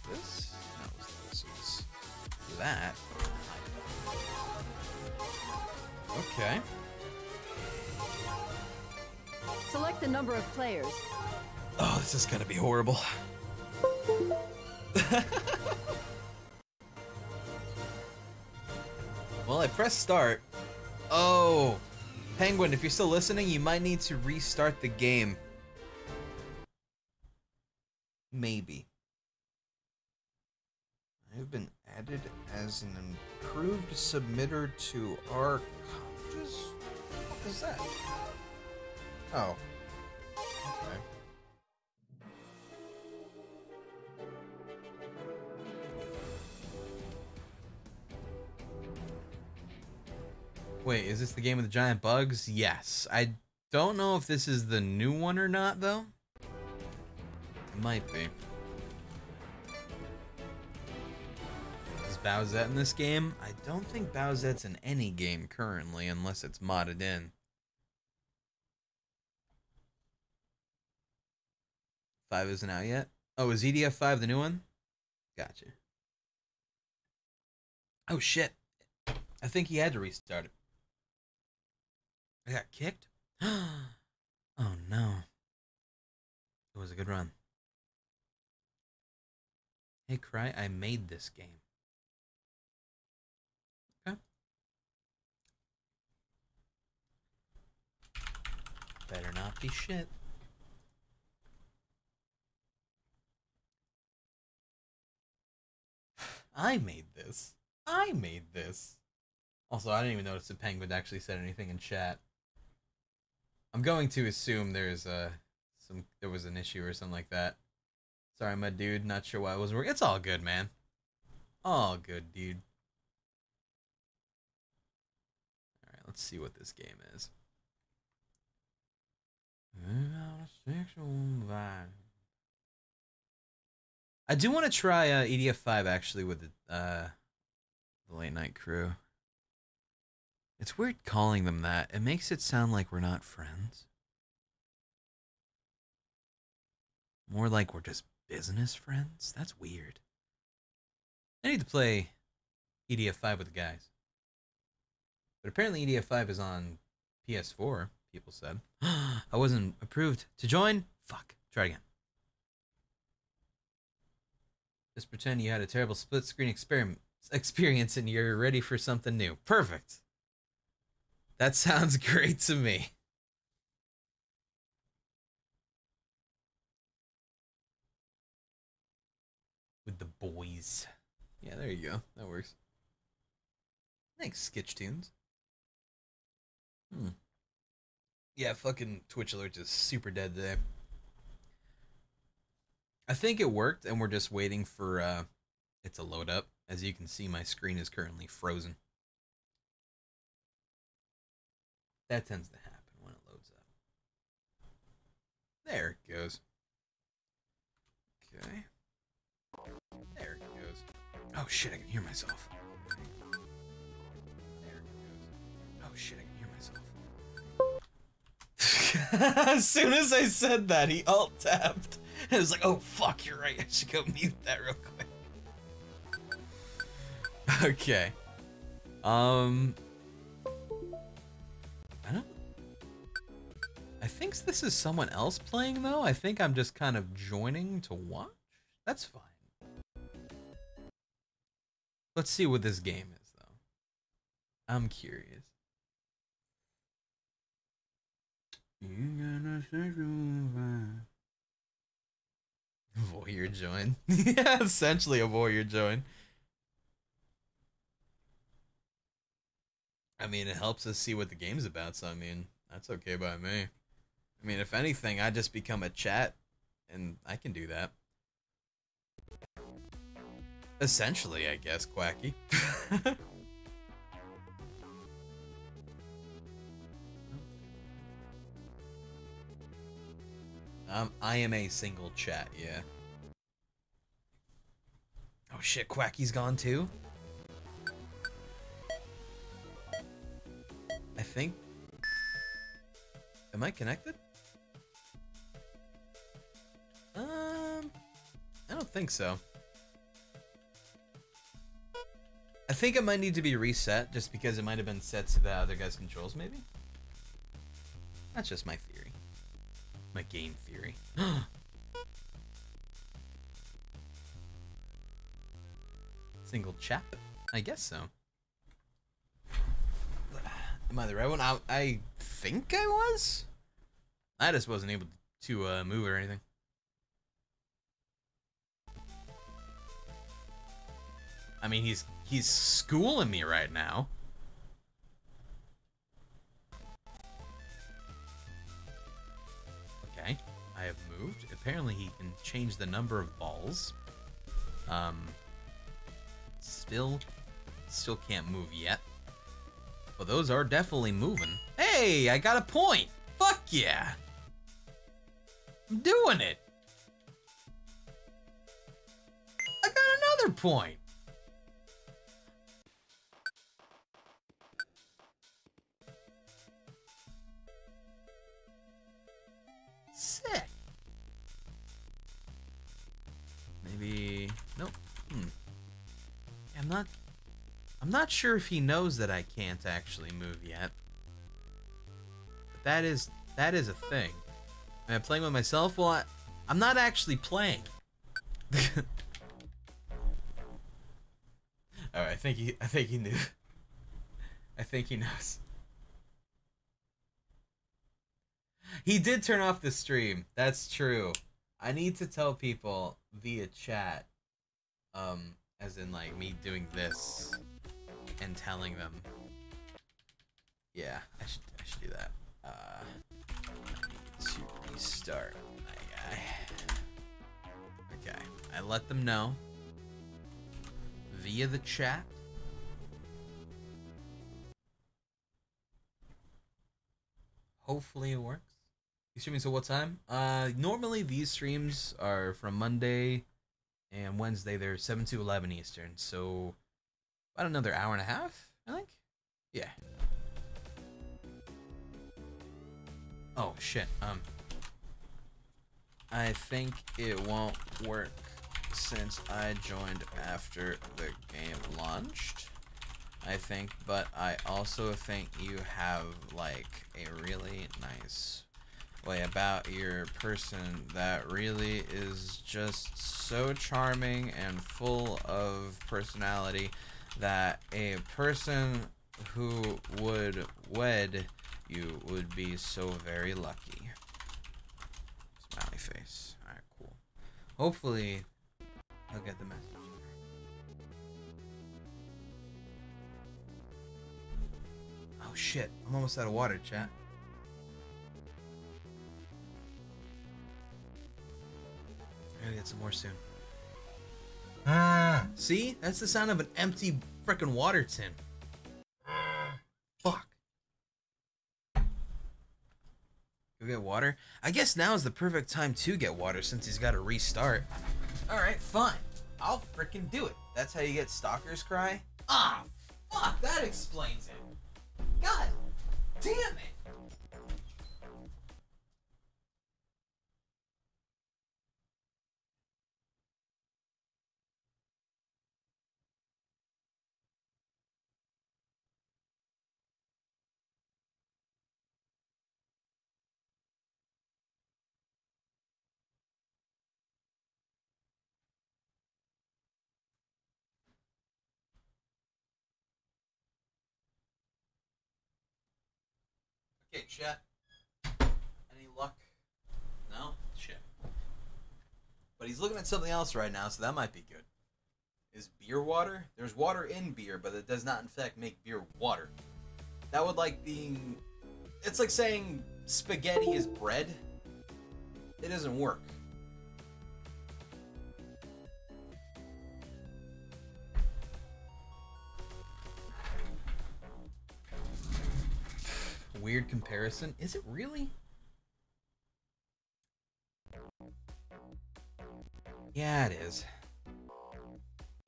[SPEAKER 2] this. No, this is that. Okay.
[SPEAKER 8] Select the number of players.
[SPEAKER 2] Oh, this is gonna be horrible. *laughs* well, I press start. Oh, Penguin, if you're still listening, you might need to restart the game. Maybe. I've been added as an improved submitter to our? What is that? Oh. Okay. Wait, is this the game with the giant bugs? Yes. I don't know if this is the new one or not, though. It might be. Is Bowsette in this game? I don't think Bowsette's in any game currently, unless it's modded in. Five isn't out yet. Oh, is EDF five the new one? Gotcha. Oh shit! I think he had to restart it. I got kicked. *gasps* oh no! It was a good run. Hey, Cry, I made this game. Okay. Better not be shit. *sighs* I made this. I made this. Also, I didn't even notice the penguin actually said anything in chat. I'm going to assume there's uh some there was an issue or something like that. Sorry, my dude. Not sure why it wasn't working. It's all good, man. All good, dude. All right, let's see what this game is. I do want to try uh, EDF five actually with the uh, the late night crew. It's weird calling them that. It makes it sound like we're not friends. More like we're just business friends. That's weird. I need to play EDF 5 with the guys. But apparently EDF 5 is on PS4, people said. *gasps* I wasn't approved to join? Fuck. Try again. Just pretend you had a terrible split screen experiment experience and you're ready for something new. Perfect. That sounds *laughs* great to me. With the boys. Yeah, there you go. That works. Thanks, Skitch Tunes. Hmm. Yeah, fucking Twitch Alert is super dead today. I think it worked, and we're just waiting for uh, it to load up. As you can see, my screen is currently frozen. That tends to happen when it loads up. There it goes. Okay. There it goes. Oh shit, I can hear myself. There it goes. Oh shit, I can hear myself. *laughs* as soon as I said that, he alt tapped. It was like, oh fuck, you're right. I should go mute that real quick. *laughs* Okay. Um. I think this is someone else playing though. I think I'm just kind of joining to watch. That's fine. Let's see what this game is though. I'm curious. Voyeur join. *laughs* yeah, essentially a voyeur join. I mean, it helps us see what the game's about, so I mean, that's okay by me. I mean, if anything, I just become a chat, and I can do that. Essentially, I guess, Quacky. *laughs* um, I am a single chat, yeah. Oh shit, Quacky's gone too? I think. Am I connected? Think so. I think it might need to be reset just because it might have been set to the other guy's controls, maybe? That's just my theory. My game theory. *gasps* Single chap? I guess so. Am I the right one? I, I think I was? I just wasn't able to uh, move or anything. I mean, he's he's schooling me right now. Okay, I have moved. Apparently, he can change the number of balls. Um, still, still can't move yet. But those are definitely moving. Hey, I got a point. Fuck yeah. I'm doing it. I got another point. Maybe nope. Hmm. I'm not. I'm not sure if he knows that I can't actually move yet. But that is that is a thing. Am I playing with myself? Well, I, I'm not actually playing. *laughs* All right, I think he. I think he knew. *laughs* I think he knows. He did turn off the stream. That's true. I need to tell people via chat, um, as in like me doing this and telling them. Yeah, I should I should do that. Uh, to restart my guy. Okay, I let them know via the chat. Hopefully it works. Streaming so what time? Uh, normally these streams are from Monday and Wednesday. They're seven to eleven Eastern, so about another hour and a half, I think. Yeah. Oh shit. Um. I think it won't work since I joined after the game launched. I think, but I also think you have like a really nice way about your person that really is just so charming and full of personality that a person who would wed you would be so very lucky. Smiley face. Alright, cool. Hopefully, I'll get the message. Oh shit, I'm almost out of water, chat. I gotta get some more soon. Ah, see? That's the sound of an empty frickin' water tin. Fuck. Go get water? I guess now is the perfect time to get water since he's got to restart. Alright, fine. I'll frickin' do it. That's how you get stalkers cry? Ah, fuck, that explains it. God damn it. Okay, chat. Any luck? No? Shit. But he's looking at something else right now, so that might be good. Is beer water? There's water in beer, but it does not in fact make beer water. That would like being it's like saying spaghetti is bread. It doesn't work. Weird comparison. Is it really? Yeah, it is.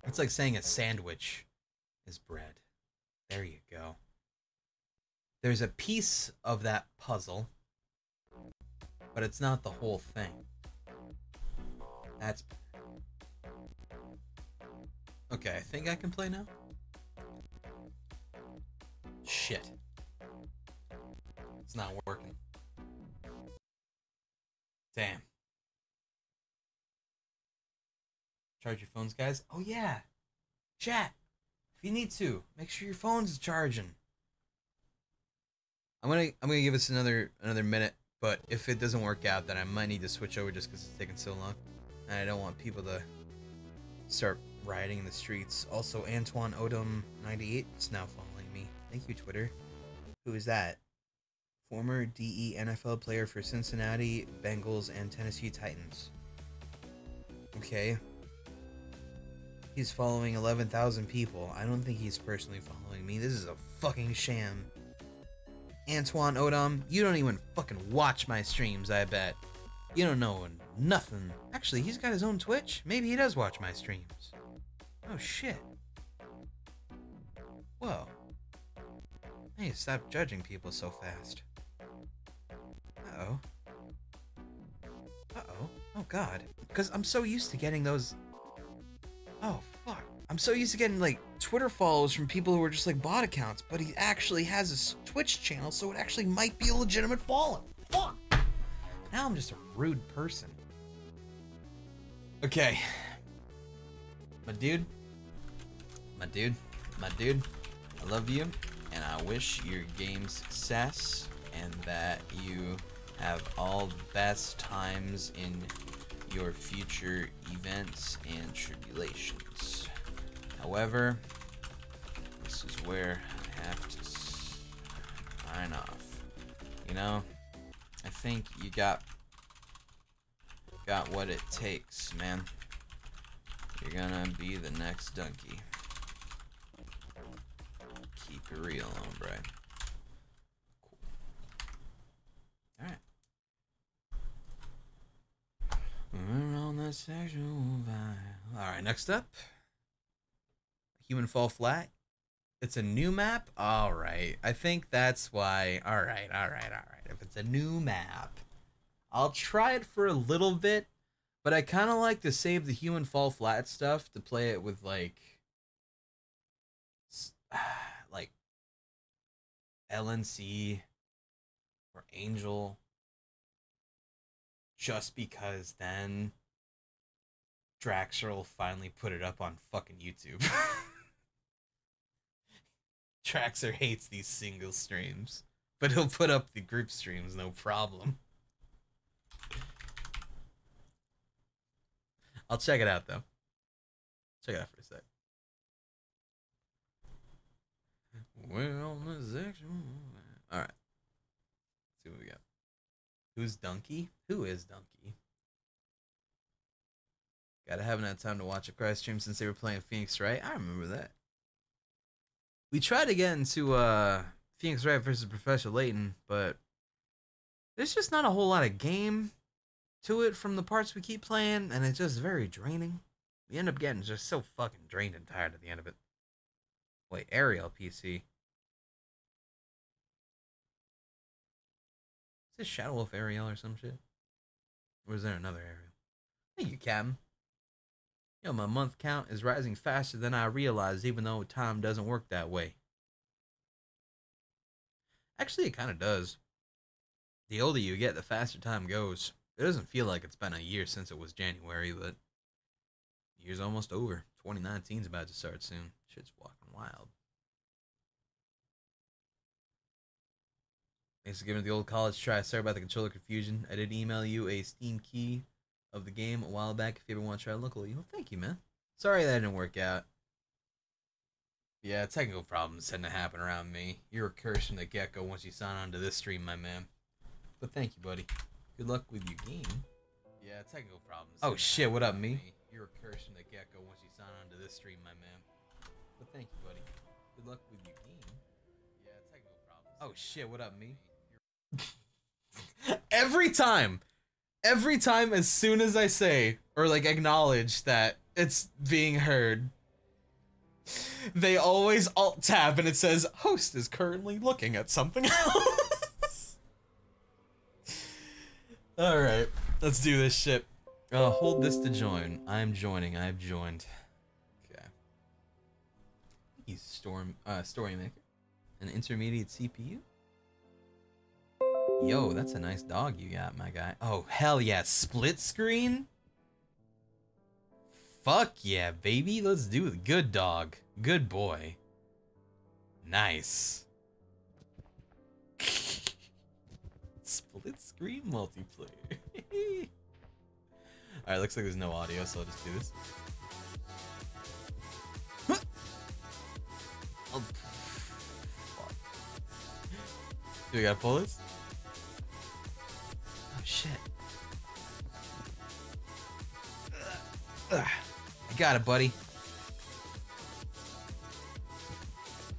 [SPEAKER 2] It's like saying a sandwich is bread. There you go. There's a piece of that puzzle, but it's not the whole thing. That's. Okay, I think I can play now. Shit. It's not working. Damn. Charge your phones, guys. Oh yeah. Chat. If you need to, make sure your phone's charging. I'm gonna I'm gonna give us another another minute, but if it doesn't work out, then I might need to switch over just because it's taking so long, and I don't want people to start rioting in the streets. Also, Antwan Odom 98 is now following me. Thank you, Twitter. Who is that? Former DE NFL player for Cincinnati Bengals and Tennessee Titans. Okay. He's following 11,000 people. I don't think he's personally following me. This is a fucking sham. Antwan Odom, you don't even fucking watch my streams, I bet. You don't know nothing. Actually, he's got his own Twitch. Maybe he does watch my streams. Oh shit. Whoa. To stop judging people so fast. Uh-oh. Uh-oh. Oh god. Because I'm so used to getting those... Oh, fuck. I'm so used to getting, like, Twitter follows from people who are just, like, bot accounts, but he actually has a Twitch channel, so it actually might be a legitimate follow. Fuck! Now I'm just a rude person. Okay. My dude. My dude. My dude. I love you, and I wish your game success, and that you have all best times in your future events and tribulations. However, this is where I have to sign off. You know, I think you got got what it takes, man. You're gonna be the next donkey. Keep it real, hombre. Cool. Alright. We're on the sexual vibe. Alright, next up. Human Fall Flat It's a new map? Alright. I think that's why. Alright, alright, alright. If it's a new map, I'll try it for a little bit, but I kind of like to save the human fall flat stuff to play it with, like. *sighs* Like. LNC or Angel. Just because then. Draxler will finally put it up on fucking YouTube. *laughs* Traxer hates these single streams, but he'll put up the group streams no problem. I'll check it out though. Check it out for a sec. Well. All right. Let's see what we got. Who's Donkey? Who is Donkey? Gotta haven't had time to watch a cry stream since they were playing Phoenix Wright. I remember that. We tried to get into uh Phoenix Wright versus Professor Layton, but there's just not a whole lot of game to it from the parts we keep playing, and it's just very draining. We end up getting just so fucking drained and tired at the end of it. Wait, Ariel PC. Is this Shadow Wolf Ariel or some shit? Or is there another Ariel? Thank you, Captain. Yo, my month count is rising faster than I realized, even though time doesn't work that way. Actually, it kind of does. The older you get, the faster time goes. It doesn't feel like it's been a year since it was January, but year's almost over. 2019's about to start soon. Shit's walking wild. Thanks for giving it the old college try. Sorry about the controller confusion. I did email you a Steam key of the game a while back if you ever want to try it locally. Well, thank you, man. Sorry that didn't work out. Yeah, technical problems tend to happen around me. You're a curse from the get go once you sign on to this stream, my man. But thank you, buddy. Good luck with your game. Yeah, technical problems. Oh shit, what up, me? You're a curse from the get go once you sign on to this stream, my man. But thank you, buddy. Good luck with your game. Yeah, technical problems. Oh shit, what up, me? Every time every time as soon as I say or like acknowledge that it's being heard, they always alt tab and it says host is currently looking at something else. *laughs* All right, let's do this shit. Uh, hold this to join. I'm joining. I've joined. Okay. He's storm uh story maker, an intermediate CPU. Yo, that's a nice dog you got, my guy. Oh, hell yeah. Split screen? Fuck yeah, baby. Let's do it. Good dog. Good boy. Nice. *laughs* Split screen multiplayer. *laughs* Alright, looks like there's no audio, so I'll just do this. *laughs* Oh. Do we gotta pull this? Ugh. I got it, buddy.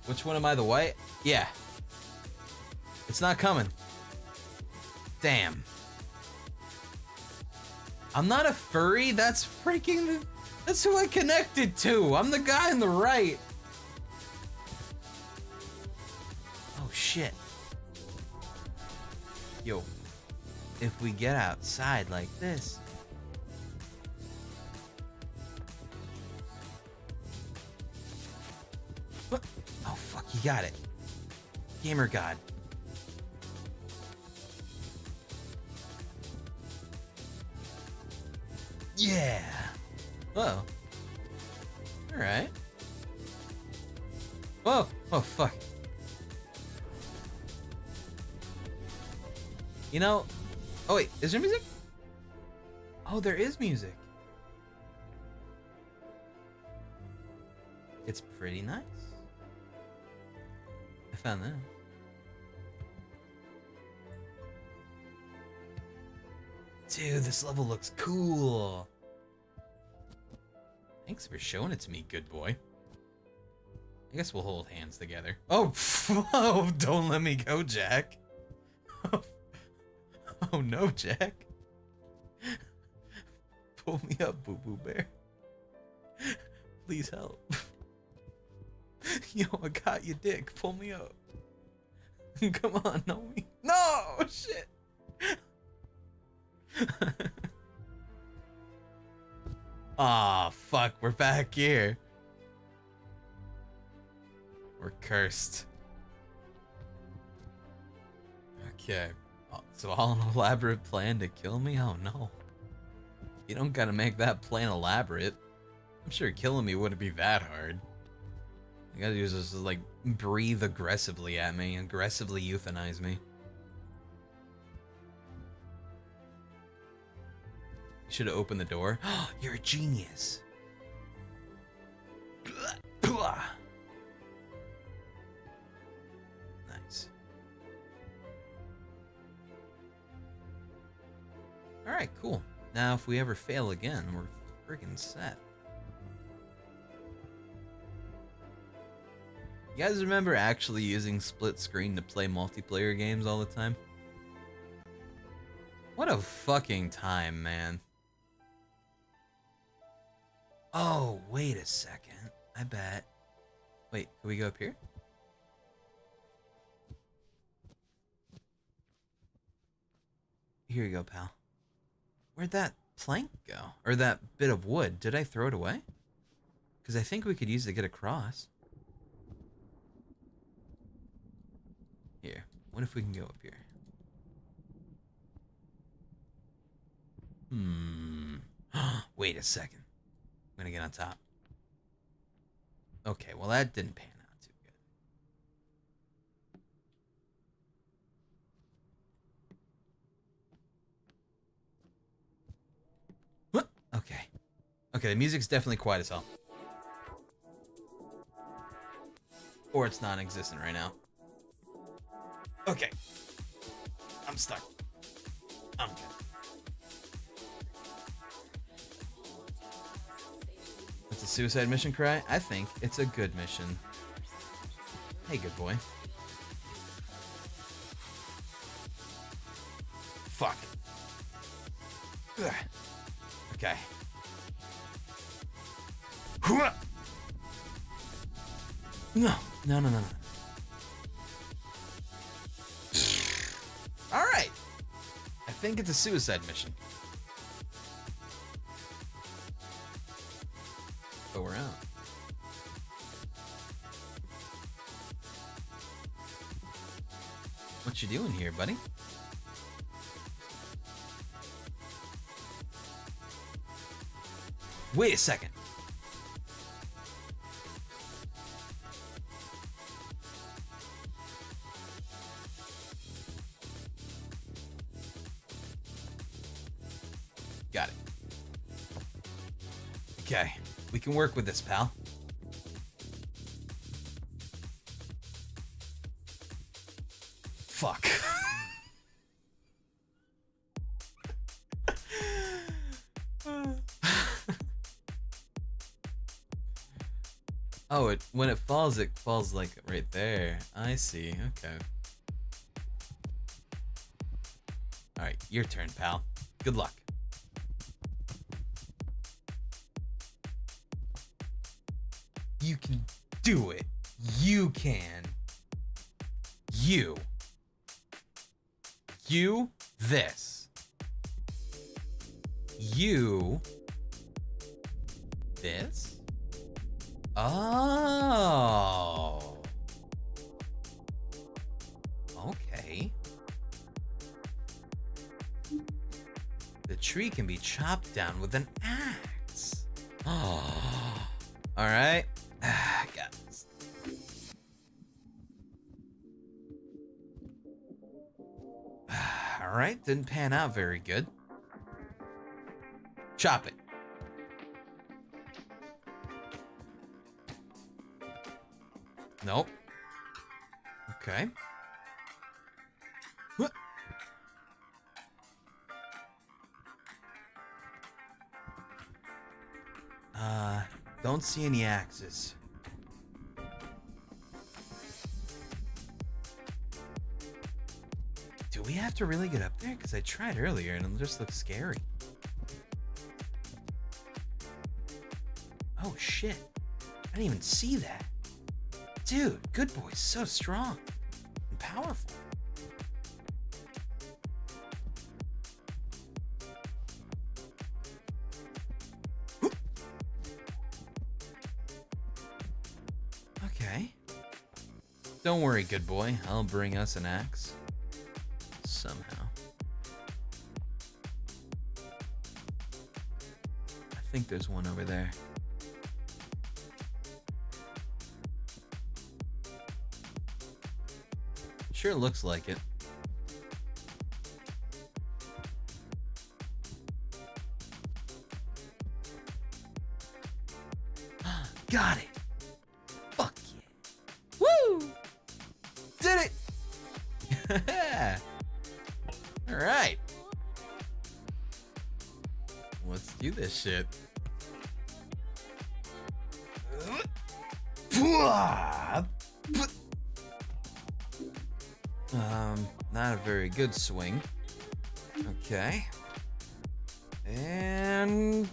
[SPEAKER 2] Which one am I, the white? Yeah. It's not coming. Damn. I'm not a furry. That's freaking. That's who I connected to. I'm the guy on the right. Oh shit. Yo, if we get outside like this. Got it. Gamer God. Yeah. Whoa. Alright. Whoa. Oh fuck. You know, oh wait, is there music? Oh, there is music. It's pretty nice. I found that. Dude, this level looks cool. Thanks for showing it to me, good boy. I guess we'll hold hands together. Oh, *laughs* oh don't let me go, Jack. *laughs* Oh no, Jack. *laughs* Pull me up, Boo Boo Bear. Please help. *laughs* Yo, I got your dick. Pull me up. *laughs* Come on, no me. No shit. *laughs* Aw, fuck, we're back here. We're cursed. Okay. uh, So all an elaborate plan to kill me? Oh no. You don't gotta make that plan elaborate. I'm sure killing me wouldn't be that hard. You gotta use this just like breathe aggressively at me, aggressively euthanize me. Should have opened the door. *gasps* You're a genius. *clears throat* Nice. Alright, cool. Now, if we ever fail again, we're freaking set. You guys remember actually using split screen to play multiplayer games all the time? What a fucking time, man. Oh, wait a second. I bet. Wait, can we go up here? Here you go, pal. Where'd that plank go? Or that bit of wood? Did I throw it away? Because I think we could use it to get across. Here. What if we can go up here? Hmm. *gasps* Wait a second. I'm gonna get on top. Okay, well that didn't pan out too good. What? Okay. Okay, the music's definitely quiet as hell. Or it's non-existent right now. Okay. I'm stuck. I'm good. It's a suicide mission cry? I think it's a good mission. Hey, good boy. Fuck. Ugh. Okay. No, no, no, no. All right. I think it's a suicide mission. But we're out. What you doing here, buddy? Wait a second. Can work with this, pal. Fuck. *laughs* oh, it when it falls, it falls like right there. I see. Okay. All right, your turn, pal. Good luck. With an axe. Oh. *gasps* All right. *sighs* Got this. *sighs* All right, didn't pan out very good. Chop it. See any axes. Do we have to really get up there? Because I tried earlier and it just looks scary. Oh shit. I didn't even see that. Dude, good boy's so strong and powerful. Don't worry, good boy. I'll bring us an axe. Somehow. I think there's one over there. Sure looks like it. *gasps* Got it. Shit. Um, not a very good swing. Okay. And!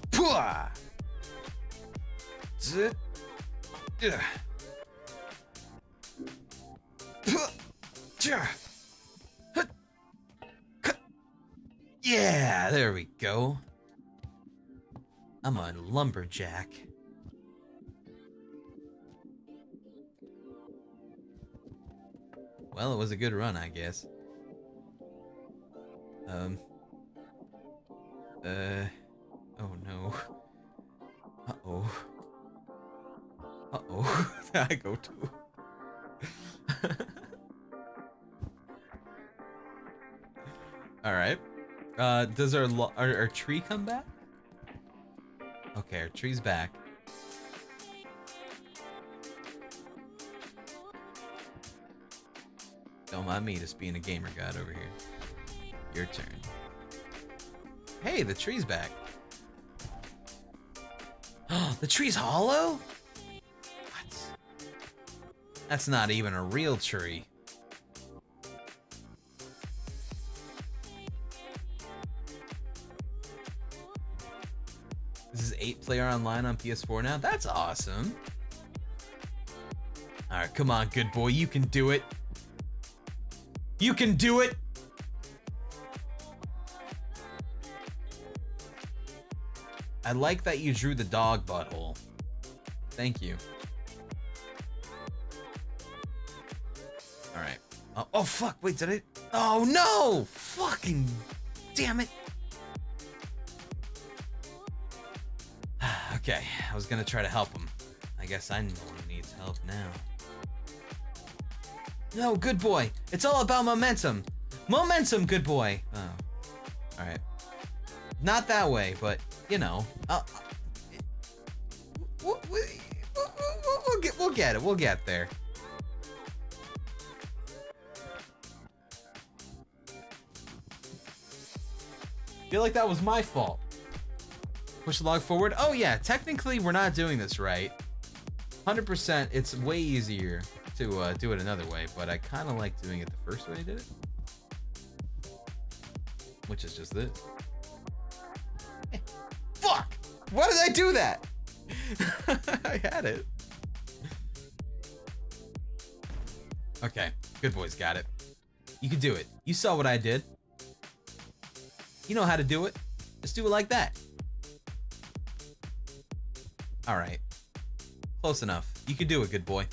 [SPEAKER 2] Lumberjack. Well, it was a good run, I guess. Um. Uh. Oh no. Uh oh. Uh oh. *laughs* there I go to. *laughs* All right. Uh, does our, our our tree come back? Our tree's back. Don't mind me just being a gamer god over here. Your turn. Hey, the tree's back. *gasps* the tree's hollow? What? That's not even a real tree. Is online on PS4 now? That's awesome. Alright, come on, good boy. You can do it. You can do it. I like that you drew the dog butthole. Thank you. All right. Oh, oh fuck! Wait, did it? Oh no! Fucking damn it! I was gonna try to help him. I guess I he needs help now. No, good boy. It's all about momentum. Momentum, good boy. Oh. All right. Not that way, but you know. Uh, we'll get we'll get it. We'll get there. Feel like that was my fault. Push the log forward. Oh yeah, technically we're not doing this right. 100%, it's way easier to uh, do it another way, but I kind of like doing it the first way I did it. Which is just this. *laughs* Fuck! Why did I do that? *laughs* I had it. Okay, good boys got it. You can do it. You saw what I did. You know how to do it. Just do it like that. All right. Close enough. You can do it, good boy.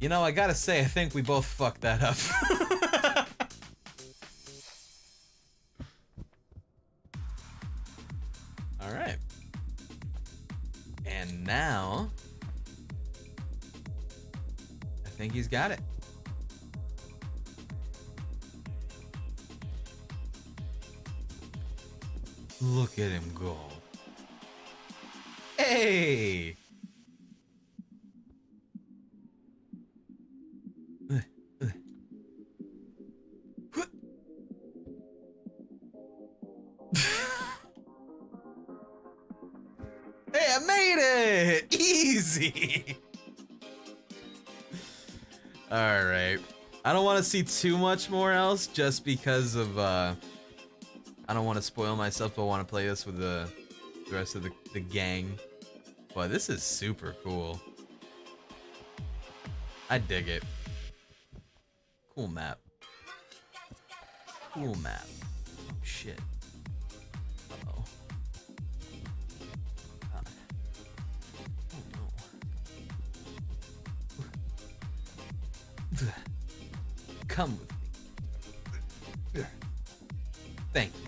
[SPEAKER 2] You know, I gotta say, I think we both fucked that up. *laughs* All right. And now, I think he's got it. Look at him go. Hey! Hey, I made it! *laughs* Easy! Alright. I don't want to see too much more else just because of uh I don't want to spoil myself but I want to play this with the the rest of the, the gang. But this is super cool. I dig it. Cool map. Cool map. Oh shit. Oh no. Come with me. Thank you.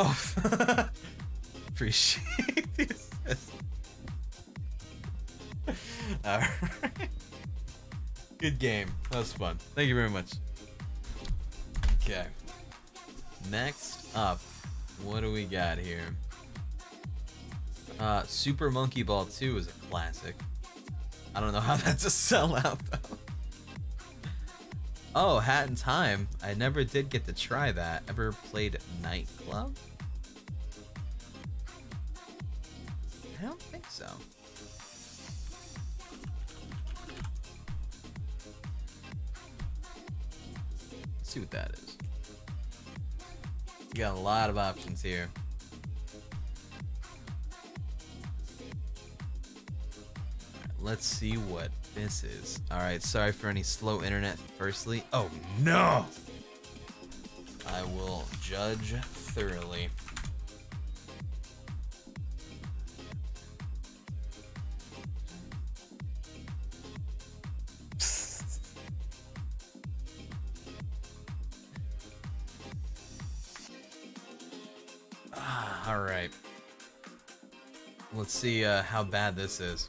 [SPEAKER 2] Oh, *laughs* appreciate the assist. *laughs* All right. Good game. That was fun. Thank you very much. Okay. Next up, what do we got here? Uh, Super Monkey Ball 2 is a classic. I don't know how *laughs* that's a sellout though. Oh, Hat in Time. I never did get to try that. Ever played Nightclub? I don't think so. Let's see what that is. You got a lot of options here. Let's see what this is. Alright, sorry for any slow internet, firstly. Oh no! I will judge thoroughly. *laughs* Ah, All right. Let's see uh, how bad this is.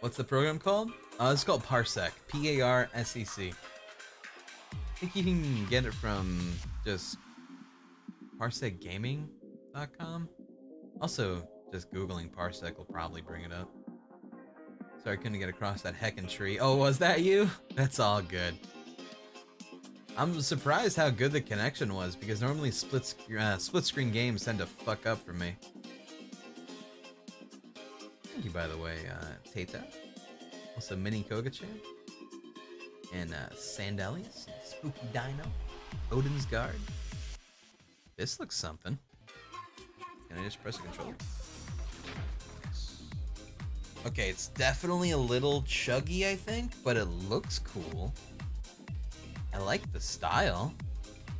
[SPEAKER 2] What's the program called? Uh, it's called Parsec. P A R S C. I think you can get it from just parsecgaming.com. Also, just googling Parsec will probably bring it up. Sorry, couldn't get across that heckin' tree. Oh, was that you? *laughs* That's all good. I'm surprised how good the connection was because normally split uh, split screen games tend to fuck up for me. Thank you, by the way, uh, Tata. Also, Mini Koga-chan. And uh, Sandelius, Spooky Dino, Odin's Guard. This looks something. Can I just press a controller? Yes. Okay, it's definitely a little chuggy, I think, but it looks cool. I like the style.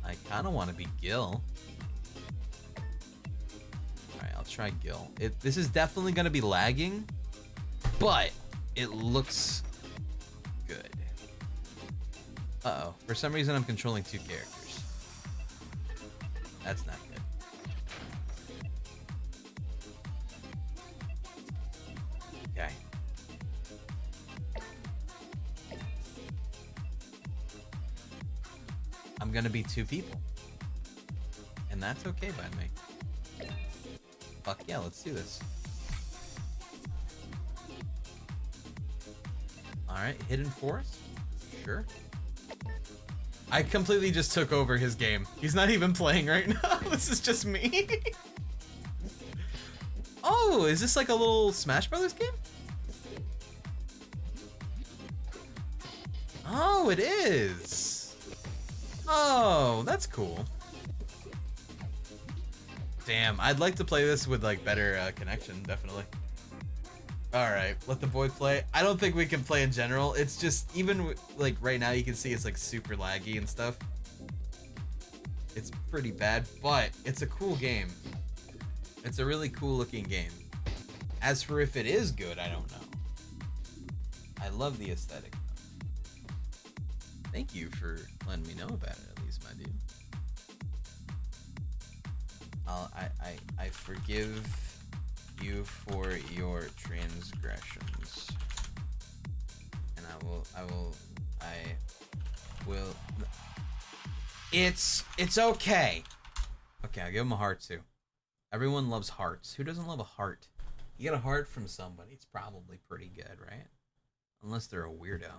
[SPEAKER 2] I kind of want to be Gil. Alright, I'll try Gil. It, this is definitely going to be lagging, but it looks good. Uh-oh. For some reason, I'm controlling two characters. That's not good. Okay. I'm gonna be two people. And that's okay by me. Fuck yeah, let's do this. Alright, Hidden Forest? Sure. I completely just took over his game. He's not even playing right *laughs* now. this is just me. *laughs* oh, is this like a little Smash Brothers game? Oh, it is. Oh, that's cool. Damn, I'd like to play this with like better uh, connection, definitely. All right, let the boy play. I don't think we can play in general. It's just even like right now, you can see it's like super laggy and stuff. It's pretty bad, but it's a cool game. It's a really cool looking game. As for if it is good, I don't know. I love the aesthetic. Thank you for letting me know about it, at least, my dude. I'll, I, I, I forgive you for your transgressions. And I will, I will, I will. It's, it's okay. Okay, I'll give him a heart too. Everyone loves hearts. Who doesn't love a heart? You get a heart from somebody, it's probably pretty good, right? Unless they're a weirdo.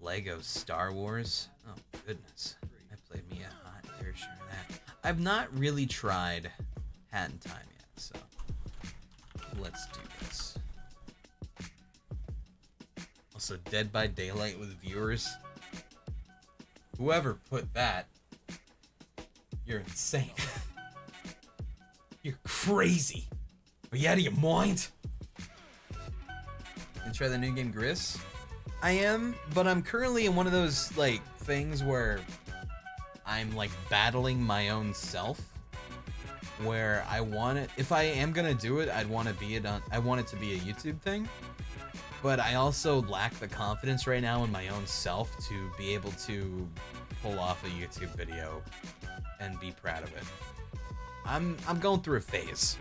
[SPEAKER 2] Lego Star Wars. Oh goodness, I played me a hot fair of that. I've not really tried Hat in Time yet, so let's do this. so Dead by Daylight with viewers. Whoever put that, you're insane. *laughs* you're crazy. Are you out of your mind? And try the new game Gris? I am, but I'm currently in one of those like things where I'm like battling my own self. Where I want it if I am gonna do it, I'd want to be it on I want it to be a YouTube thing. But I also lack the confidence right now in my own self to be able to pull off a YouTube video and be proud of it. I'm I'm going through a phase.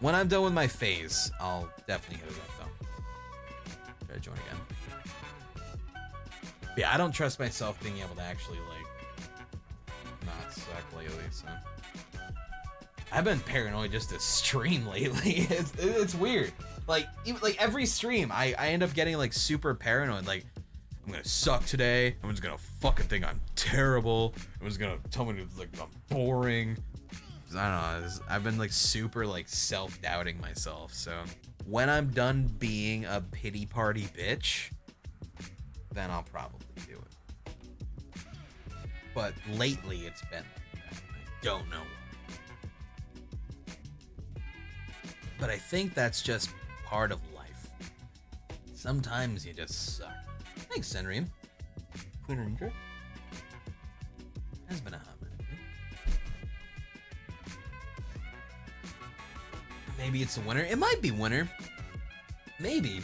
[SPEAKER 2] When I'm done with my phase, I'll definitely hit it up though. Try to join again. Yeah, I don't trust myself being able to actually like not suck lately, so I've been paranoid just to stream lately. *laughs* It's it's weird. Like even like every stream, I I end up getting like super paranoid. Like I'm gonna suck today. Everyone's gonna fucking think I'm terrible. Everyone's gonna tell me like I'm boring. I don't know. I've been like super like self doubting myself. So when I'm done being a pity party bitch, then I'll probably do it. But lately, it's been. I don't know But I think that's just part of life. Sometimes you just suck. Thanks, Senrim. Queen Ranger. Has been a hot minute. Maybe it's a winter. It might be winter. Maybe.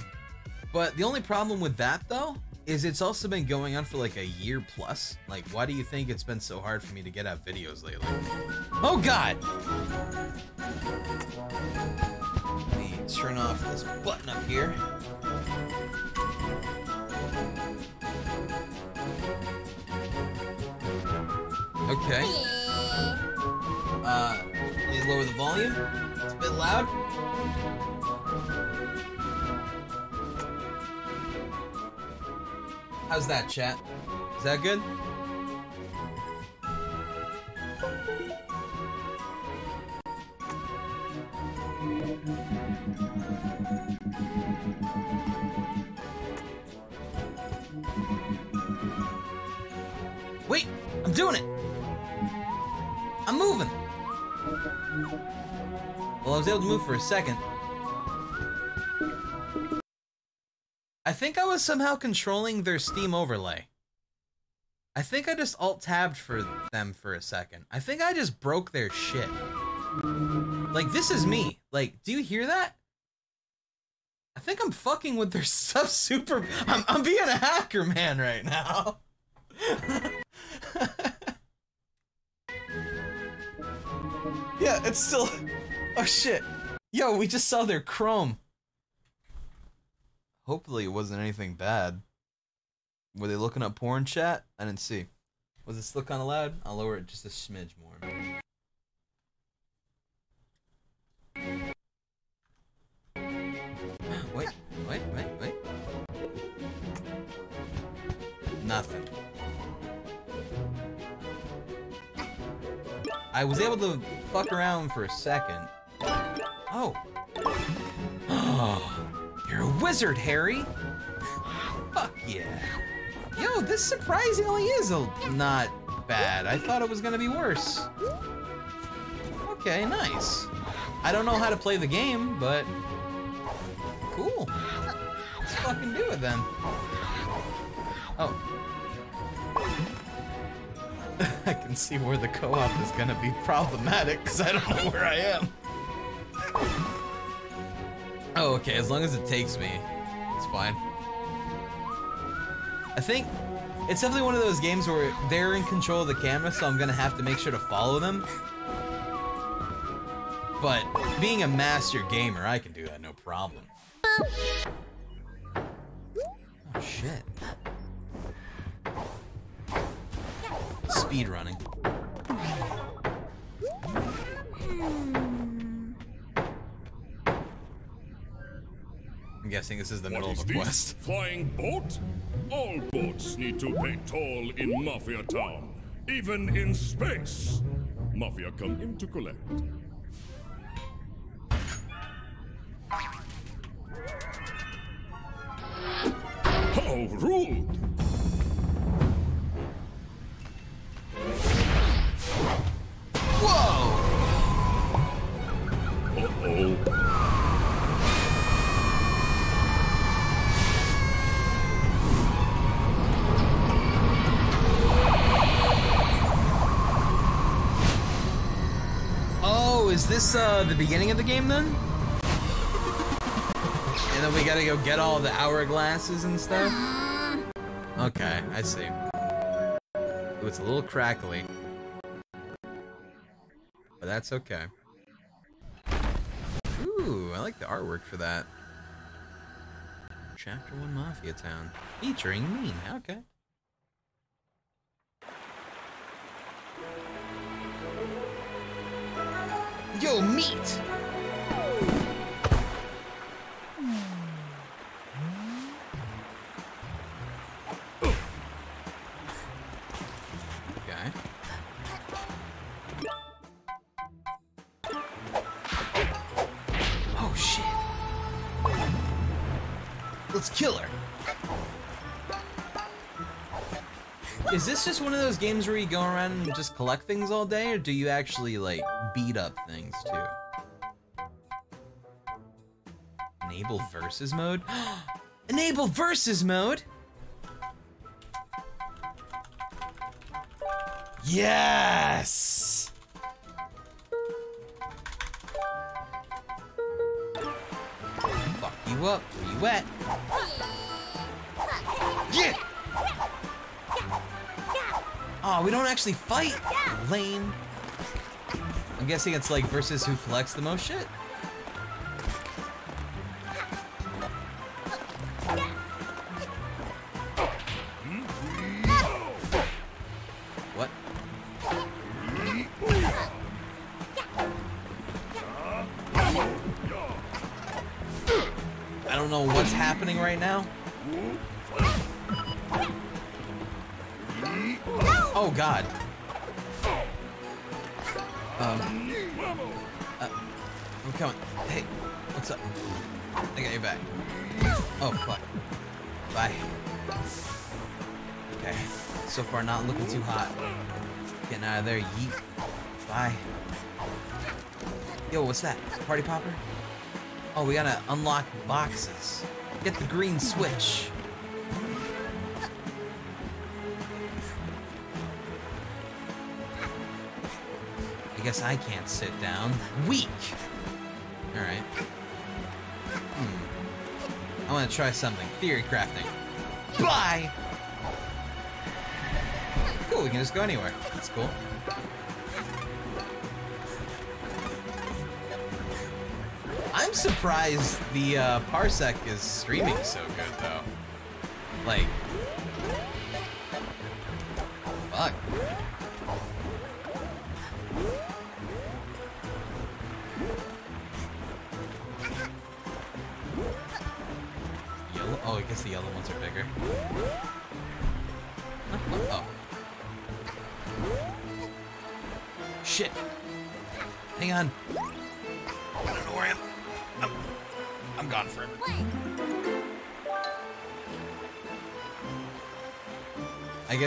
[SPEAKER 2] But the only problem with that though is it's also been going on for like a year plus. Like, why do you think it's been so hard for me to get out videos lately? Oh God! Let me turn off this button up here. Okay. Uh, please lower the volume. It's a bit loud. How's that, chat? Is that good? Doing it. I'm moving. Well, I was able to move for a second. I think I was somehow controlling their Steam overlay. I think I just alt tabbed for them for a second. I think I just broke their shit. Like, this is me. Like, do you hear that? I think I'm fucking with their *laughs* stuff super. I'm, I'm being a hacker man right now. *laughs* *laughs* yeah, it's still. Oh shit. Yo, we just saw their Chrome. Hopefully it wasn't anything bad. Were they looking up porn chat? I didn't see. Was it still kind of loud? I'll lower it just a smidge more. Wait, wait, wait, wait. Nothing. I was able to fuck around for a second. Oh. *gasps* You're a wizard, Harry. Fuck yeah. Yo, this surprisingly is a not bad. I thought it was gonna be worse. Okay, nice. I don't know how to play the game, but cool. Let's fucking do it then. Oh. I can see where the co-op is gonna be problematic because I don't know where I am. Oh, okay, as long as it takes me, it's fine. I think it's definitely one of those games where they're in control of the camera, so I'm gonna have to make sure to follow them. But being a master gamer, I can do that no problem. Oh shit. Speed running. I'm guessing this is the middle
[SPEAKER 7] What
[SPEAKER 2] of
[SPEAKER 7] is
[SPEAKER 2] a
[SPEAKER 7] this?
[SPEAKER 2] quest. *laughs*
[SPEAKER 7] Flying boat? All boats need to pay toll in Mafia Town, even in space. Mafia come in to collect. How rude!
[SPEAKER 2] Whoa!
[SPEAKER 7] Uh-oh.
[SPEAKER 2] Oh, is this uh, the beginning of the game then? And then we gotta go get all the hourglasses and stuff? Okay, I see. Ooh, it's a little crackly. But that's okay. Ooh, I like the artwork for that. Chapter 1 Mafia Town. Featuring me, okay. Yo, meat! Let's kill her. Is this just one of those games where you go around and just collect things all day, or do you actually, like, beat up things too? Enable versus mode? *gasps* Enable versus mode? Yes! You up. Where you at? Yeah! Oh, we don't actually fight? Lame. I'm guessing it's like versus who collects the most shit? Don't know what's happening right now. Oh god. Um. Uh, I'm coming. Hey, what's up? I got your back. Oh fuck. Bye. Okay. So far, not looking too hot. Getting out of there. Yeet. Bye. Yo, what's that? Party popper? Oh, we gotta unlock boxes. Get the green switch. I guess I can't sit down. Weak! Alright. Hmm. I wanna try something. Theory crafting. Bye! Cool, we can just go anywhere. That's cool. Surprised the uh, Parsec is streaming so good, though. Like...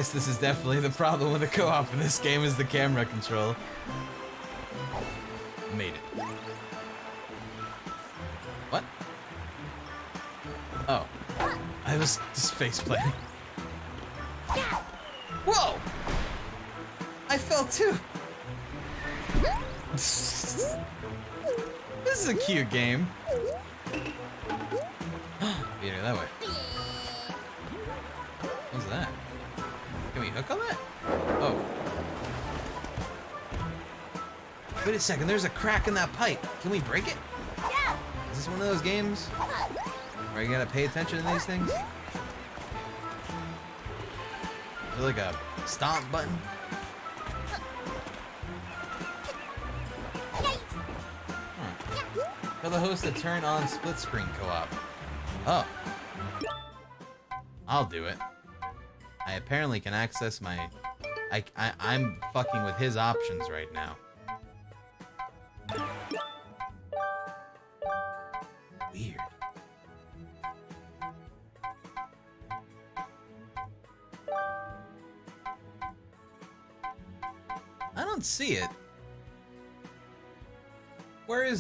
[SPEAKER 2] guess this is definitely the problem with the co-op in this game is the camera control. Made it. What? Oh. I was just face planting. Whoa! I fell too! this is a cute game. Wait a second, there's a crack in that pipe. Can we break it? Is this one of those games where you gotta pay attention to these things? Is there like a stomp button? Huh. Tell the host to turn on split screen co-op. Oh. I'll do it. I apparently can access my... I, I, I'm fucking with his options right now.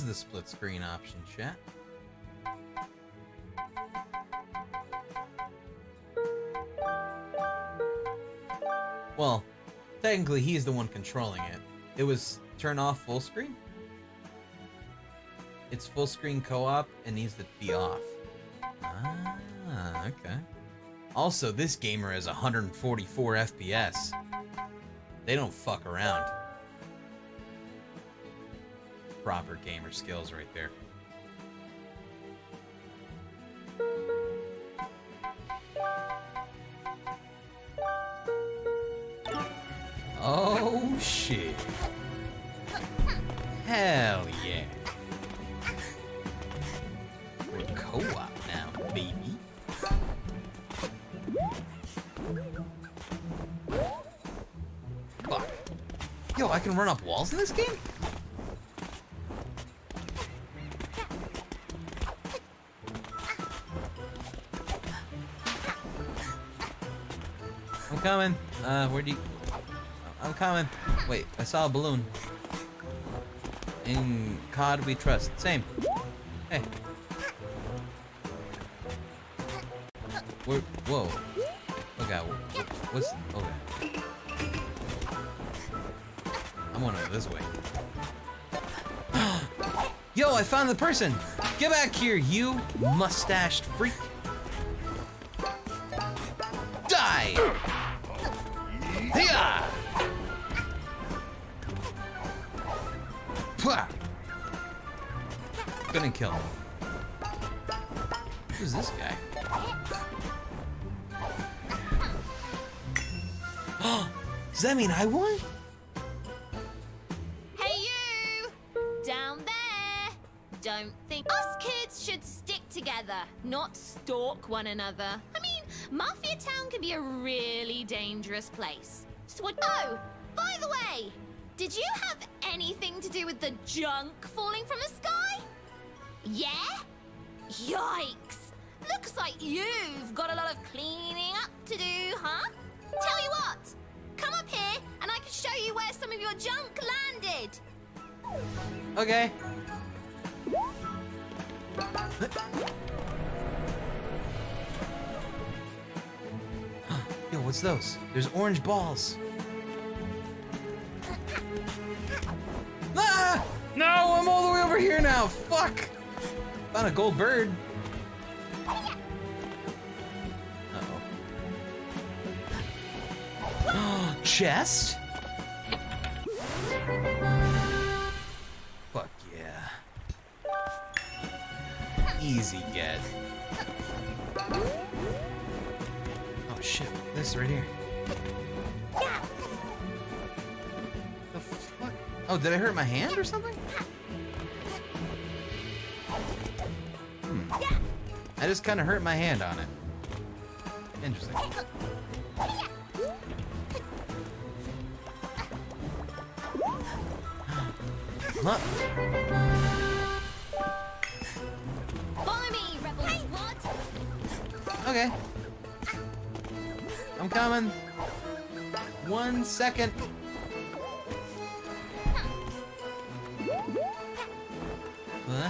[SPEAKER 2] Is the split screen option, chat? Well, technically he's the one controlling it. It was turn off full screen? It's full screen co-op and needs to be off. Ah, okay. Also, this gamer has 144 FPS. They don't fuck around. Proper gamer skills right there. Oh shit. Hell yeah. We're co-op now, baby. Fuck. Yo, I can run up walls in this game? Coming. Uh, where do you... I'm coming. Wait, I saw a balloon. In COD we trust. Same. Hey. Where, whoa. Okay, wh- what's... Okay. I'm gonna go this way. *gasps* Yo, I found the person! Get back here, you mustached freak! Couldn't kill him. Who's this guy? *gasps* Does that mean I won?
[SPEAKER 9] Hey you! Down there! Don't think us kids should stick together, not stalk one another. I mean, Mafia Town can be a really dangerous place. So what- Oh, by the way, did you have anything to do with the junk falling from the sky? Yeah? Yikes! Looks like you've got a lot of cleaning up to do, huh? Tell you what, come up here and I can show you where some of your junk landed.
[SPEAKER 2] Okay. Yo, what's those? There's orange balls. *laughs* Ah! No, I'm all the way over here now. Fuck. Found a gold bird. Uh-oh. *gasps* Chest? Fuck yeah. Easy get. Oh shit, this right here. The fuck? Oh, did I hurt my hand or something? Hmm. I just kind of hurt my hand on it. Interesting. Huh?
[SPEAKER 9] Follow me, rebel squad.
[SPEAKER 2] Okay. I'm coming. One second. Huh?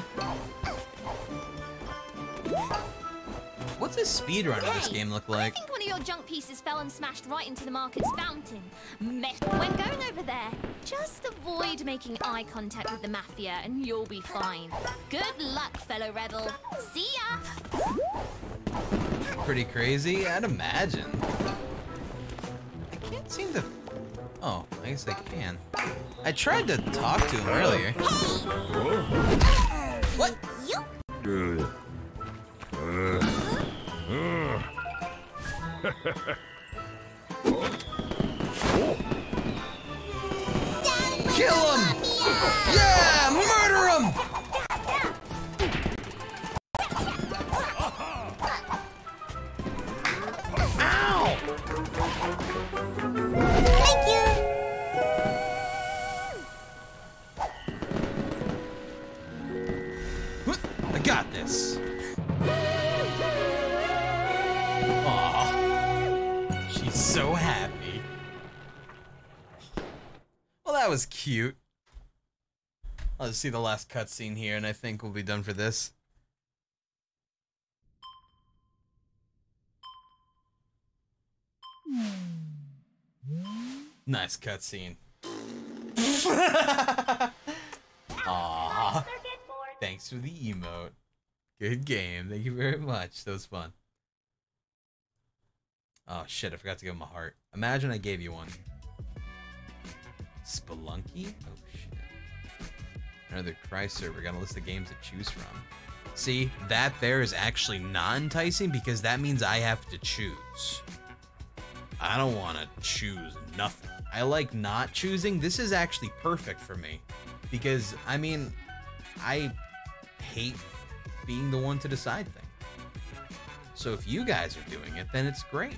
[SPEAKER 2] What's a speedrun of this
[SPEAKER 9] Hey,
[SPEAKER 2] game look like?
[SPEAKER 9] I think one of your junk pieces fell and smashed right into the market's fountain. Me- when going over there, just avoid making eye contact with the mafia and you'll be fine. Good luck, fellow rebel. See ya!
[SPEAKER 2] Pretty crazy, I'd imagine. I can't seem to. Oh, I guess I can. I tried to talk to him earlier. Hey! What? Kill him! Yeah, murder him! Was cute. Let's see the last cutscene here, and I think we'll be done for this. Nice cutscene. *laughs* Aww. Thanks for the emote. Good game. Thank you very much. That was fun. Oh shit, I forgot to give him a heart. Imagine I gave you one. Spelunky? Oh shit. Another Cry server. Got a list of games to choose from. See, that there is actually not enticing because that means I have to choose. I don't want to choose nothing. I like not choosing. This is actually perfect for me because I mean, I hate being the one to decide things. So if you guys are doing it, then it's great.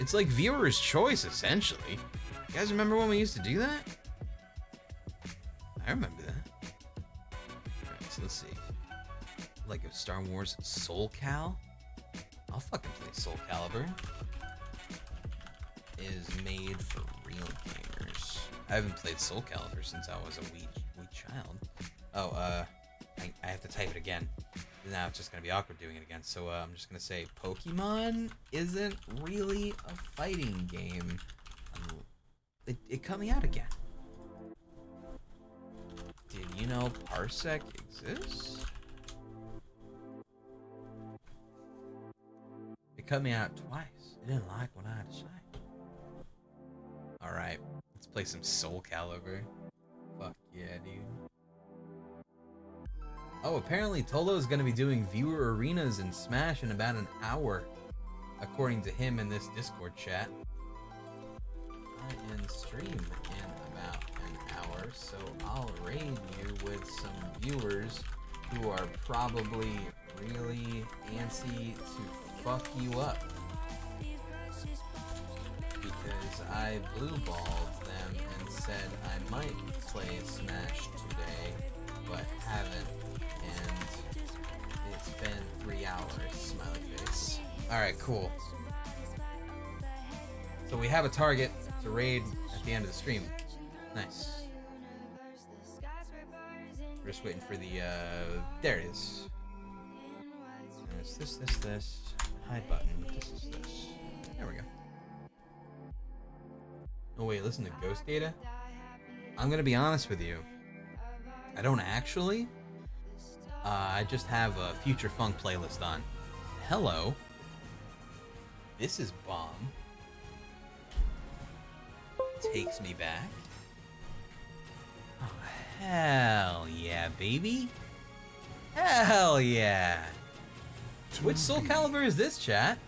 [SPEAKER 2] It's like viewer's choice essentially. You guys remember when we used to do that? I remember that. Alright, so let's see. Like a Star Wars Soul Cal? I'll fucking play Soul Calibur is made for real gamers. I haven't played Soul Calibur since I was a wee wee child. Oh, uh, I, I have to type it again. Now it's just gonna be awkward doing it again. So uh, I'm just gonna say Pokemon isn't really a fighting game. Um, it, it out again. You know Parsec exists? It cut me out twice. It didn't like what I had to say. Alright, let's play some Soul Calibur. Fuck yeah, dude. Oh, apparently Tolo is going to be doing viewer arenas in Smash in about an hour, according to him in this Discord chat. I in stream in about an hour, so I'll raid you with some viewers who are probably really antsy to fuck you up because I blue balled them and said I might play Smash today, but haven't, and it's been three hours. Smiley face. All right, cool. So we have a target to raid at the end of the stream. Nice. We're just waiting for the. uh... There it is. There's this, this, this. Hide button. This is this. There we go. Oh wait, listen to Ghost Data? I'm gonna be honest with you. I don't actually. Uh, I just have a Future Funk playlist on. Hello. This is bomb. Takes me back. Oh, hell yeah, baby. Hell yeah. Which Soul Calibur is this, chat?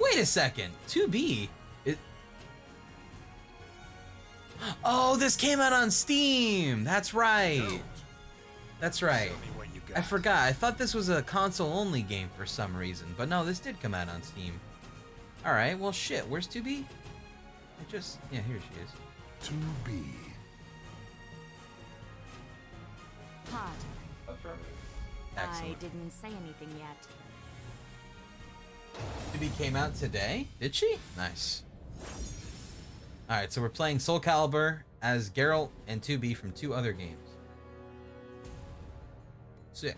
[SPEAKER 2] Wait a second. 2B? It... Oh, this came out on Steam. That's right. That's right. I forgot. I thought this was a console-only game for some reason, but no, this did come out on Steam. All right. Well, shit. Where's 2B? I just yeah, here she is.
[SPEAKER 10] 2B.
[SPEAKER 8] Hot. I didn't say anything yet.
[SPEAKER 2] 2B came out today. Did she? Nice. All right, so we're playing Soul Calibur as Geralt and 2B from two other games. Sick.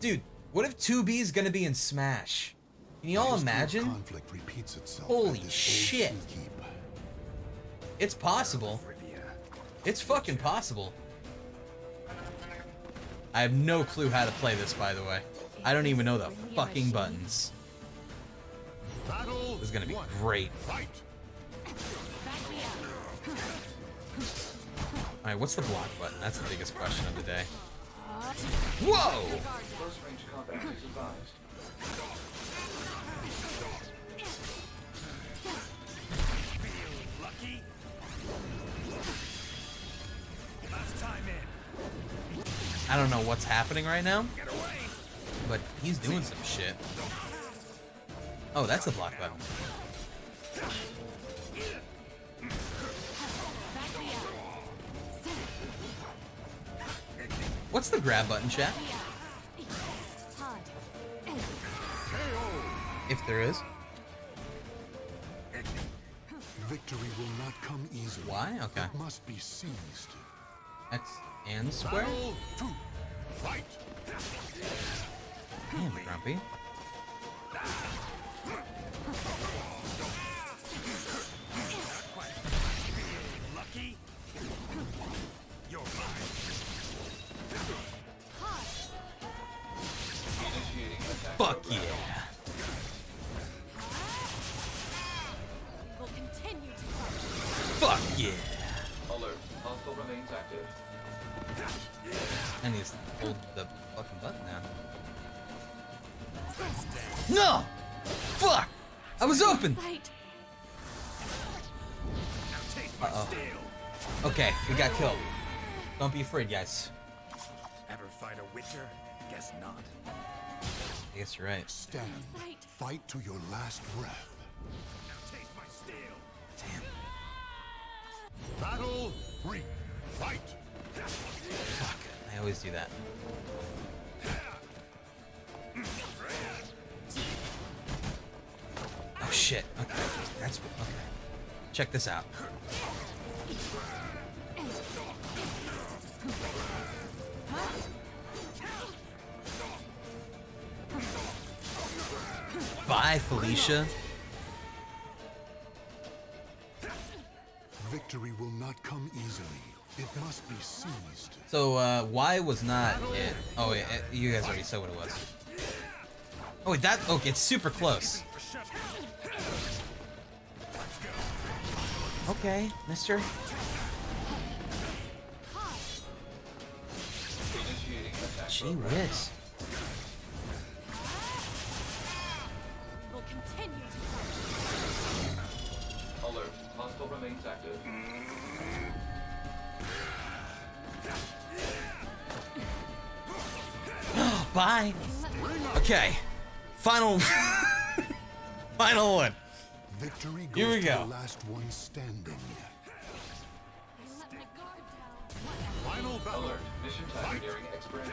[SPEAKER 2] Dude, what if 2B is gonna be in Smash? Can you all imagine?
[SPEAKER 10] Conflict repeats itself
[SPEAKER 2] Holy
[SPEAKER 10] at this old
[SPEAKER 2] shit. It's possible. It's fucking possible. I have no clue how to play this, by the way. I don't even know the fucking buttons. This is gonna be great. Alright, what's the block button? That's the biggest question of the day. Whoa! I don't know what's happening right now, but he's doing some shit. Oh, that's the block button. What's the grab button, chat? If there is.
[SPEAKER 10] Victory will not come easily.
[SPEAKER 2] Why? Okay.
[SPEAKER 10] It must be seized.
[SPEAKER 2] X and square?
[SPEAKER 10] Battle two. Fight.
[SPEAKER 2] Damn, Grumpy.
[SPEAKER 11] Lucky? You're mine.
[SPEAKER 2] Fuck yeah.
[SPEAKER 8] Will continue to
[SPEAKER 2] Fuck yeah. I need to hold the fucking button now. No! Fuck! I was open!
[SPEAKER 8] Sight.
[SPEAKER 2] Uh oh. Okay, we got killed. Don't be afraid, guys.
[SPEAKER 11] Ever fight a Witcher? Guess not.
[SPEAKER 2] I guess you're right.
[SPEAKER 10] Stand. Fight to your last breath.
[SPEAKER 11] Take my steel.
[SPEAKER 10] Battle three. Fight.
[SPEAKER 2] Fuck. I always do that. Oh shit. Okay. That's okay. Check this out. Bye, Felicia.
[SPEAKER 10] Victory will not come easily. It must be seized.
[SPEAKER 2] So, uh, why was not it? Oh, wait, it, you guys already said what it was. Oh, wait, that, okay, it's super close. Okay, mister. Gee whiz.
[SPEAKER 8] Will continue to
[SPEAKER 12] Alert. Hostile remains active.
[SPEAKER 2] Bye. Okay. Final. *laughs* Final one.
[SPEAKER 10] Victory goes
[SPEAKER 2] Here we
[SPEAKER 10] to
[SPEAKER 2] go.
[SPEAKER 10] the last one standing.
[SPEAKER 8] let my guard down.
[SPEAKER 10] Final battle.
[SPEAKER 12] Alert. Mission time nearing expiration.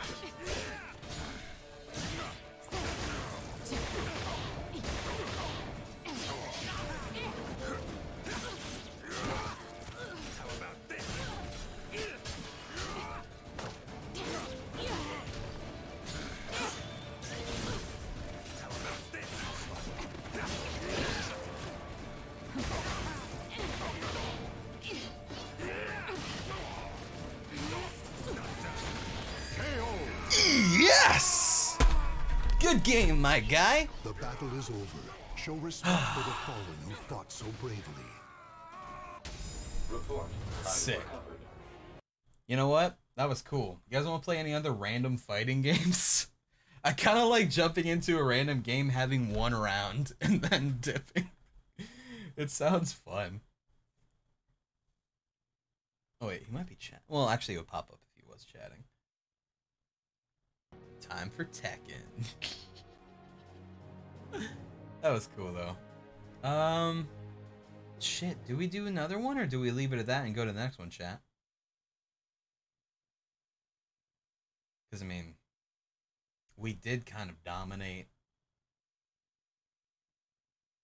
[SPEAKER 2] Game, my guy.
[SPEAKER 10] The battle is over. Show respect for the fallen who fought so bravely.
[SPEAKER 12] Report.
[SPEAKER 2] Sick. You know what? That was cool. You guys want to play any other random fighting *laughs* games? I kind of like jumping into a random game, having one round, *laughs* and then dipping. It sounds fun. Oh wait, he might be chat. Well, actually, it would pop up if he was chatting. Time for Tekken. *laughs* *laughs* that was cool though. Um, shit. Do we do another one or do we leave it at that and go to the next one, chat? Because I mean, we did kind of dominate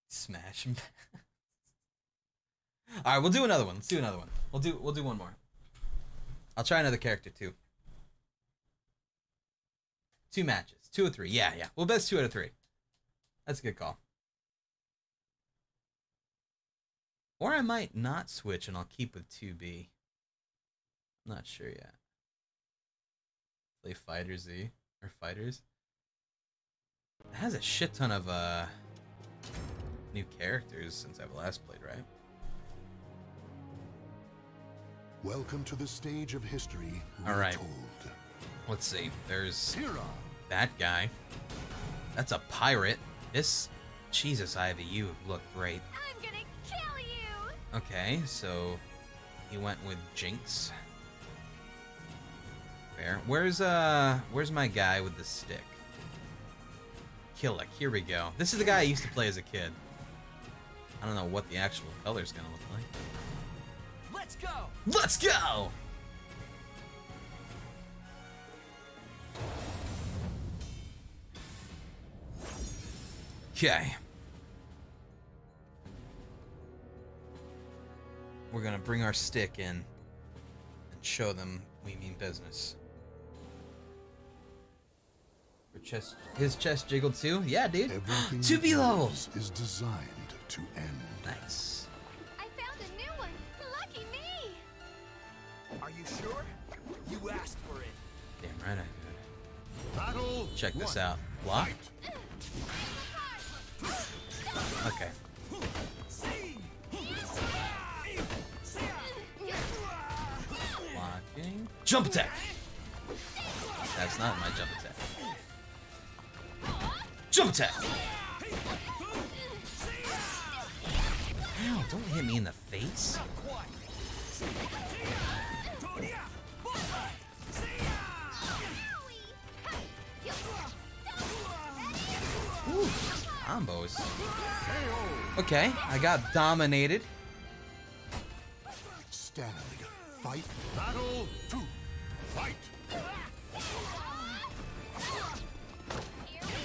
[SPEAKER 2] Smash. *laughs* All right, we'll do another one. Let's do another one. We'll do we'll do one more. I'll try another character too. Two matches, two or three. Yeah, yeah. Well, best two out of three. That's a good call. Or I might not switch and I'll keep with 2B. I'm not sure yet. Play Fighter Z or Fighters. It has a shit ton of uh new characters since I've last played, right?
[SPEAKER 10] Welcome to the stage of history
[SPEAKER 2] All right. Let's see. There's that guy. That's a pirate. This Jesus, Ivy, you look great.
[SPEAKER 9] I'm gonna kill you!
[SPEAKER 2] Okay, so he went with Jinx. Fair. Where's uh where's my guy with the stick? Kilik, here we go. This is the guy I used to play as a kid. I don't know what the actual color's gonna look like.
[SPEAKER 11] Let's go!
[SPEAKER 2] Let's go! Okay. we're gonna bring our stick in and show them we mean business. Her chest, his chest jiggled too. Yeah, dude.
[SPEAKER 10] Everything
[SPEAKER 2] Two
[SPEAKER 10] that
[SPEAKER 2] B level.
[SPEAKER 10] is designed to end.
[SPEAKER 2] Nice.
[SPEAKER 8] I found a new one. Lucky me.
[SPEAKER 13] Are you sure? You asked for it.
[SPEAKER 2] Damn right I
[SPEAKER 10] Battle.
[SPEAKER 2] Check this
[SPEAKER 10] one.
[SPEAKER 2] out. Block. Okay. Blocking. Jump attack. That's not my jump attack. Jump attack. Ow, don't hit me in the face. Combos. Okay, I got dominated.
[SPEAKER 10] Stand. Fight. Battle two. Fight.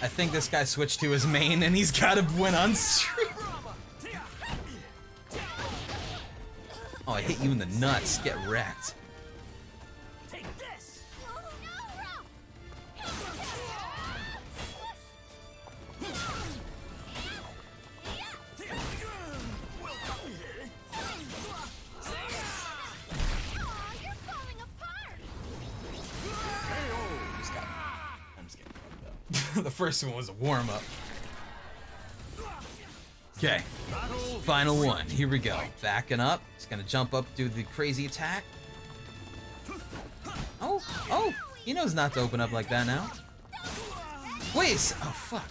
[SPEAKER 2] I think this guy switched to his main and he's got to win on stream. Oh, I hit you in the nuts. Get wrecked. First one was a warm up. Okay. Final one. Here we go. Backing up. He's gonna jump up, do the crazy attack. Oh, oh, he knows not to open up like that now. Wait, oh fuck.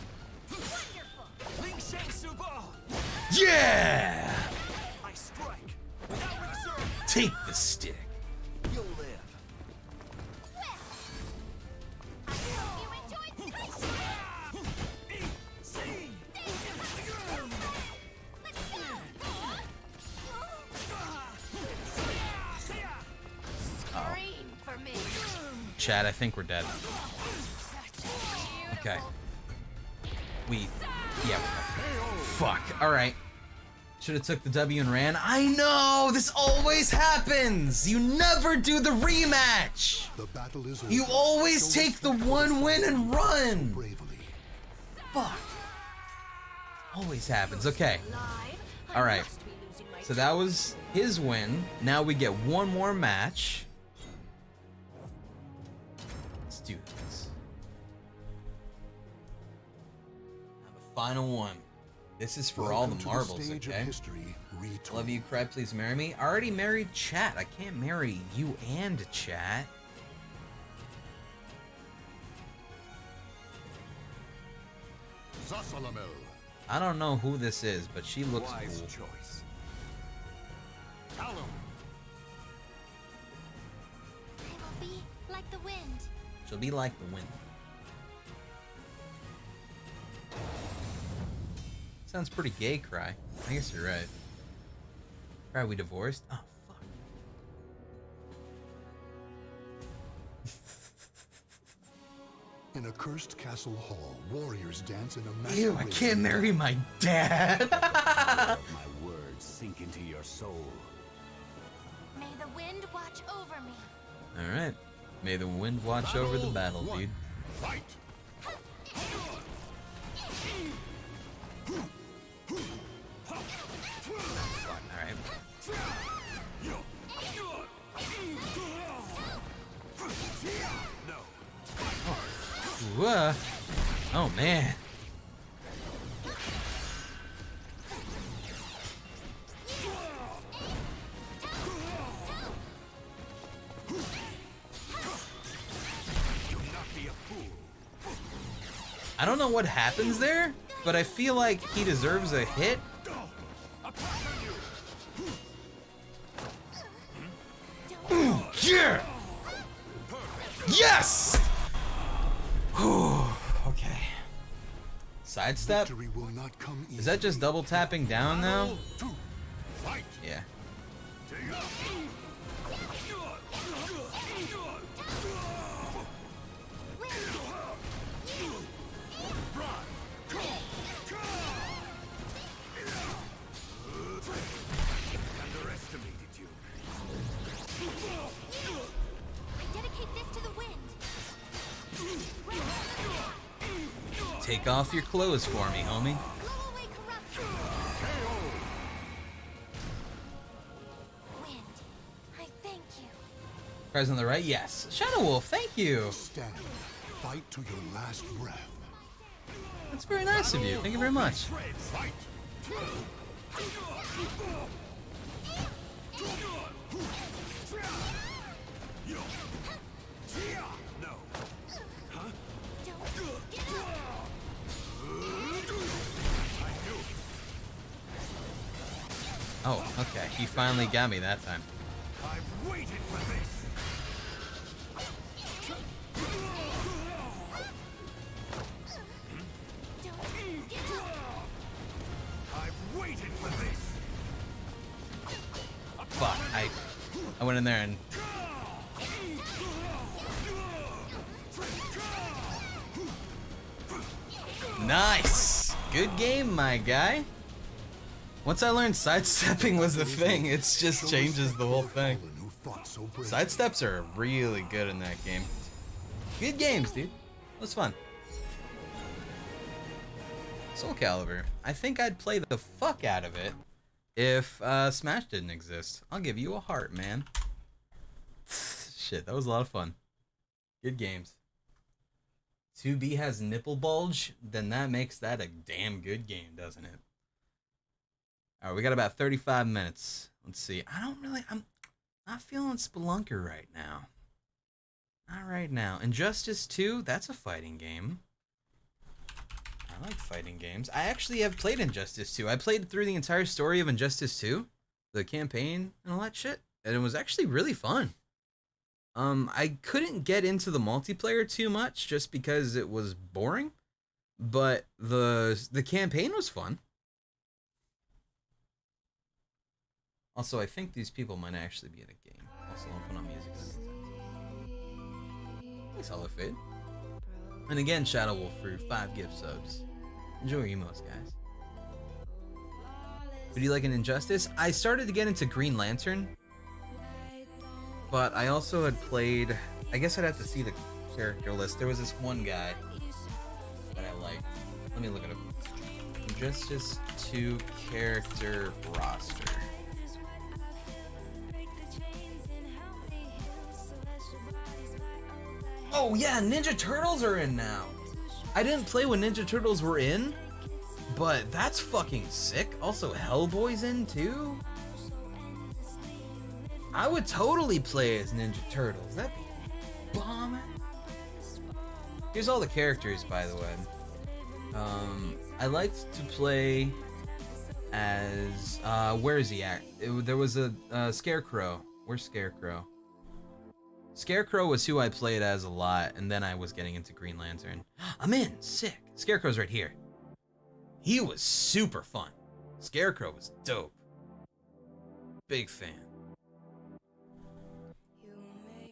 [SPEAKER 2] Yeah! Take the stick. Think we're dead. Okay. We, yeah. Fuck. All right. Should have took the W and ran. I know. This always happens. You never do the rematch.
[SPEAKER 10] The battle is
[SPEAKER 2] You always take the one win and run.
[SPEAKER 10] bravely.
[SPEAKER 2] Fuck. Always happens. Okay. All right. So that was his win. Now we get one more match. Final one. This is for all the marbles,
[SPEAKER 10] stage
[SPEAKER 2] okay?
[SPEAKER 10] History.
[SPEAKER 2] Love you, Cry. Please marry me. I already married Chat. I can't marry you and Chat.
[SPEAKER 10] Zasalamel.
[SPEAKER 2] I don't know who this is, but she looks
[SPEAKER 10] Wise
[SPEAKER 2] cool.
[SPEAKER 10] choice. Alum.
[SPEAKER 3] I will be like the wind.
[SPEAKER 2] Sounds pretty gay, Cry. I guess you're right. Cry, we divorced? Oh, fuck. *laughs*
[SPEAKER 10] In a cursed castle hall, warriors dance in a
[SPEAKER 2] Ew, I can't marry my dad. *laughs*
[SPEAKER 14] My words sink into your soul.
[SPEAKER 3] May the wind watch over me.
[SPEAKER 2] Alright. May the wind watch over the battle, dude.
[SPEAKER 10] Fight. *laughs*
[SPEAKER 2] Uh. Oh, man. I don't know what happens there, but I feel like he deserves a hit. Yeah! Yes! Whew, okay. Sidestep?
[SPEAKER 10] Victory will not come
[SPEAKER 2] Is that just double tapping down now? Yeah. Take off your clothes for me, homie.
[SPEAKER 8] I thank you.
[SPEAKER 2] Prize on the right, yes. Shadow Wolf, thank you.
[SPEAKER 10] Stand. Fight to your last breath.
[SPEAKER 2] That's very nice of you. Thank you very much. Oh, okay. He finally got me that time.
[SPEAKER 13] I've waited for this. I've waited for this.
[SPEAKER 2] Fuck. I I went in there and Nice! Good game, my guy. Once I learned sidestepping was the thing, it just changes the whole thing. Sidesteps are really good in that game. Good games, dude. It was fun. Soul Calibur. I think I'd play the fuck out of it if uh, Smash didn't exist. I'll give you a heart, man. *sighs* Shit, that was a lot of fun. Good games. 2B has nipple bulge, then that makes that a damn good game, doesn't it? Alright, we got about 35 minutes. Let's see. I don't really I'm not feeling Spelunker right now. Not right now. Injustice 2, that's a fighting game. I like fighting games. I actually have played Injustice 2. I played through the entire story of Injustice 2, the campaign and all that shit, and it was actually really fun. Um, I couldn't get into the multiplayer too much just because it was boring, but the the campaign was fun. Also, I think these people might actually be in a game. Also, I'll put on music. Thanks, Hollow Fade. And again, Shadow Wolf for five gift subs. Enjoy your emos, guys. Would you like an Injustice? I started to get into Green Lantern, but I also had played. I guess I'd have to see the character list. There was this one guy that I liked. Let me look it up. Injustice 2 character roster. Oh yeah, Ninja Turtles are in now. I didn't play when Ninja Turtles were in, but that's fucking sick. Also, Hellboy's in too. I would totally play as Ninja Turtles. That'd be bomb. Here's all the characters, by the way. Um, I liked to play as uh, where is he at? It- there was a uh, Scarecrow. Where's Scarecrow? Scarecrow was who I played as a lot, and then I was getting into Green Lantern. *gasps* I'm in, sick. Scarecrow's right here. He was super fun. Scarecrow was dope. Big fan.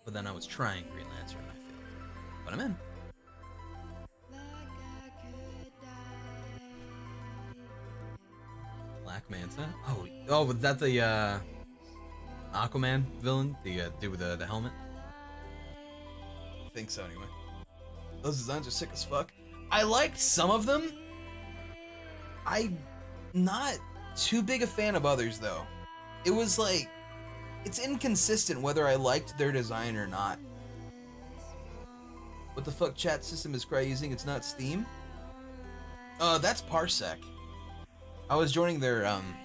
[SPEAKER 2] But then I was trying Green Lantern, and I failed. But I'm in. Black Manta. Oh, oh, was that the uh, Aquaman villain? The uh, dude with the, the helmet? Think so, anyway. Those designs are sick as fuck. I liked some of them. I not too big a fan of others though. It was like it's inconsistent whether I liked their design or not. What the fuck chat system is Cry using? It's not Steam? Uh that's Parsec. I was joining their um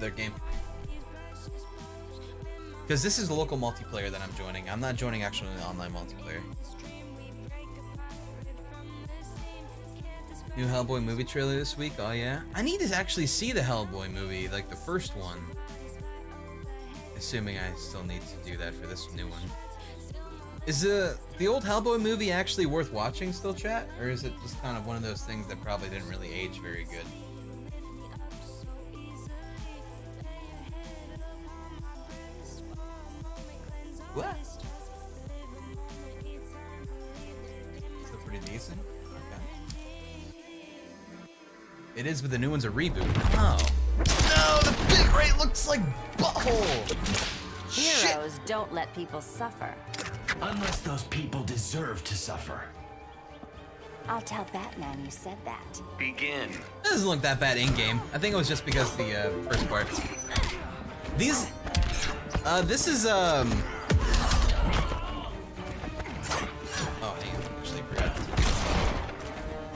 [SPEAKER 2] their game. Because this is local multiplayer that I'm joining. I'm not joining actually online multiplayer. New Hellboy movie trailer this week. Oh yeah. I need to actually see the Hellboy movie, like the first one. Assuming I still need to do that for this new one. Is the the old Hellboy movie actually worth watching still, chat? Or is it just kind of one of those things that probably didn't really age very good? What? Still pretty decent? Okay. It is, but the new one's a reboot. Oh. No, the big rate looks like butthole!
[SPEAKER 15] Heroes don't let people suffer.
[SPEAKER 14] Unless those people deserve to suffer.
[SPEAKER 15] I'll tell Batman you said that.
[SPEAKER 16] Begin.
[SPEAKER 2] It doesn't look that bad in game. I think it was just because the uh, first part. These, uh, this is um.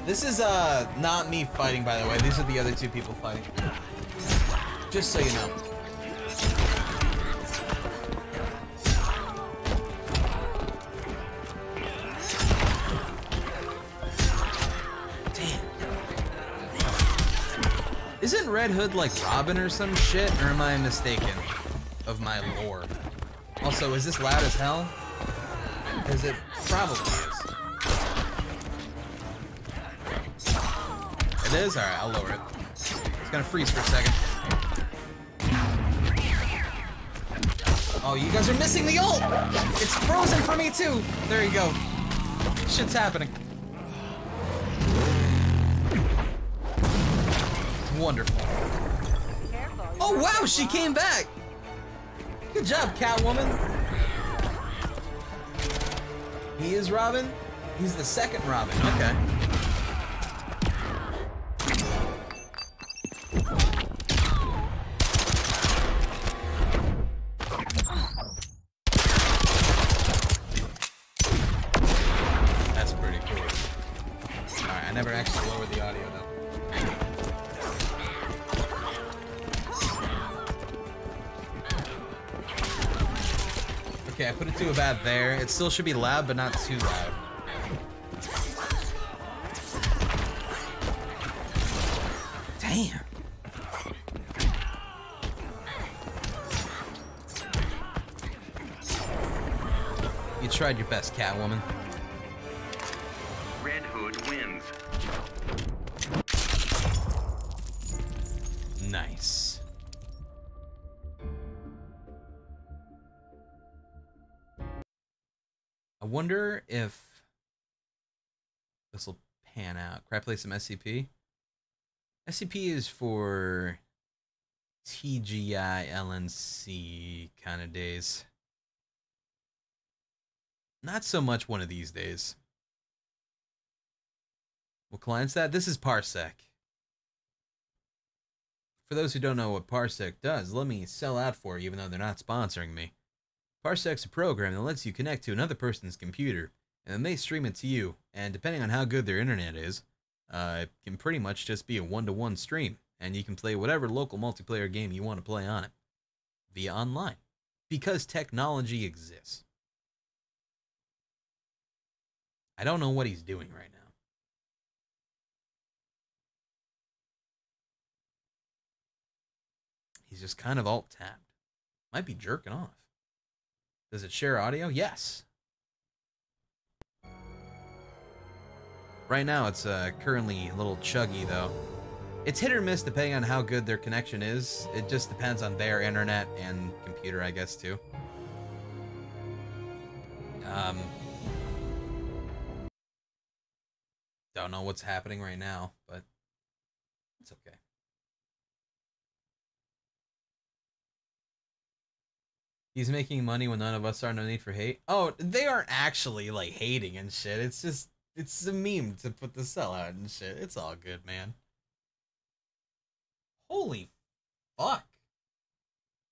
[SPEAKER 2] This is uh not me fighting, by the way. These are the other two people fighting. Just so you know. Damn. Isn't Red Hood like Robin or some shit? Or am I mistaken of my lore? Also, is this loud as hell? Is it probably It is? Alright, I'll lower it. It's gonna freeze for a second. Oh, you guys are missing the ult! It's frozen for me too! There you go. Shit's happening. Wonderful. Oh wow, she came back! Good job, Catwoman. He is Robin? He's the second Robin, okay. It to a bad there. It still should be loud, but not too loud. Damn. You tried your best, Catwoman. Wonder if this will pan out. Can I play some SCP? SCP is for TGI LNC kind of days. Not so much one of these days. What client's that? This is Parsec. For those who don't know what Parsec does, let me sell out for you, even though they're not sponsoring me. Parsec's a program that lets you connect to another person's computer, and then they stream it to you. And depending on how good their internet is, uh, it can pretty much just be a one-to-one stream, and you can play whatever local multiplayer game you want to play on it via online, because technology exists. I don't know what he's doing right now. He's just kind of alt tapped. Might be jerking off. Does it share audio? Yes. Right now, it's uh, currently a little chuggy though. It's hit or miss depending on how good their connection is. It just depends on their internet and computer, I guess, too. Um, don't know what's happening right now, but it's okay. He's making money when none of us are. In no need for hate. Oh, they aren't actually like hating and shit. It's just it's a meme to put the sell out and shit. It's all good, man. Holy fuck.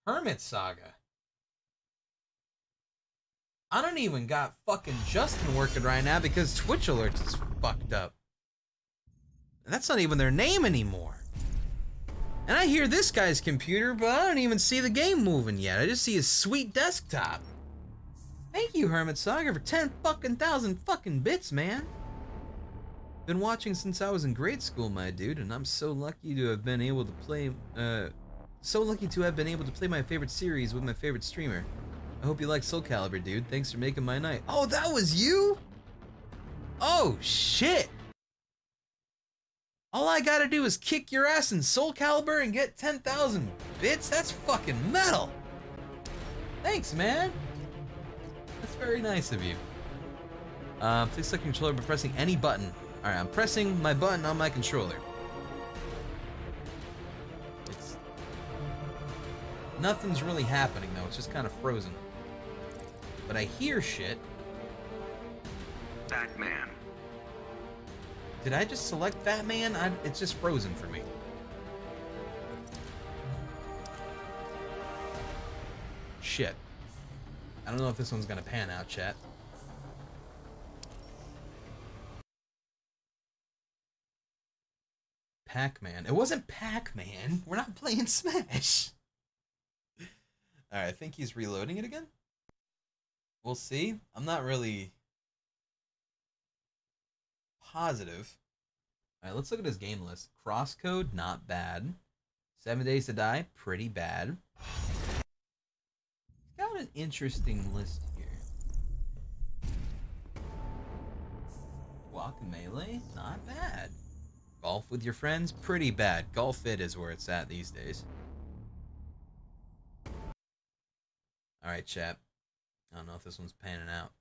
[SPEAKER 2] Hermit Saga. I don't even got fucking Justin working right now because Twitch alerts is fucked up. That's not even their name anymore. And I hear this guy's computer, but I don't even see the game moving yet. I just see his sweet desktop. Thank you, Hermit Saga, for 10 fucking thousand fucking bits, man. Been watching since I was in grade school, my dude, and I'm so lucky to have been able to play, uh, so lucky to have been able to play my favorite series with my favorite streamer. I hope you like Soul Calibur, dude. Thanks for making my night. Oh, that was you? Oh, shit. All I gotta do is kick your ass in Soul Calibur and get 10,000 bits? That's fucking metal. Thanks, man. That's very nice of you. Uh, please select your controller by pressing any button. Alright, I'm pressing my button on my controller. It's... Nothing's really happening, though. It's just kind of frozen. But I hear shit.
[SPEAKER 16] Batman.
[SPEAKER 2] Did I just select Batman? I, it's just frozen for me. Shit. I don't know if this one's gonna pan out, chat. Pac-Man. It wasn't Pac-Man. We're not playing Smash. *laughs* Alright, I think he's reloading it again. We'll see. I'm not really positive. Alright, let's look at his game list. Crosscode, not bad. Seven Days to Die, pretty bad. Got an interesting list here. Guacamelee, not bad. Golf with your friends, pretty bad. Golf It is where it's at these days. Alright, chap. I don't know if this one's panning out.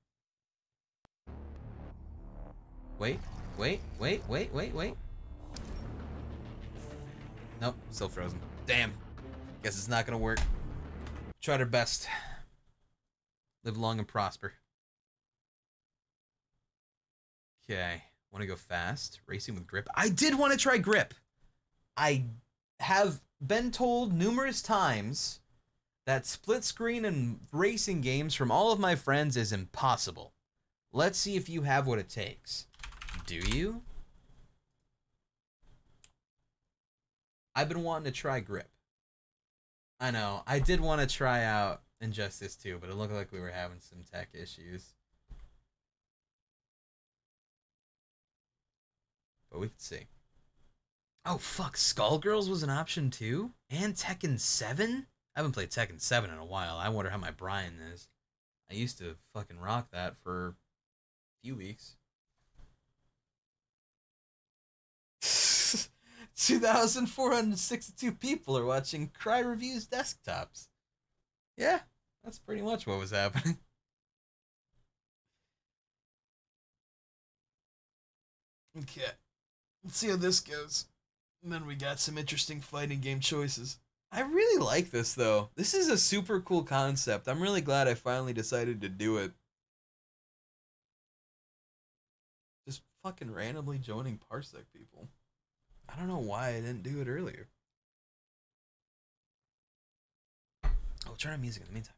[SPEAKER 2] Wait, wait, wait, wait, wait, wait. Nope, still frozen. Damn. Guess it's not gonna work. Tried our best. Live long and prosper. Okay. Want to go fast? Racing with grip. I did want to try grip. I have been told numerous times that split screen and racing games from all of my friends is impossible. Let's see if you have what it takes. Do you? I've been wanting to try grip. I know. I did want to try out Injustice 2, but it looked like we were having some tech issues. But we could see. Oh fuck, Skullgirls was an option too? And Tekken 7? I haven't played Tekken 7 in a while. I wonder how my Bryan is. I used to fucking rock that for a few weeks. 2,462 people are watching Cry Reviews desktops. Yeah, that's pretty much what was happening. *laughs* Okay, let's see how this goes. And then we got some interesting fighting game choices. I really like this though. This is a super cool concept. I'm really glad I finally decided to do it. Just fucking randomly joining Parsec people. I don't know why I didn't do it earlier. I'll turn on music in the meantime.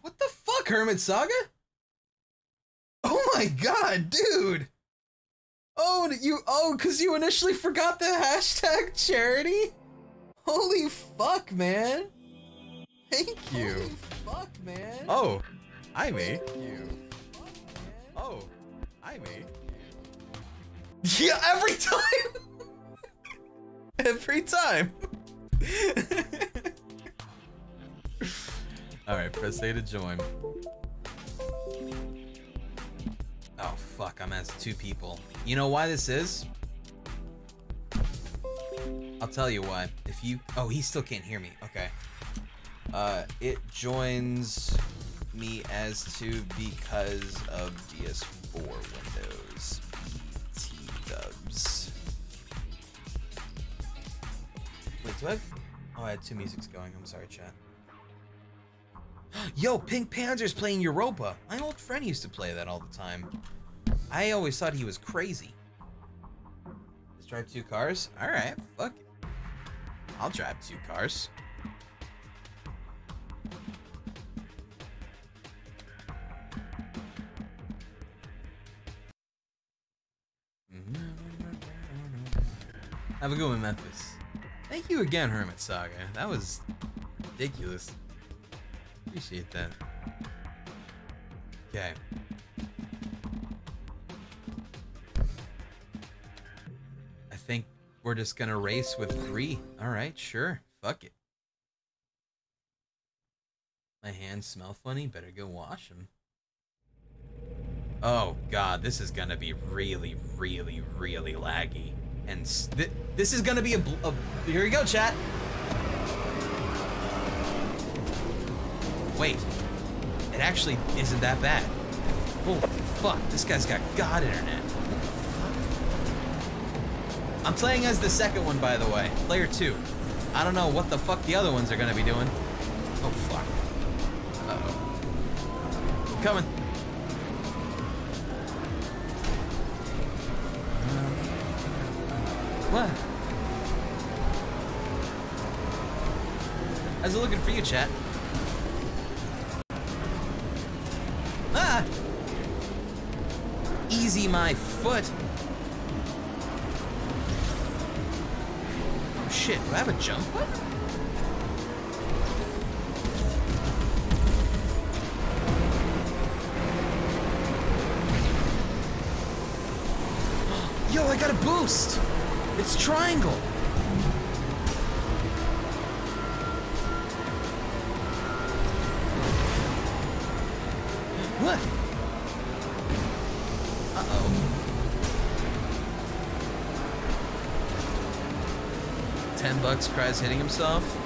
[SPEAKER 2] What the fuck, Hermit Saga? Oh my god, dude! Oh, you oh, cause you initially forgot the hashtag *laughs* charity? Holy fuck, man! Thank you. Holy fuck, man! Oh, I me. You. Oh, I me. Yeah, every time. *laughs* every time. *laughs* All right, press A to join. Oh fuck, I'm as two people. You know why this is? I'll tell you why. If you Oh, he still can't hear me. Okay. Uh it joins me as two because of DS4 Windows. I had two musics going. I'm sorry, chat. Yo, Pink Panzer's playing Europa. My old friend used to play that all the time. I always thought he was crazy. Let's drive two cars? Alright, fuck it. I'll drive two cars. Mm-hmm. Have a good one, Memphis. Thank you again, Hermit Saga. That was ridiculous. Appreciate that. Okay. I think we're just gonna race with three. Alright, sure. Fuck it. My hands smell funny. Better go wash them. Oh god, this is gonna be really, really, really laggy. And th this is gonna be a, a. Here we go, chat. Wait, it actually isn't that bad. Holy fuck, this guy's got God internet. I'm playing as the second one, by the way. Player two. I don't know what the fuck the other ones are gonna be doing. Oh fuck. Uh oh. Coming. What? I was looking for you, chat. Ah! Easy my foot! Oh shit, do I have a jump button? *gasps* Yo, I got a boost! It's triangle! What? Uh-oh. Ten bucks, Cry's hitting himself.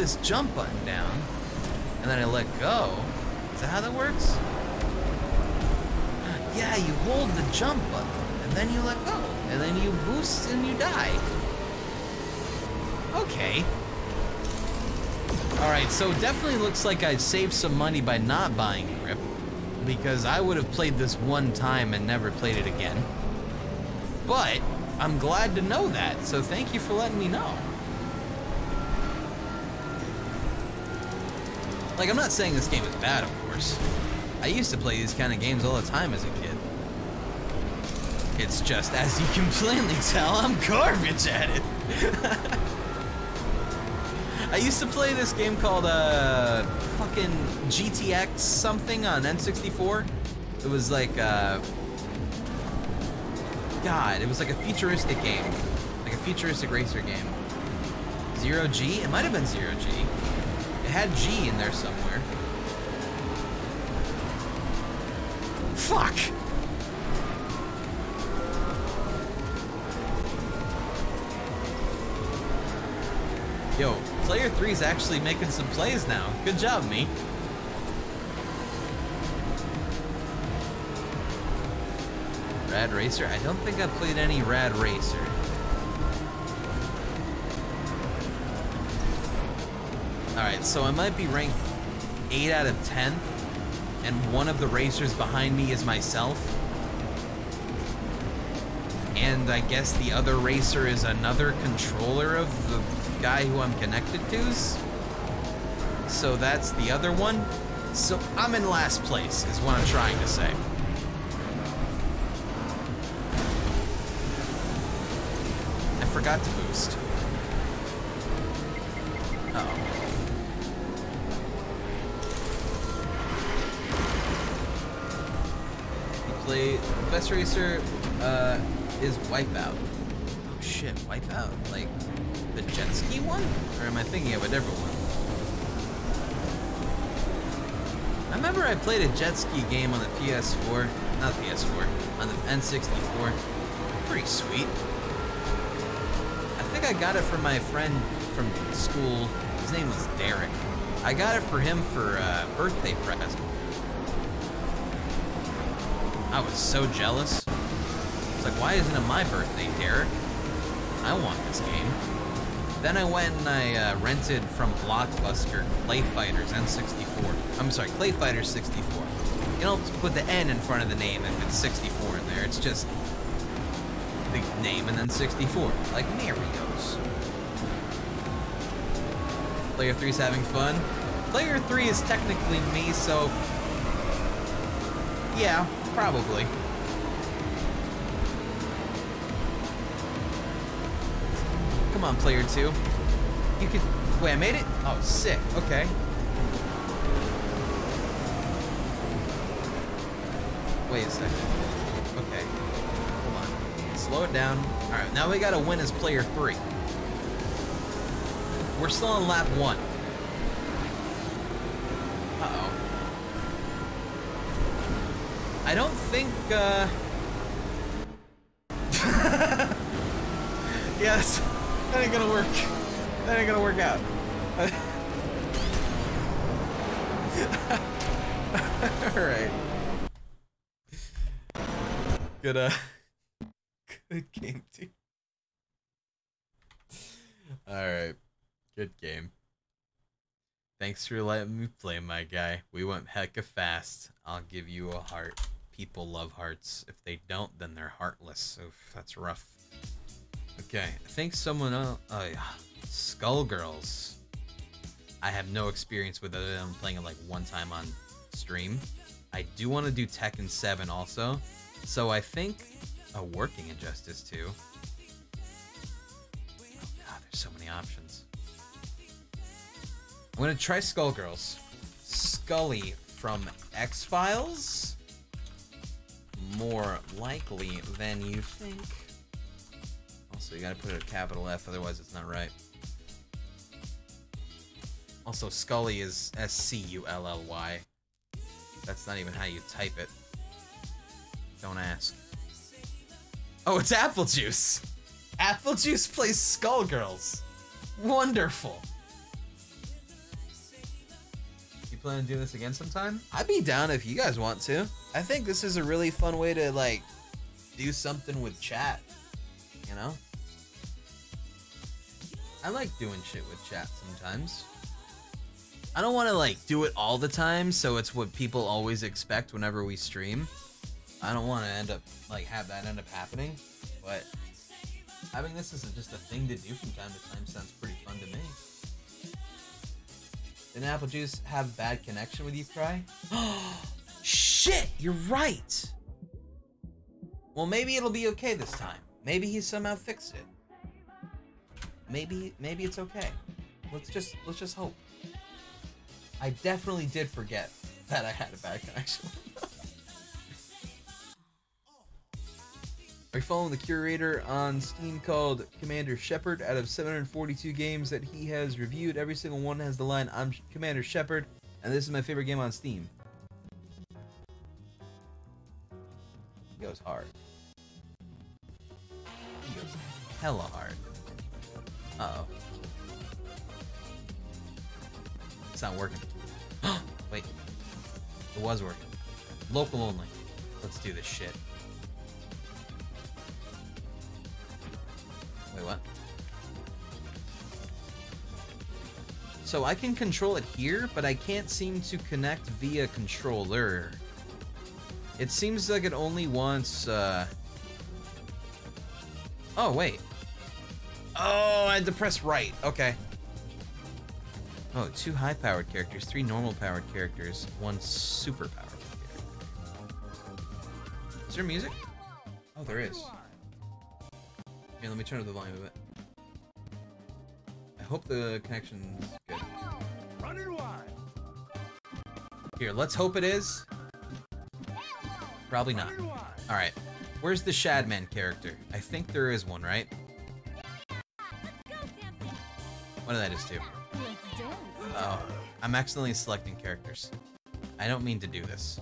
[SPEAKER 2] This jump button down, and then I let go, is that how that works? *sighs* Yeah, you hold the jump button, and then you let go, and then you boost and you die. Okay. Alright, so it definitely looks like I saved some money by not buying Grip, because I would have played this one time and never played it again. But, I'm glad to know that, so thank you for letting me know. Like, I'm not saying this game is bad, of course. I used to play these kind of games all the time as a kid. It's just, as you can *laughs* plainly tell, I'm garbage at it. *laughs* I used to play this game called, uh, fucking GTX something on N64. It was like, uh, God, it was like a futuristic game. Like a futuristic racer game. Zero G? It might have been Zero G. Had G in there somewhere. Fuck! Yo, player 3's actually making some plays now. Good job, me. Rad Racer? I don't think I've played any Rad Racer. Alright, so I might be ranked 8 out of 10, and one of the racers behind me is myself. And I guess the other racer is another controller of the guy who I'm connected to's. So that's the other one. So I'm in last place, is what I'm trying to say. I forgot to racer uh, is Wipeout. Oh shit, Wipeout? Like the jet ski one? Or am I thinking of a different one? I remember I played a jet ski game on the PS4, not the PS4, on the N64. Pretty sweet. I think I got it from my friend from school. His name was Derek. I got it for him for a birthday present. I was so jealous. It's like, why isn't it my birthday, Derek? I want this game. Then I went and I uh, rented from Blockbuster Clay Fighters N64. I'm sorry, Clay Fighters 64. You don't put the N in front of the name if it's 64 in there. It's just the name and then 64, like Mario's. Player 3's having fun. Player 3 is technically me, so yeah, probably. Come on, player two. You could. Wait, I made it? Oh, sick. Okay. Wait a second. Okay. Hold on. Slow it down. Alright, now we gotta win as player three. We're still on lap one. Uh oh. I don't think, uh. *laughs* yes. That ain't gonna work. That ain't gonna work out. *laughs* Alright. Good, uh. Good game, dude. Alright. Good game. Thanks for letting me play, my guy. We went hecka fast. I'll give you a heart. People love hearts. If they don't, then they're heartless. Oof, that's rough. Okay, I think someone else. Oh yeah, Skullgirls. I have no experience with it. other than playing it like one time on stream. I do want to do Tekken 7 also. So I think a working Injustice too. Oh god, there's so many options. I'm gonna try Skullgirls. Scully from X Files. More likely than you think. Also, you gotta put it a capital F, otherwise it's not right. Also, Scully is S C U L L Y. That's not even how you type it. Don't ask. Oh, it's Apple Juice! Apple Juice plays Skullgirls! Wonderful! Plan on doing this again sometime? I'd be down if you guys want to. I think this is a really fun way to, like, do something with chat. You know? I like doing shit with chat sometimes. I don't want to like do it all the time, so it's what people always expect whenever we stream. I don't want to end up like have that end up happening, but having this as just a thing to do from time to time sounds pretty fun to me. Did Apple Juice have bad connection with you, Cry? *gasps* Shit, you're right. Well, maybe it'll be okay this time. Maybe he somehow fixed it. Maybe maybe it's okay. Let's just let's just hope. I definitely did forget *laughs* that I had a bad connection. *laughs* You following the curator on Steam called Commander Shepard? Out of 742 games that he has reviewed, every single one has the line, I'm Commander Shepard, and this is my favorite game on Steam. He goes hard. He goes hella hard. Uh-oh. It's not working. *gasps* Wait. It was working. Local only. Let's do this shit. So I can control it here, but I can't seem to connect via controller. It seems like it only wants, uh... Oh, wait. Oh, I had to press right. Okay. Oh, two high-powered characters, three normal-powered characters, one super-powered character. Is there music? Oh, there is. Here, let me turn up the volume a bit. I hope the connection's Here, let's hope it is. Probably not. Alright. Where's the Shadman character? I think there is one, right? What did I just do? Oh, I'm accidentally selecting characters. I don't mean to do this.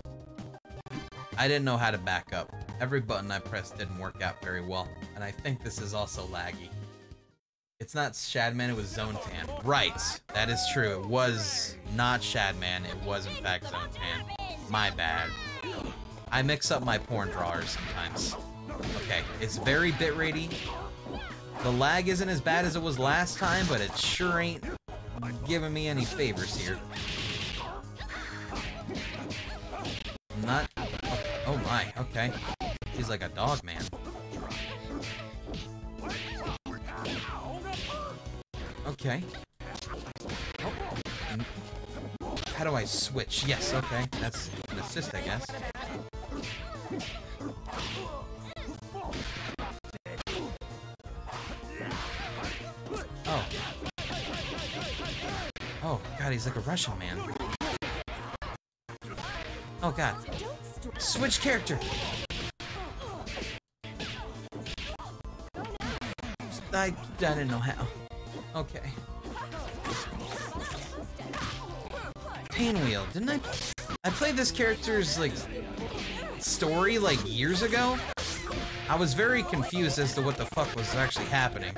[SPEAKER 2] I didn't know how to back up. Every button I pressed didn't work out very well, and I think this is also laggy. It's not Shadman, it was Zone Tan. Right, that is true. It was not Shadman, it was in fact Zone Tan. My bad. I mix up my porn drawers sometimes. Okay, it's very bit bitratey. The lag isn't as bad as it was last time, but it sure ain't giving me any favors here. I'm not... Oh, oh my, okay. He's like a dog man. Switch? Yes, okay. That's an assist, I guess. Oh. Oh, God, he's like a Russian man. Oh, God. Switch character! I, I didn't know how. Okay. Painwheel, didn't I? I played this character's, like, story, like, years ago. I was very confused as to what the fuck was actually happening.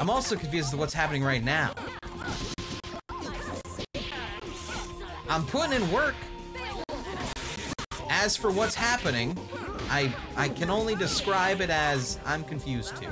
[SPEAKER 2] I'm also confused as to what's happening right now. I'm putting in work. As for what's happening, I I can only describe it as I'm confused too.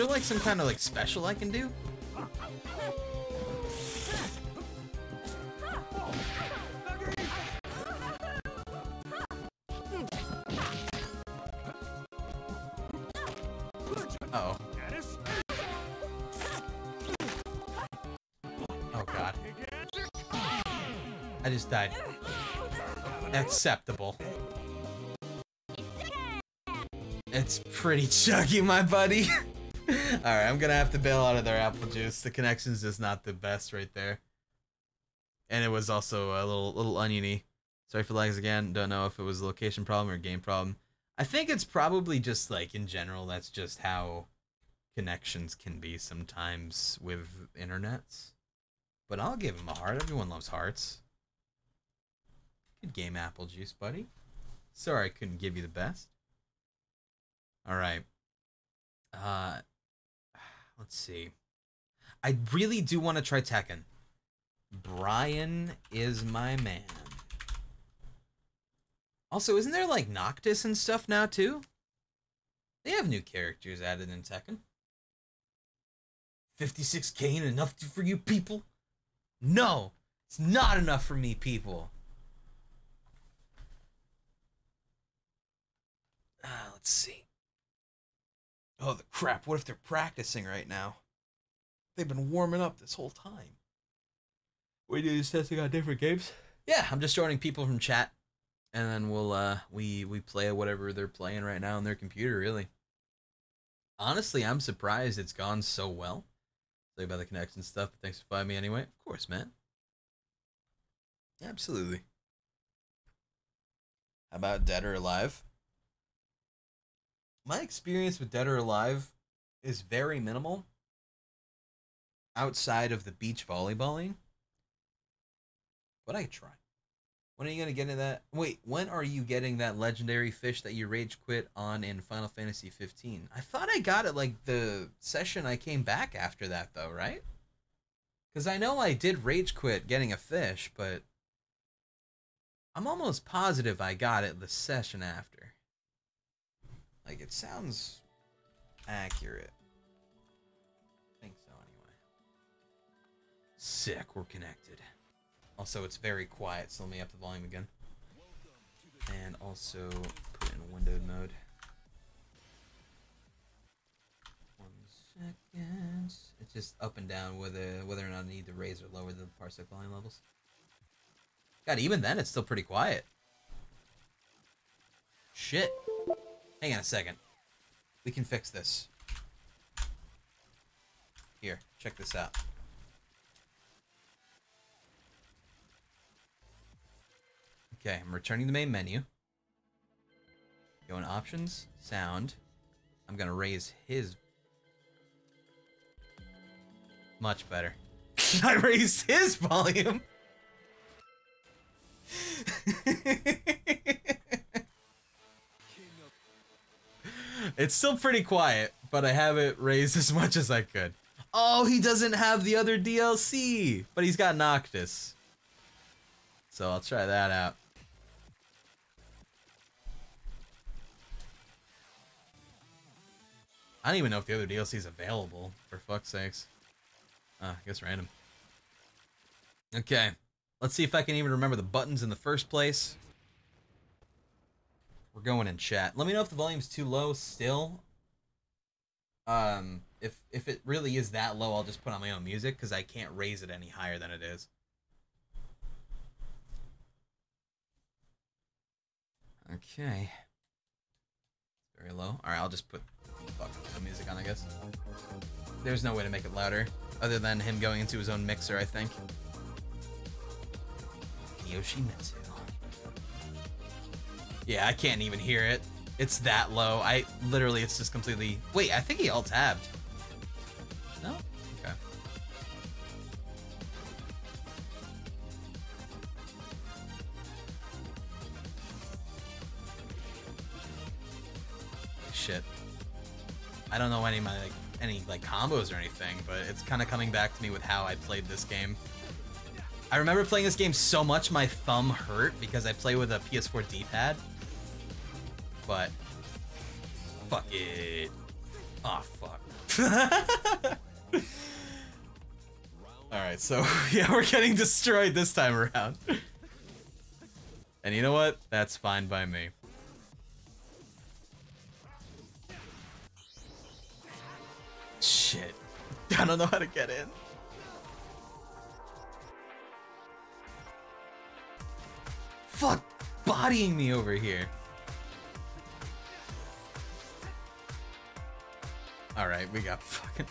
[SPEAKER 2] There like some kind of like special I can do? Oh. Oh god. I just died. Acceptable. It's pretty *laughs* chuggy, my buddy. *laughs* *laughs* Alright, I'm gonna have to bail out of their apple juice. The connection's just not the best right there. And it was also a little little oniony. Sorry for lags again. Don't know if it was a location problem or game problem. I think it's probably just like in general, that's just how connections can be sometimes with internets. But I'll give him a heart. Everyone loves hearts. Good game, Apple Juice, buddy. Sorry I couldn't give you the best. All right. Uh, let's see. I really do want to try Tekken. Bryan is my man. Also, isn't there like Noctis and stuff now too? They have new characters added in Tekken. 56k ain't enough for you people? No, it's not enough for me, people. Ah, let's see. Oh, the crap. What if they're practicing right now? They've been warming up this whole time. We do this testing on different games? Yeah, I'm just joining people from chat. And then we'll uh we we play whatever they're playing right now on their computer, really. Honestly, I'm surprised it's gone so well. Sorry about the connection stuff, but thanks for finding me anyway. Of course, man. Absolutely. How about Dead or Alive? My experience with Dead or Alive is very minimal outside of the beach volleyballing. But I try. When are you gonna get into that? Wait, when are you getting that legendary fish that you rage quit on in Final Fantasy 15? I thought I got it like the session I came back after that though, right? Because I know I did rage quit getting a fish, but I'm almost positive I got it the session after. Like it sounds accurate. I think so anyway. Sick, we're connected. Also, it's very quiet, so let me up the volume again. And also put in windowed mode. One second. It's just up and down whether whether or not I need to raise or lower the parsec volume levels. God, even then it's still pretty quiet. Shit. Hang on a second. We can fix this. Here, check this out. Okay, I'm returning the main menu. Go in options, sound. I'm gonna raise his. Much better. *laughs* I raised his volume. *laughs* it's still pretty quiet, but I have it raised *laughs* as much as I could. Oh, he doesn't have the other DLC, but he's got Noctis. So I'll try that out. I don't even know if the other DLC is available, for fuck's sakes. Ah, I guess random. Okay. Let's see if I can even remember the buttons in the first place. We're going in chat. Let me know if the volume's too low still. Um, if if it really is that low, I'll just put on my own music because I can't raise it any higher than it is. Okay. Very low. All right, I'll just put fuck no music on, I guess. There's no way to make it louder other than him going into his own mixer, I think. Yoshimitsu. Yeah, I can't even hear it. It's that low. I literally, it's just completely. Wait, I think he alt tabbed. No? Okay. Shit. I don't know any of my like any like combos or anything, but it's kind of coming back to me with how I played this game. I remember playing this game so much my thumb hurt because I play with a PS4 D-pad. But fuck it. Oh fuck. *laughs* Alright, so *laughs* yeah, we're getting destroyed this time around. And you know what? That's fine by me. Shit. *laughs* I don't know how to get in. Fuck bodying me over here. Alright, we got *laughs* fucking.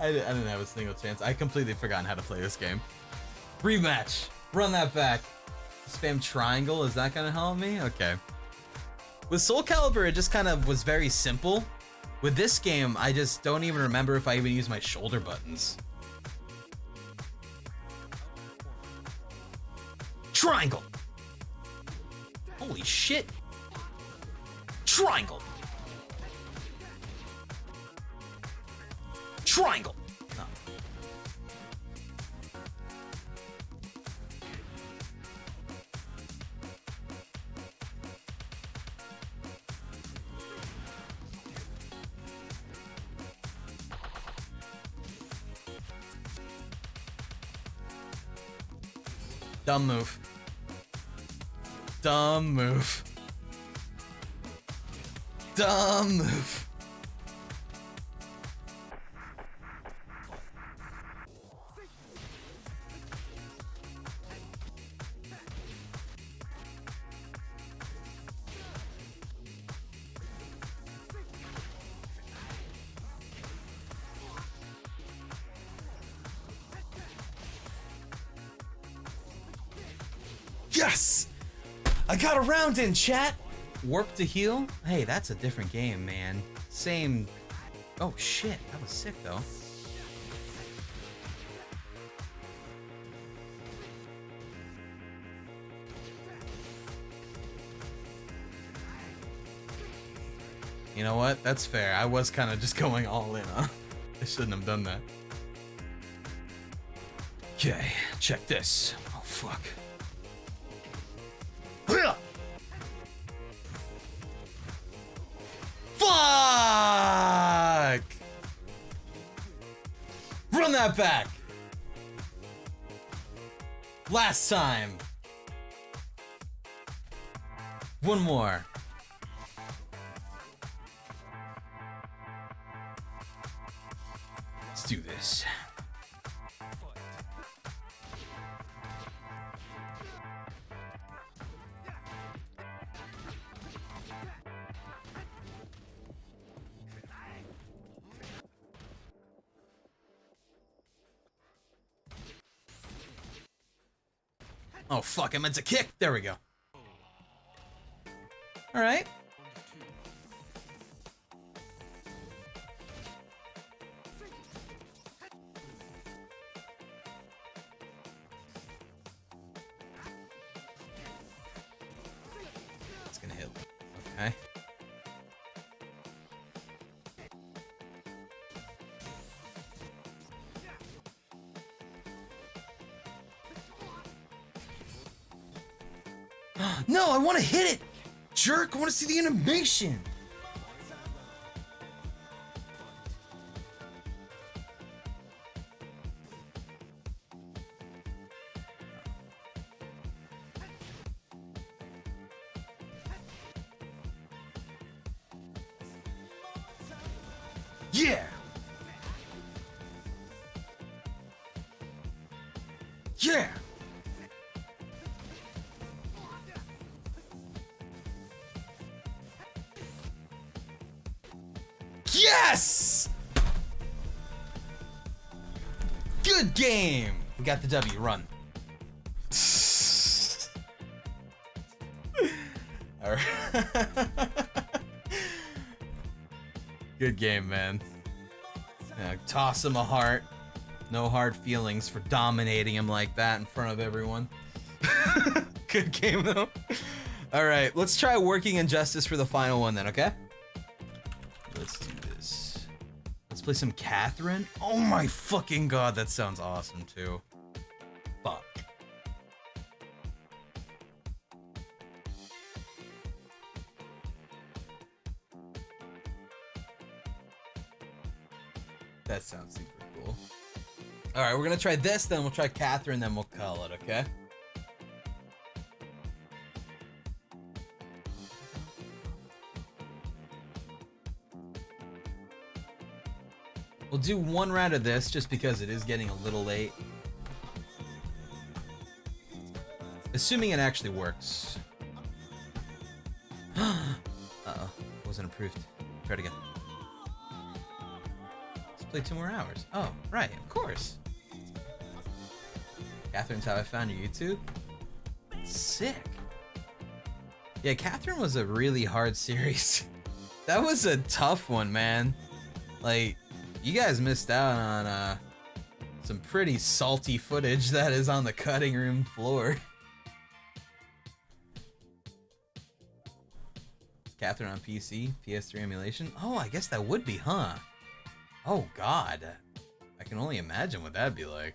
[SPEAKER 2] I, I didn't have a single chance. I completely forgotten how to play this game. Rematch. Run that back. Spam triangle. Is that gonna help me? Okay. With Soul Calibur, it just kind of was very simple. With this game, I just don't even remember if I even use my shoulder buttons. Triangle. Holy shit. Triangle. Triangle. Dumb move. Dumb move. Dumb move. In, chat! Warp to heal? Hey, that's a different game, man. Same. Oh shit, that was sick though. You know what? That's fair. I was kind of just *laughs* going all in, huh? I shouldn't have done that. Okay, check this. Oh. Fuck! Back! Last time. One more. Oh fuck, I meant to kick. There we go. Want to hit it! Jerk, I want to see the animation! Got the W, run. Good game, man. Toss him a heart. No hard feelings for dominating him like that in front of everyone. *laughs* Good game, though. Alright, let's try working injustice for the final one then, okay? Let's do this. Let's play some Catherine. Oh my fucking god, that sounds awesome too. Try this, then we'll try Catherine, then we'll call it. Okay. We'll do one round of this just because it is getting a little late. Assuming it actually works. *gasps* Uh-oh. Wasn't approved. Try it again. Let's play two more hours. Oh, right, of course. Catherine's how I found YouTube. Sick. Yeah, Catherine was a really hard *laughs* series. that was a tough one, man. Like, you guys missed out on uh, some pretty salty footage *laughs* that is on the cutting room floor. Catherine on PC, PS3 emulation. Oh, I guess that would be, huh? Oh God, I can only imagine what that'd be like.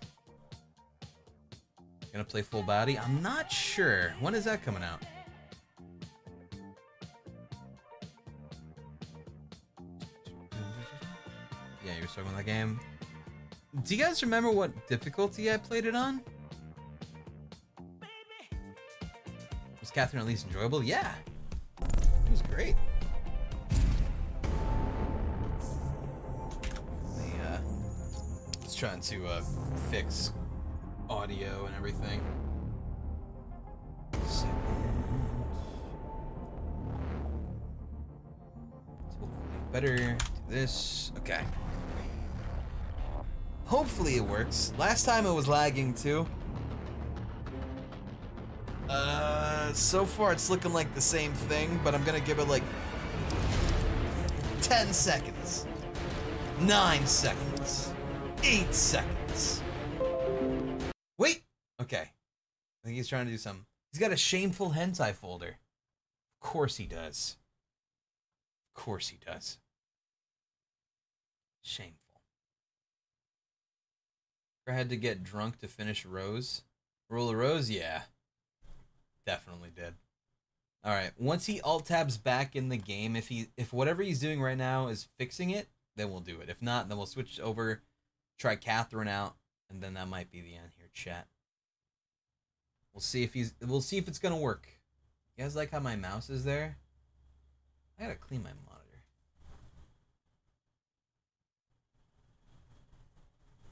[SPEAKER 2] Gonna play full body? I'm not sure. When is that coming out? Yeah, you're struggling with that game. Do you guys remember what difficulty I played it on? Was Catherine at least enjoyable? Yeah. It was great. The, uh, it's trying to uh, fix audio and everything. Better do this. Okay. Hopefully it works. Last time it was lagging too. Uh, so far it's looking like the same thing, but I'm gonna give it like 10 seconds, 9 seconds, 8 seconds. He's trying to do something. He's got a shameful hentai folder. Of course he does. Of course he does. Shameful. Ever had to get drunk to finish Rose? Rule of Rose? Yeah. Definitely did. All right. Once he alt tabs back in the game, if he if whatever he's doing right now is fixing it, then we'll do it. If not, then we'll switch over, try Catherine out, and then that might be the end here, chat. We'll see if he's we'll see if it's gonna work. You guys like how my mouse is there? I gotta clean my monitor.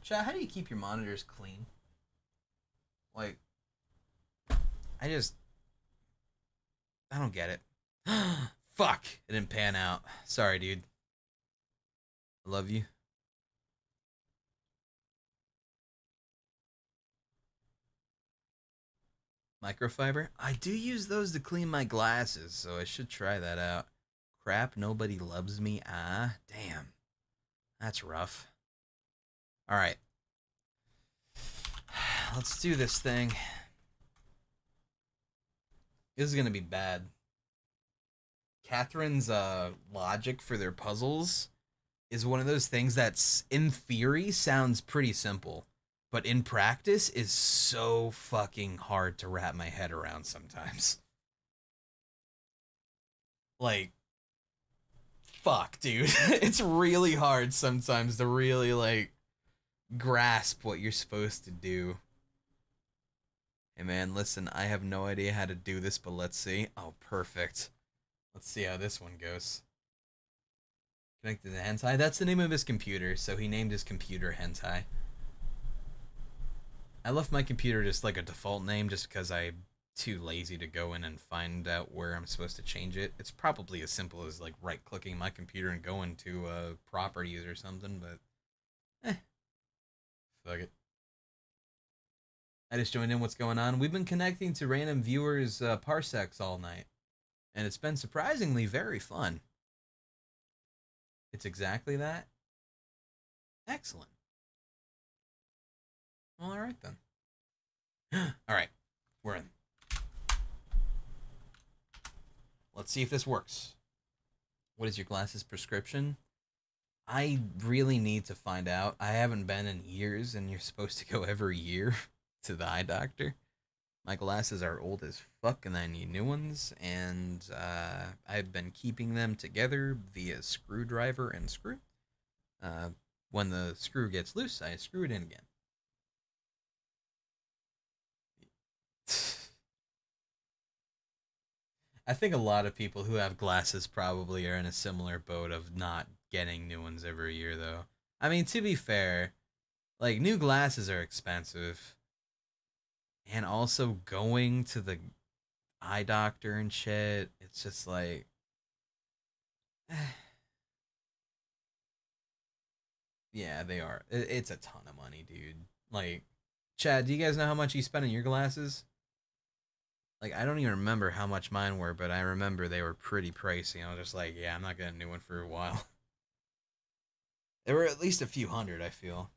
[SPEAKER 2] Chat, how do you keep your monitors clean? Like, I just, I don't get it. *gasps* Fuck, it didn't pan out. Sorry, dude. I love you. Microfiber? I do use those to clean my glasses, so I should try that out. Crap, nobody loves me. Ah, damn. That's rough. All right. *sighs* Let's do this thing. This is gonna be bad. Catherine's uh, logic for their puzzles is one of those things that's in theory sounds pretty simple, but in practice is so fucking hard to wrap my head around sometimes. Like, fuck, dude. *laughs* it's really hard sometimes to really like grasp what you're supposed to do. Hey man, listen, I have no idea how to do this, but let's see. Oh, perfect. Let's see how this one goes. Connected to Hentai. That's the name of his computer, so he named his computer Hentai. I left my computer just like a default name just because I'm too lazy to go in and find out where I'm supposed to change it. It's probably as simple as like right clicking my computer and going to uh, properties or something, but eh. Fuck it. I just joined in. What's going on? We've been connecting to random viewers' uh, parsecs all night, and it's been surprisingly very fun. It's exactly that. Excellent. All right then. *gasps* all right, we're in. Let's see if this works. What is your glasses prescription? I really need to find out. I haven't been in years, and you're supposed to go *laughs* every year *laughs* to the eye doctor. My glasses are old as fuck, and I need new ones. And uh, I've been keeping them together via screwdriver and screw. Uh, when the screw gets loose, I screw it in again. I think a lot of people who have glasses probably are in a similar boat of not getting new ones every year, though. I mean, to be fair, like, new glasses are expensive. And also going to the eye doctor and shit, it's just like. *sighs* yeah, they are. It's a ton of money, dude. Like, Chad, do you guys know how much you spend on your glasses? Like, I don't even remember how much mine were, but I remember they were pretty pricey. I was just like, yeah, I'm not getting a new one for a while. *laughs* They were at least a few hundred, I feel.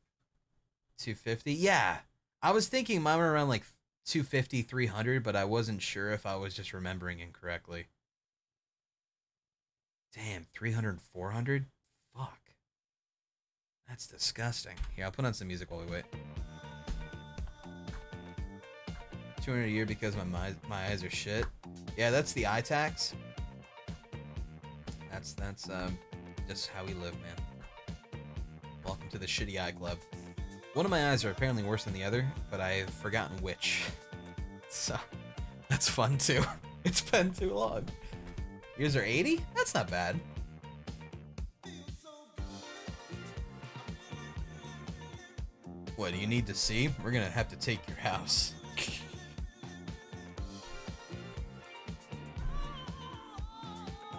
[SPEAKER 2] 250? Yeah. I was thinking mine were around like 250, 300, but I wasn't sure if I was just remembering incorrectly. Damn, 300, 400? Fuck. That's disgusting. Here, I'll put on some music while we wait. 200 a year because my my, eyes are shit. Yeah, that's the eye tax. That's that's um just how we live, man. Welcome to the shitty eye club. One of my eyes are apparently worse than the other, but I've forgotten which. *laughs* So that's fun too. *laughs* It's been too long. Yours are 80? That's not bad. What do you need to see? We're gonna have to take your house. *laughs*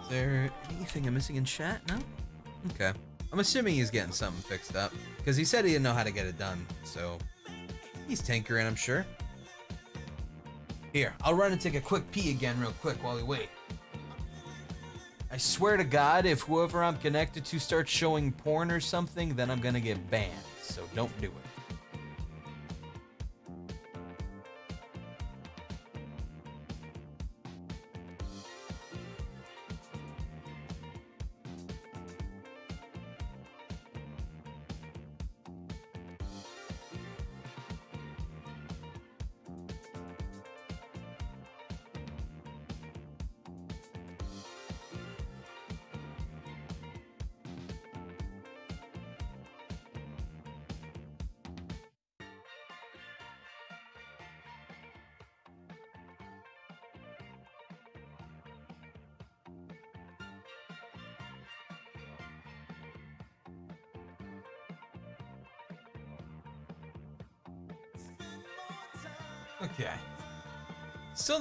[SPEAKER 2] there anything I'm missing in chat? No? Okay. I'm assuming he's getting something fixed up. Because he said he didn't know how to get it done. So he's tinkering, I'm sure. Here, I'll run and take a quick pee again real quick while we wait. I swear to God, if whoever I'm connected to starts showing porn or something, then I'm gonna get banned. So don't do it.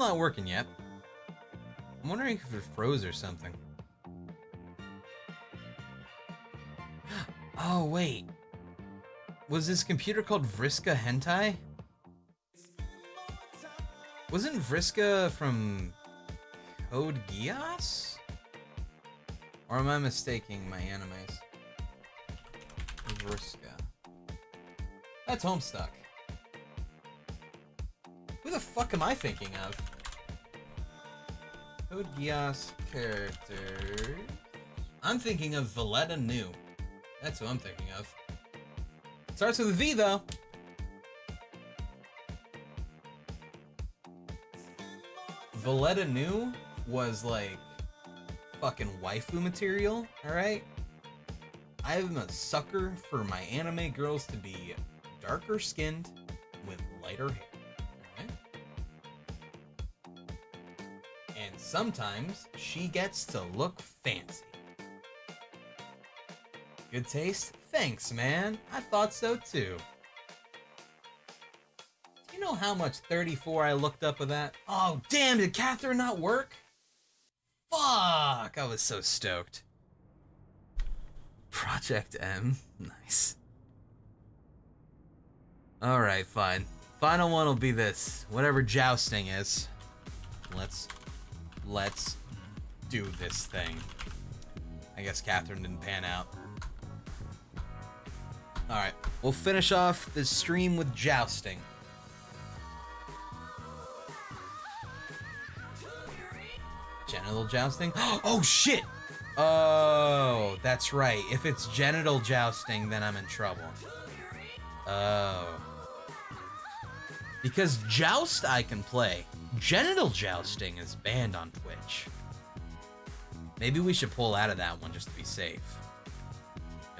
[SPEAKER 2] Not working yet. I'm wondering if it froze or something. *gasps* Oh, wait. Was this computer called Vriska Hentai? Wasn't Vriska from Code Geass? Or am I mistaking my animes? Vriska. That's Homestuck. Who the fuck am I thinking of? Code Geass character. I'm thinking of Villetta Nu. That's who I'm thinking of. Starts with a V though. Villetta Nu was like fucking waifu material, alright? I'm a sucker for my anime girls to be darker skinned with lighter hair. Sometimes she gets to look fancy. Good taste? Thanks, man. I thought so too. Do you know how much 34 I looked up with that? Oh, damn, did Catherine not work? Fuck, I was so stoked. Project M. *laughs* Nice. Alright, fine. Final one will be this. Whatever jousting is. Let's let's do this thing. I guess Catherine didn't pan out. Alright, we'll finish off this stream with jousting. Genital jousting? *gasps* Oh shit! Oh, that's right. If it's genital jousting, then I'm in trouble. Oh. Because joust I can play. Genital jousting is banned on Twitch. Maybe we should pull out of that one just to be safe.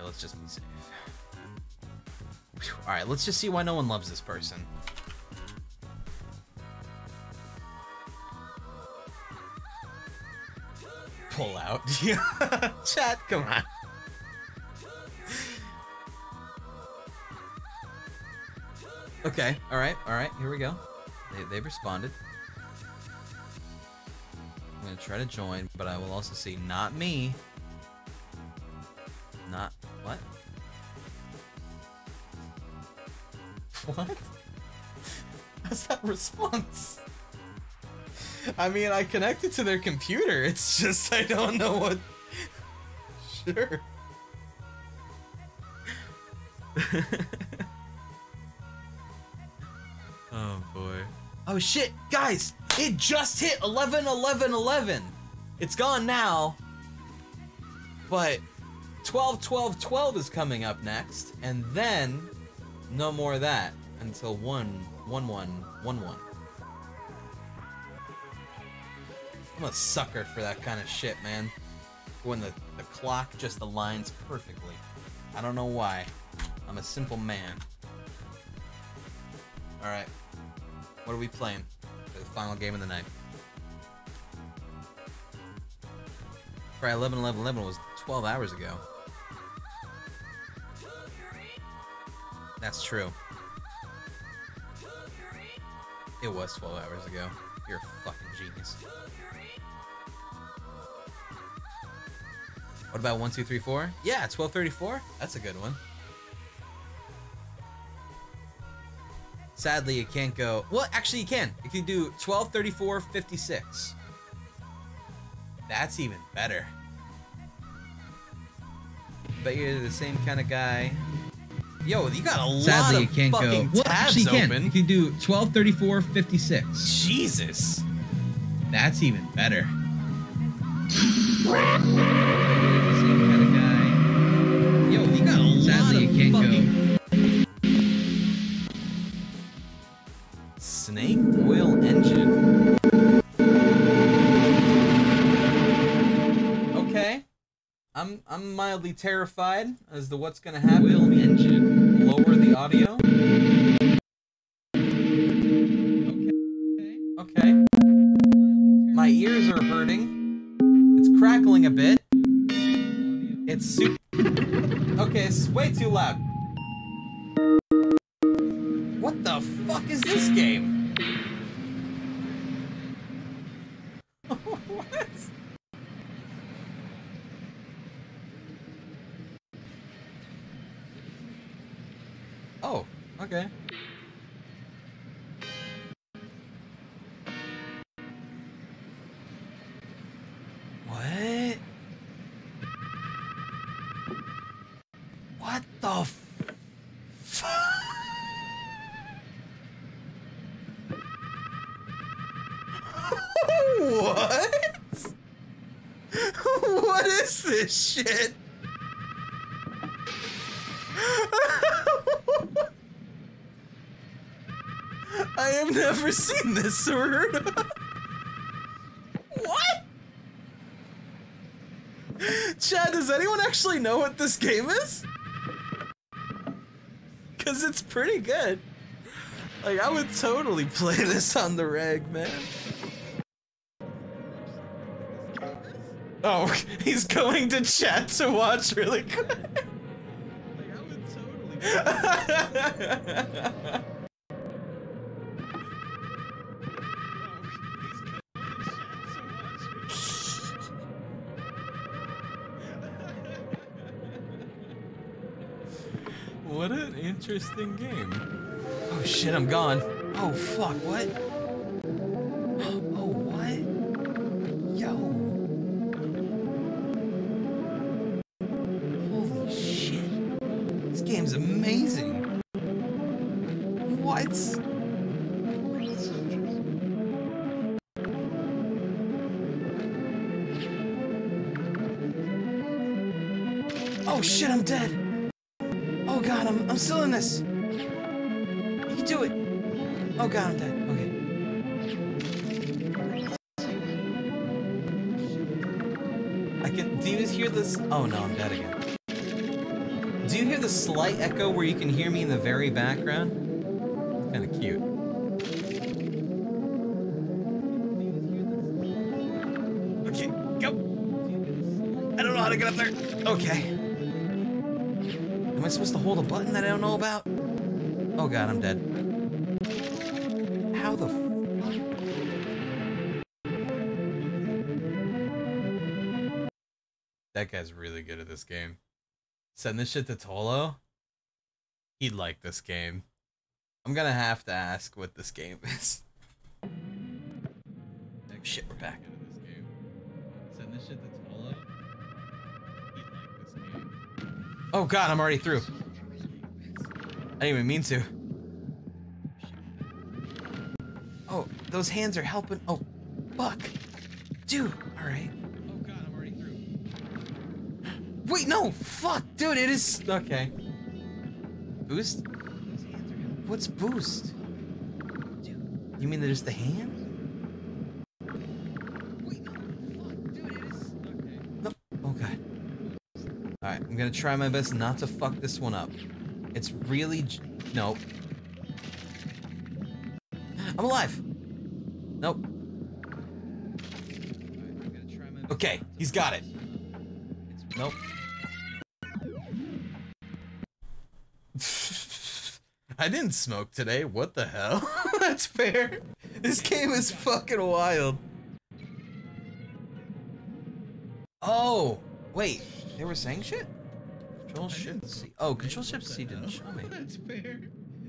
[SPEAKER 2] Let's just be safe. All right, let's just see why no one loves this person. Pull out. *laughs* Chat, come on. Okay, all right, all right, here we go. They, they've responded. I'm gonna try to join, but I will also see not me. Not what? *laughs* What? How's that response? I mean, I connected to their computer. It's just I don't know what. Sure. *laughs* oh boy. Oh shit, guys! It just hit 11 11 11. It's gone now. But 12 12 12 is coming up next, and then no more of that until 1 1 1 1 1. I'm a sucker for that kind of shit, man. When the, the clock just aligns perfectly. I don't know why. I'm a simple man. Alright. What are we playing for the final game of the night? Fry 11 11 11 was 12 hours ago. That's true. It was 12 hours ago. You're a fucking genius. What about 1234? Yeah, 1234? That's a good one. Sadly, it can't go. Well, actually, you can. You can do 1234 56. That's even better. Bet you're the same kind of guy. Yo, you got a
[SPEAKER 16] Sadly,
[SPEAKER 2] lot
[SPEAKER 16] you
[SPEAKER 2] of
[SPEAKER 16] can't go.
[SPEAKER 2] fucking
[SPEAKER 16] Well,
[SPEAKER 2] tabs
[SPEAKER 16] actually, you can.
[SPEAKER 2] open.
[SPEAKER 16] You can do 12, 34, 56.
[SPEAKER 2] Jesus.
[SPEAKER 16] That's even better.
[SPEAKER 2] Yo, you got a lot
[SPEAKER 16] Sadly,
[SPEAKER 2] of
[SPEAKER 16] you can't
[SPEAKER 2] snake oil engine. Okay. I'm I'm mildly terrified as to what's gonna happen. Oil engine. Lower the audio. Okay. Okay. My ears are hurting. It's crackling a bit. It's super. Okay, it's way too loud. What the fuck is this game? what? Oh, okay. What? What the *laughs* What? *laughs* What is this shit? Never seen this or heard of. What? Chad, does anyone actually know what this game is? Because it's pretty good. Like, I would totally play this on the reg, man. Oh, *laughs* he's going to chat to watch really quick. Interesting game. Oh shit, I'm gone. Oh fuck, what? This game. Send this shit to Tolo. He'd like this game. I'm gonna have to ask what this game *laughs* is. Shit, we're back. This game. Send this shit to Tolo. He'd like this game. Oh god, I'm already through. I didn't even mean to. Oh, those hands are helping. Oh, fuck. Dude, alright. Oh god, I'm already through. Wait, no! Fuck, dude, it is. Okay. Boost? What's boost? You mean there's the hand? No. Oh god. Alright, I'm gonna try my best not to fuck this one up. It's really. j- Nope. I'm alive! Nope. Okay, he's got it. Nope. *laughs* I didn't smoke today. What the hell? *laughs* That's fair. This game is fucking wild. Oh, wait. They were saying shit? Control Shift C. Oh, Control Shift C didn't show me.
[SPEAKER 16] That's fair.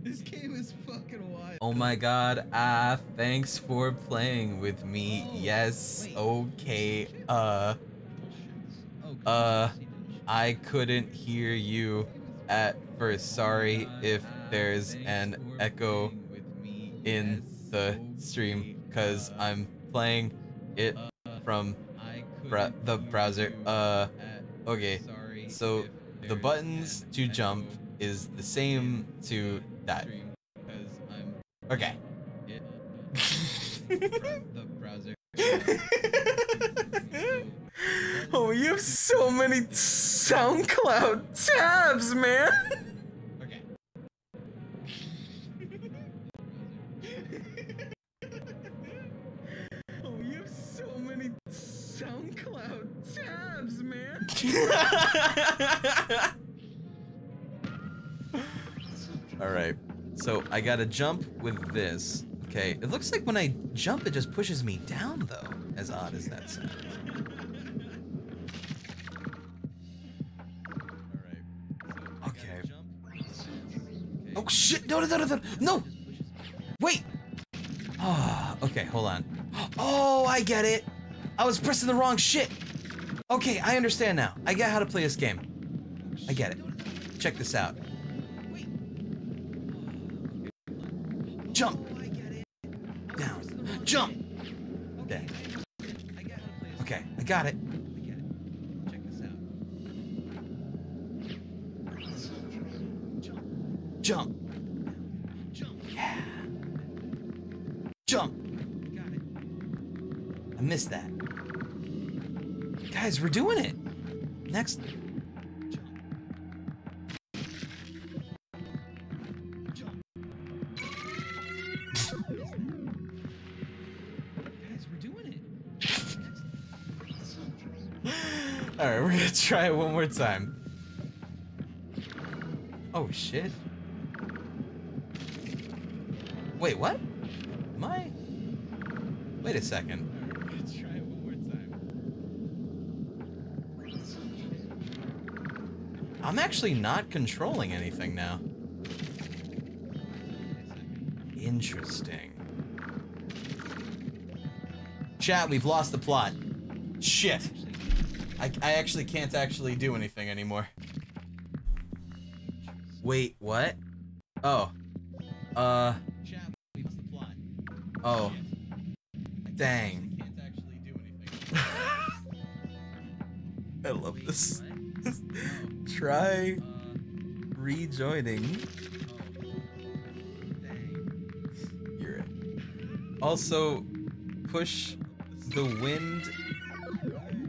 [SPEAKER 16] This game is fucking wild.
[SPEAKER 2] Oh my god. Ah, thanks for playing with me. Yes. Okay. Uh. Uh. I couldn't hear you at first. Sorry if there's an echo in the stream because I'm playing it from bra- the browser. Uh. Okay. So the buttons to jump is the same to that. Okay. *laughs* *laughs*
[SPEAKER 16] the browser.
[SPEAKER 2] Oh, you have so many SoundCloud tabs, man.
[SPEAKER 16] Okay. *laughs*
[SPEAKER 2] Oh, you have so many SoundCloud tabs, man. *laughs* All right. So I gotta jump with this. Okay. It looks like when I jump, it just pushes me down, though. As odd as that sounds. Oh shit! No, no, no, no, no! Wait! Ah, okay, hold on. Oh, I get it! I was pressing the wrong shit! Okay, I understand now. I get how to play this game. I get it. Check this out. Jump! Down. Jump! There. Okay, I got it. Jump. Jump. Yeah. Jump. I missed that. Guys, we're doing it. Next. Guys, we're doing it. All right, we're gonna try it one more time. Oh shit. Wait, what? Am I? Wait a second. I'm actually not controlling anything now. Interesting. Chat, we've lost the plot. Shit. I, I actually can't actually do anything anymore. Wait, what? Oh. Uh. Oh. Dang. *laughs* I love this. *laughs* Try rejoining. You're it. Also, push the wind.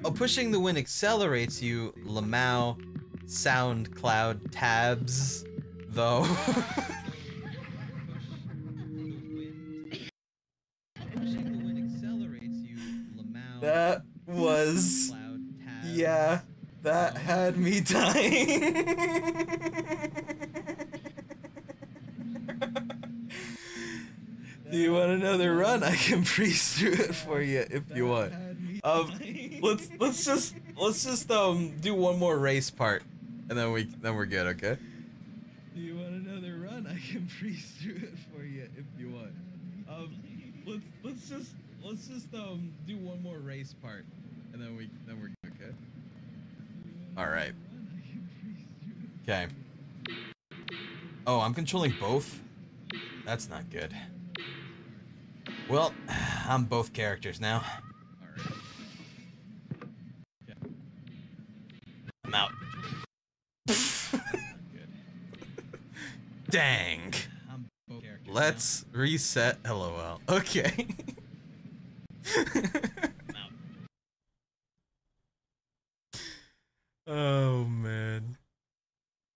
[SPEAKER 2] Oh, pushing the wind accelerates you. Lamau, SoundCloud tabs, though. *laughs* me dying. Do you want another run? I can breeze through it for you if you want. Um, let's let's just let's just um do one more race part, and then we then we're good. Okay. Do you want another run? I can breeze through it for you if you want. Um, let's let's just let's just um do one more race part, and then we then we're. All right. Okay. Oh, I'm controlling both. That's not good. Well, *sighs* I'm both characters now. I'm out. *laughs* Dang. Let's reset LOL. Okay. *laughs* oh man.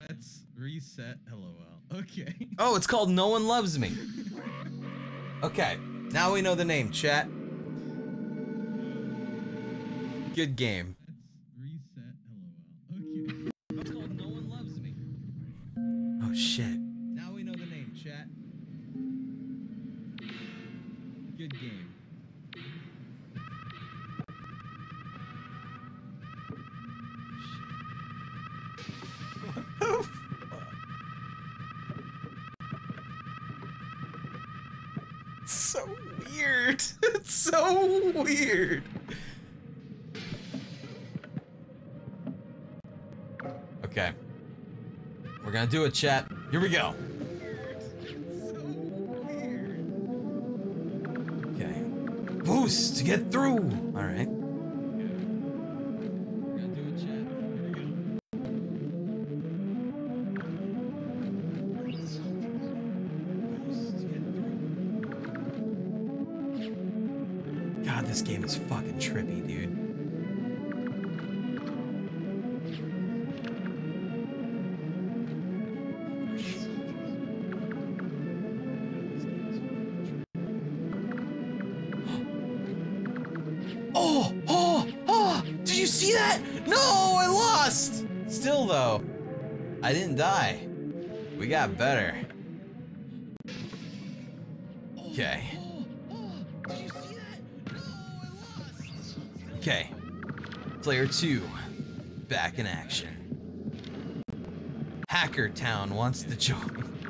[SPEAKER 2] Let's reset LOL. *laughs* Okay. Oh, it's called No One Loves Me. Okay. Now we know the name, chat. Good game. Weird. *laughs* It's so weird. Okay. We're gonna do it, chat. Here we go. Okay. Boost to get through. All right. Better. Okay. Okay. Player two, back in action. Hacker Town wants to join.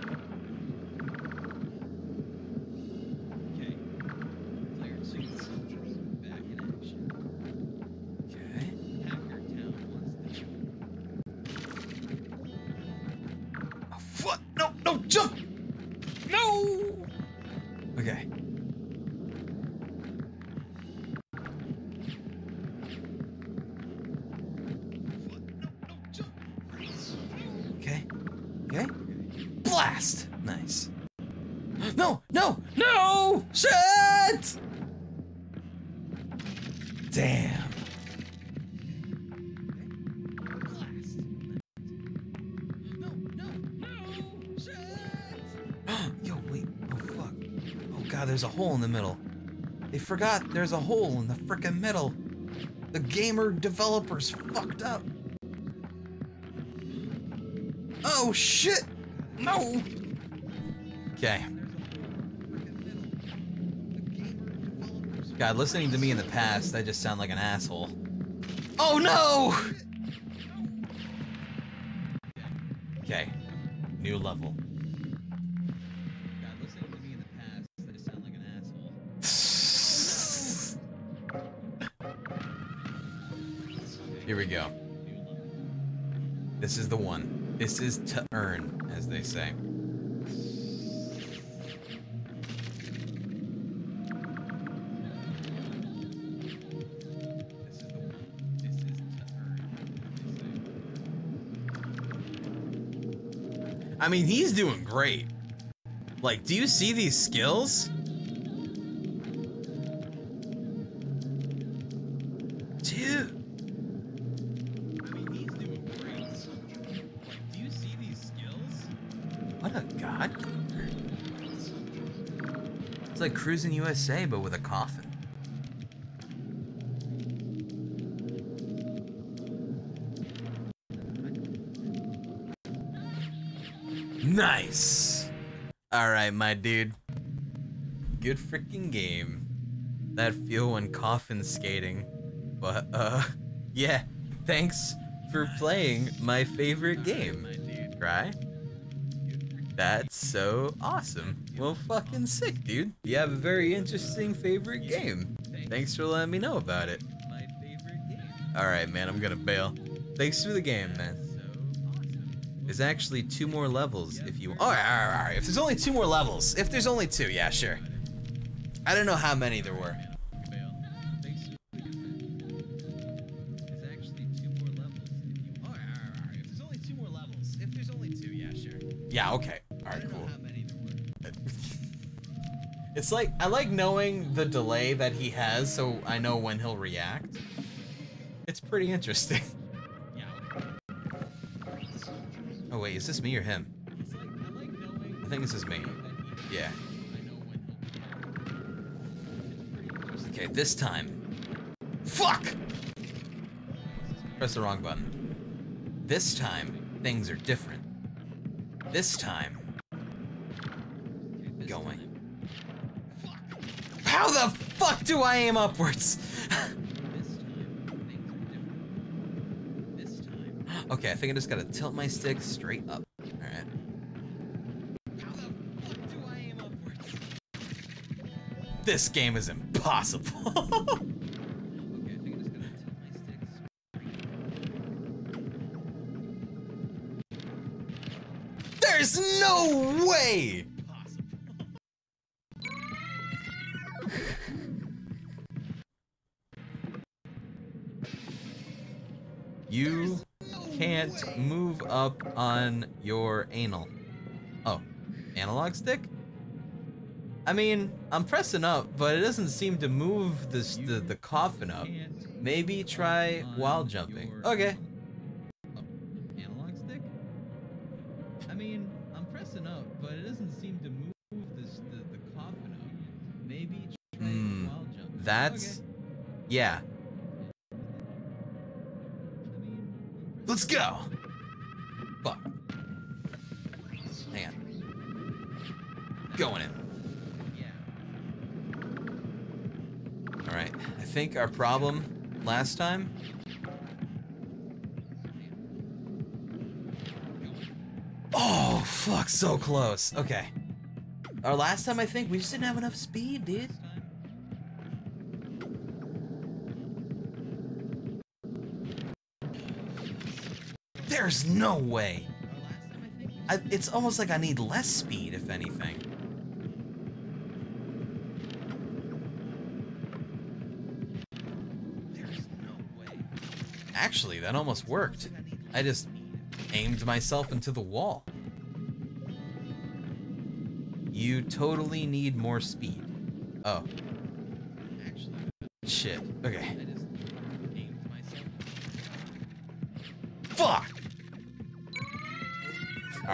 [SPEAKER 2] Forgot there's a hole in the frickin' middle. The gamer developers fucked up. Oh, shit! No! Okay. God, listening to me in the past, I just sound like an asshole. Oh no! Okay. New level. is to earn, as they say. I mean, he's doing great. Like, do you see these skills? Cruising USA, but with a coffin. Nice. All right, my dude. Good freaking game. That feel when coffin skating. But uh *laughs* yeah, thanks for playing my favorite game. Cry. That's so awesome. Well, fucking sick, dude. You have a very interesting favorite game. Thanks for letting me know about it. All right, man, I'm gonna bail. Thanks for the game, man. There's actually two more levels if you. All right, all right, all right. If there's only two more levels, if there's only two, yeah, sure. I don't know how many there were. It's like, I like knowing the delay that he has so I know when he'll react. It's pretty interesting. *laughs* Oh wait, is this me or him? I think this is me. Yeah. Okay, this time. Fuck! Press the wrong button. This time, things are different. This time, How the fuck do I aim upwards? okay, I think I just gotta tilt my stick straight up. Alright. This game is impossible. *laughs* There's no way! Can't move up on your anal. Oh, analog stick? I mean, I'm pressing up, but it doesn't seem to move this the, the coffin up. Maybe try while jumping. Okay. Analog stick? I mean, I'm pressing up, but it doesn't seem to move this the, the coffin up. Maybe try
[SPEAKER 5] Hmm.
[SPEAKER 2] while jumping. That's yeah. Let's go. Fuck. Hang on. Going in. All right. I think our problem last time. Oh fuck! So close. Okay. Our last time, I think we just didn't have enough speed, dude. There's no way. I, it's almost like I need less speed, if anything. Actually, that almost worked. I just aimed myself into the wall. You totally need more speed. Oh. Shit. Okay.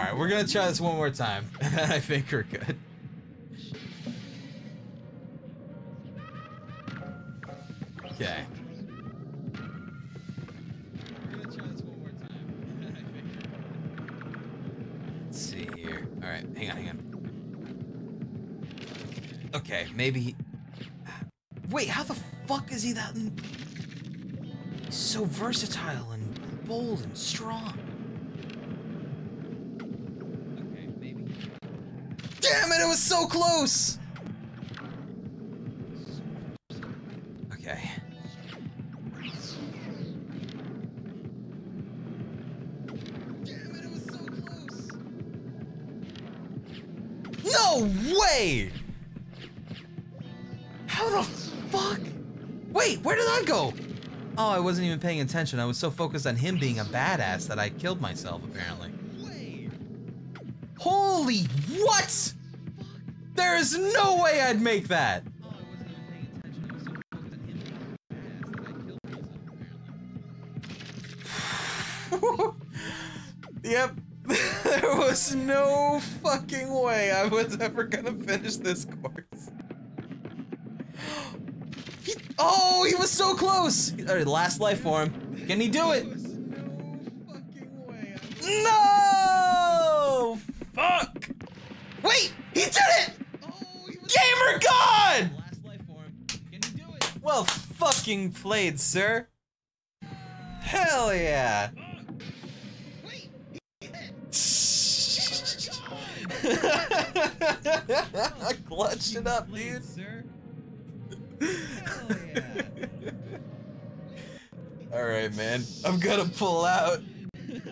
[SPEAKER 2] Alright, we're gonna try this one more time. And *laughs* then I think we're good. Okay. Let's see here. Alright, hang on, hang on. Okay, maybe. Oh, I wasn't even paying attention. I was so focused on him being a badass that I killed myself, apparently. Holy what? There is no way I'd make that. *laughs* yep. *laughs* there was no fucking way I was ever gonna finish this course. Oh, he was so close! Alright, last life for him. Can he do it? No! Fuck! Wait! He did it! Gamer God! Well fucking played, sir. Hell yeah! *laughs* I clutched it up, dude. All right, man. I'm gonna pull out.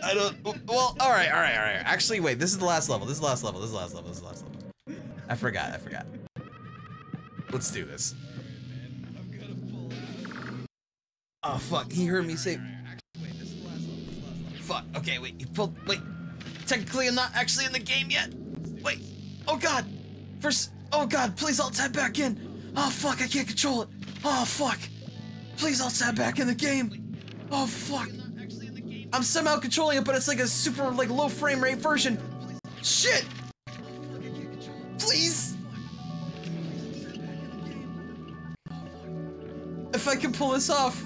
[SPEAKER 2] I don't. Well, all right, all right, all right. Actually, wait. This is the last level. This is the last level. This is the last level. This is the last level. I forgot. I forgot. Let's do this. Oh fuck! He heard me say. Fuck. Okay, wait. You pulled. Wait. Technically, I'm not actually in the game yet. Wait. Oh god. First. Oh god. Please, I'll tap back in. Oh fuck! I can't control it. Oh fuck! Please, I'll tap back in the game. Oh fuck! I'm somehow controlling it, but it's like a super like low frame rate version. Shit! Please! If I can pull this off.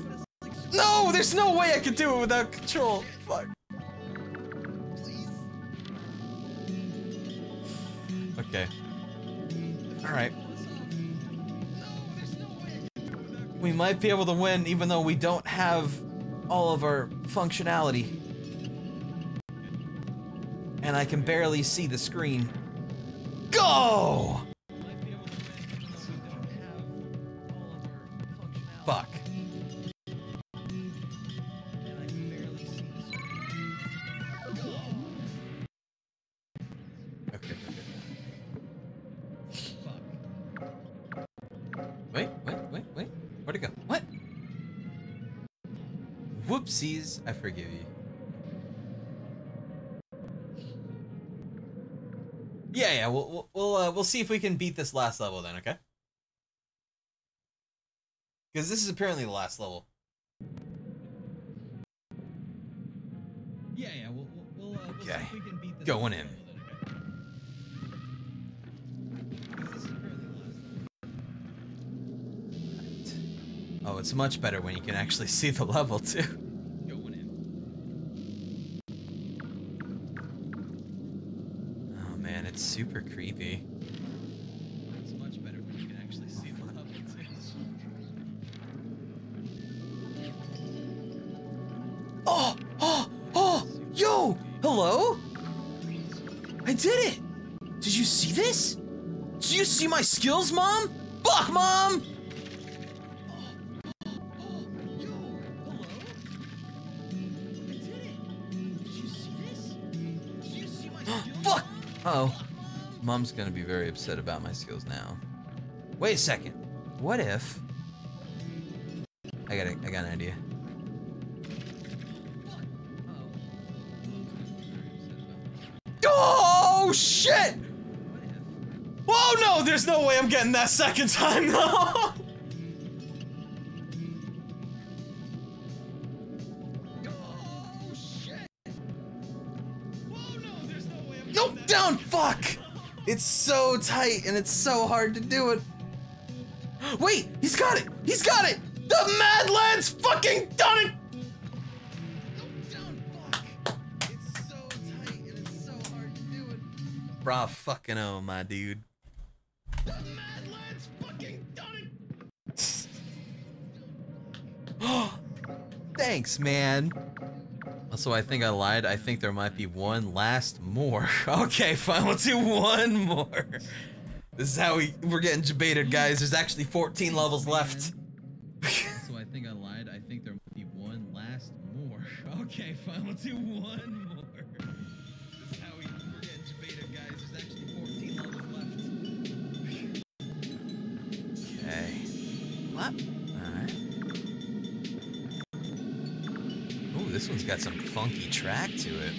[SPEAKER 2] No! There's no way I could do it without control. Fuck. Okay. Alright. We might be able to win even though we don't have all of our functionality. And I can barely see the screen. Go! I forgive you. Yeah, yeah. We'll we'll we'll, uh, we'll see if we can beat this last level then. Okay. Because this is apparently the last level.
[SPEAKER 16] Yeah, yeah. We'll, we'll, uh, we'll see if we can beat this
[SPEAKER 2] Going in.
[SPEAKER 16] level then, okay? 'Cause this is apparently the last level.
[SPEAKER 2] Oh, it's much better when you can actually see the level too. It's super creepy.
[SPEAKER 16] It's much better when you can actually see the level too.
[SPEAKER 2] Oh, oh, oh, yo, hello? I did it. Did you see this? Did you see my skills, mom? Fuck, mom. Fuck! Uh oh. Mom's gonna be very upset about my skills now. Wait a second. What if? I got a, I got an idea. Oh shit! Oh no, there's no way I'm getting that second time though. *laughs* It's so tight and it's so hard to do it. Wait, he's got it! He's got it! The Mad Lad's fucking done it! Bra fucking oh, my dude. *gasps* Thanks, man. Also, I think I lied. I think there might be one last more. *laughs* Okay, fine. We'll do one more. This is how we we're getting debated, guys. There's actually 14 levels left. *laughs*
[SPEAKER 16] So I think I lied. I think there might be one last more. *laughs* Okay, fine. We'll do one more. This is how we, we're getting debated, guys. There's actually 14 levels left.
[SPEAKER 2] Okay. What? one's got some funky track to it.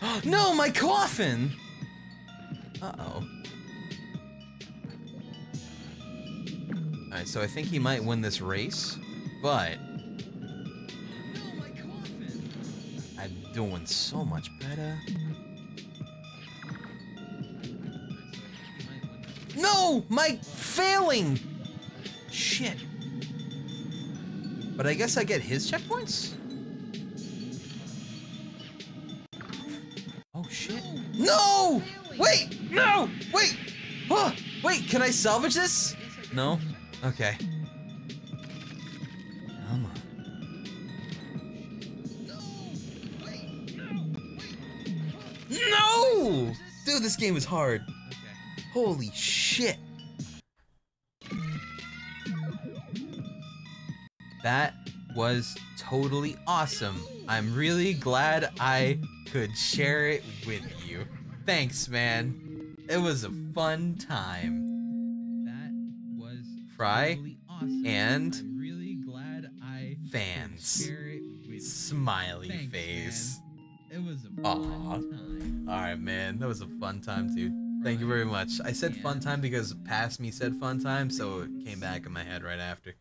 [SPEAKER 2] *gasps* No, my coffin! Uh-oh. Alright, so I think he might win this race, but... I'm doing so much better. No! My failing! Shit. But I guess I get his checkpoints? Oh shit. No! Wait! No! Wait! Wait, can I salvage this? No? Okay. Come on. No! Dude, this game is hard. Holy shit. That was totally awesome. I'm really glad I could share it with you. Thanks, man. It was a fun time.
[SPEAKER 16] That was
[SPEAKER 2] Fry
[SPEAKER 16] totally awesome.
[SPEAKER 2] and
[SPEAKER 16] I'm really glad I
[SPEAKER 2] fans.
[SPEAKER 16] share it with you.
[SPEAKER 2] Smiley
[SPEAKER 16] Thanks,
[SPEAKER 2] face.
[SPEAKER 16] It was a fun time.
[SPEAKER 2] Alright, man. That was a fun time, dude. Thank you very mm-hmm. much. I said fun time because past me said fun time, so it came back in my head right after.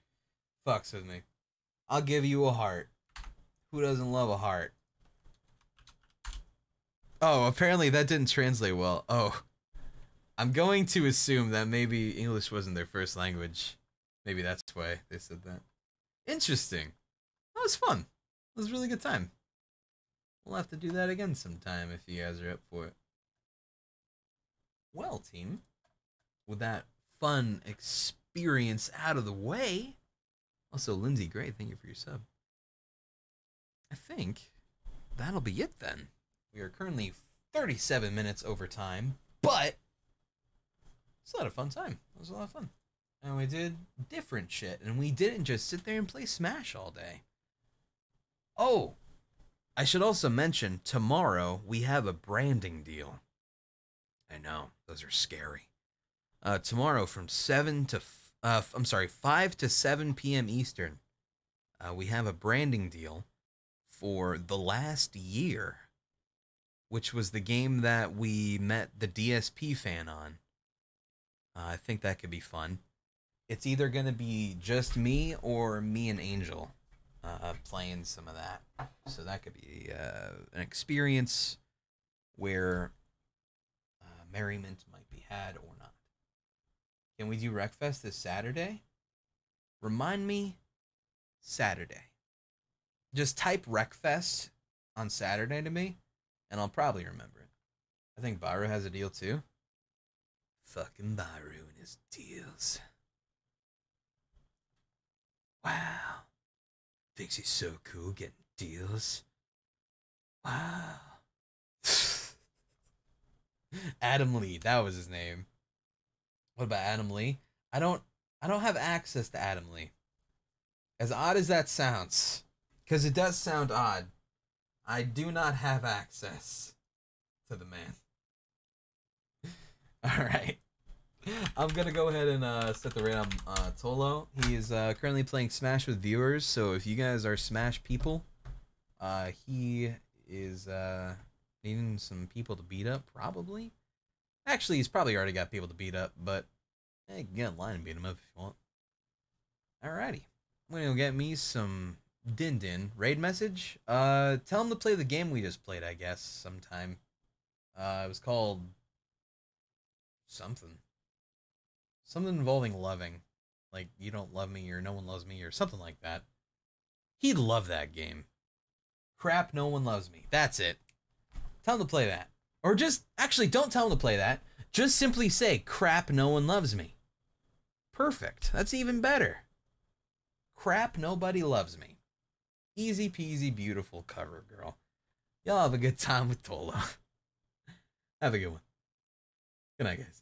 [SPEAKER 2] Fucks with me. I'll give you a heart. Who doesn't love a heart? Oh, apparently that didn't translate well. Oh. I'm going to assume that maybe English wasn't their first language. Maybe that's why they said that. Interesting. That was fun. It was a really good time. We'll have to do that again sometime if you guys are up for it. Well, team, with that fun experience out of the way, also Lindsay, great, thank you for your sub. I think that'll be it then. We are currently 37 minutes over time, but it's not a lot of fun time. It was a lot of fun. And we did different shit, and we didn't just sit there and play Smash all day. Oh, I should also mention tomorrow we have a branding deal. I know those are scary. Uh, tomorrow from seven to f- uh, I'm sorry, five to seven p.m. Eastern, uh, we have a branding deal for the last year, which was the game that we met the DSP fan on. Uh, I think that could be fun. It's either gonna be just me or me and Angel uh, playing some of that. So that could be uh, an experience where uh, merriment might be had or not. Can we do Wreckfest this Saturday? Remind me Saturday. Just type Wreckfest on Saturday to me, and I'll probably remember it. I think Byro has a deal too. Fucking Byro and his deals. Wow. Thinks he's so cool getting deals. Wow. *laughs* Adam Lee, that was his name. What about Adam Lee? I don't I don't have access to Adam Lee. As odd as that sounds, because it does sound odd, I do not have access to the man. *laughs* Alright. I'm gonna go ahead and uh, set the rate on uh, Tolo. He is uh, currently playing Smash with viewers, so if you guys are Smash people, uh, he is uh, needing some people to beat up, probably. Actually, he's probably already got people to beat up, but hey, get in line and beat him up if you want. Alrighty. I'm gonna go get me some Din Din raid message. Uh, tell him to play the game we just played, I guess, sometime. Uh, it was called something. Something involving loving. Like, you don't love me, or no one loves me, or something like that. He'd love that game. Crap, no one loves me. That's it. Tell him to play that. Or just, actually, don't tell him to play that. Just simply say, crap, no one loves me. Perfect. That's even better. Crap, nobody loves me. Easy peasy, beautiful cover girl. Y'all have a good time with Tola. *laughs* have a good one. Good night, guys.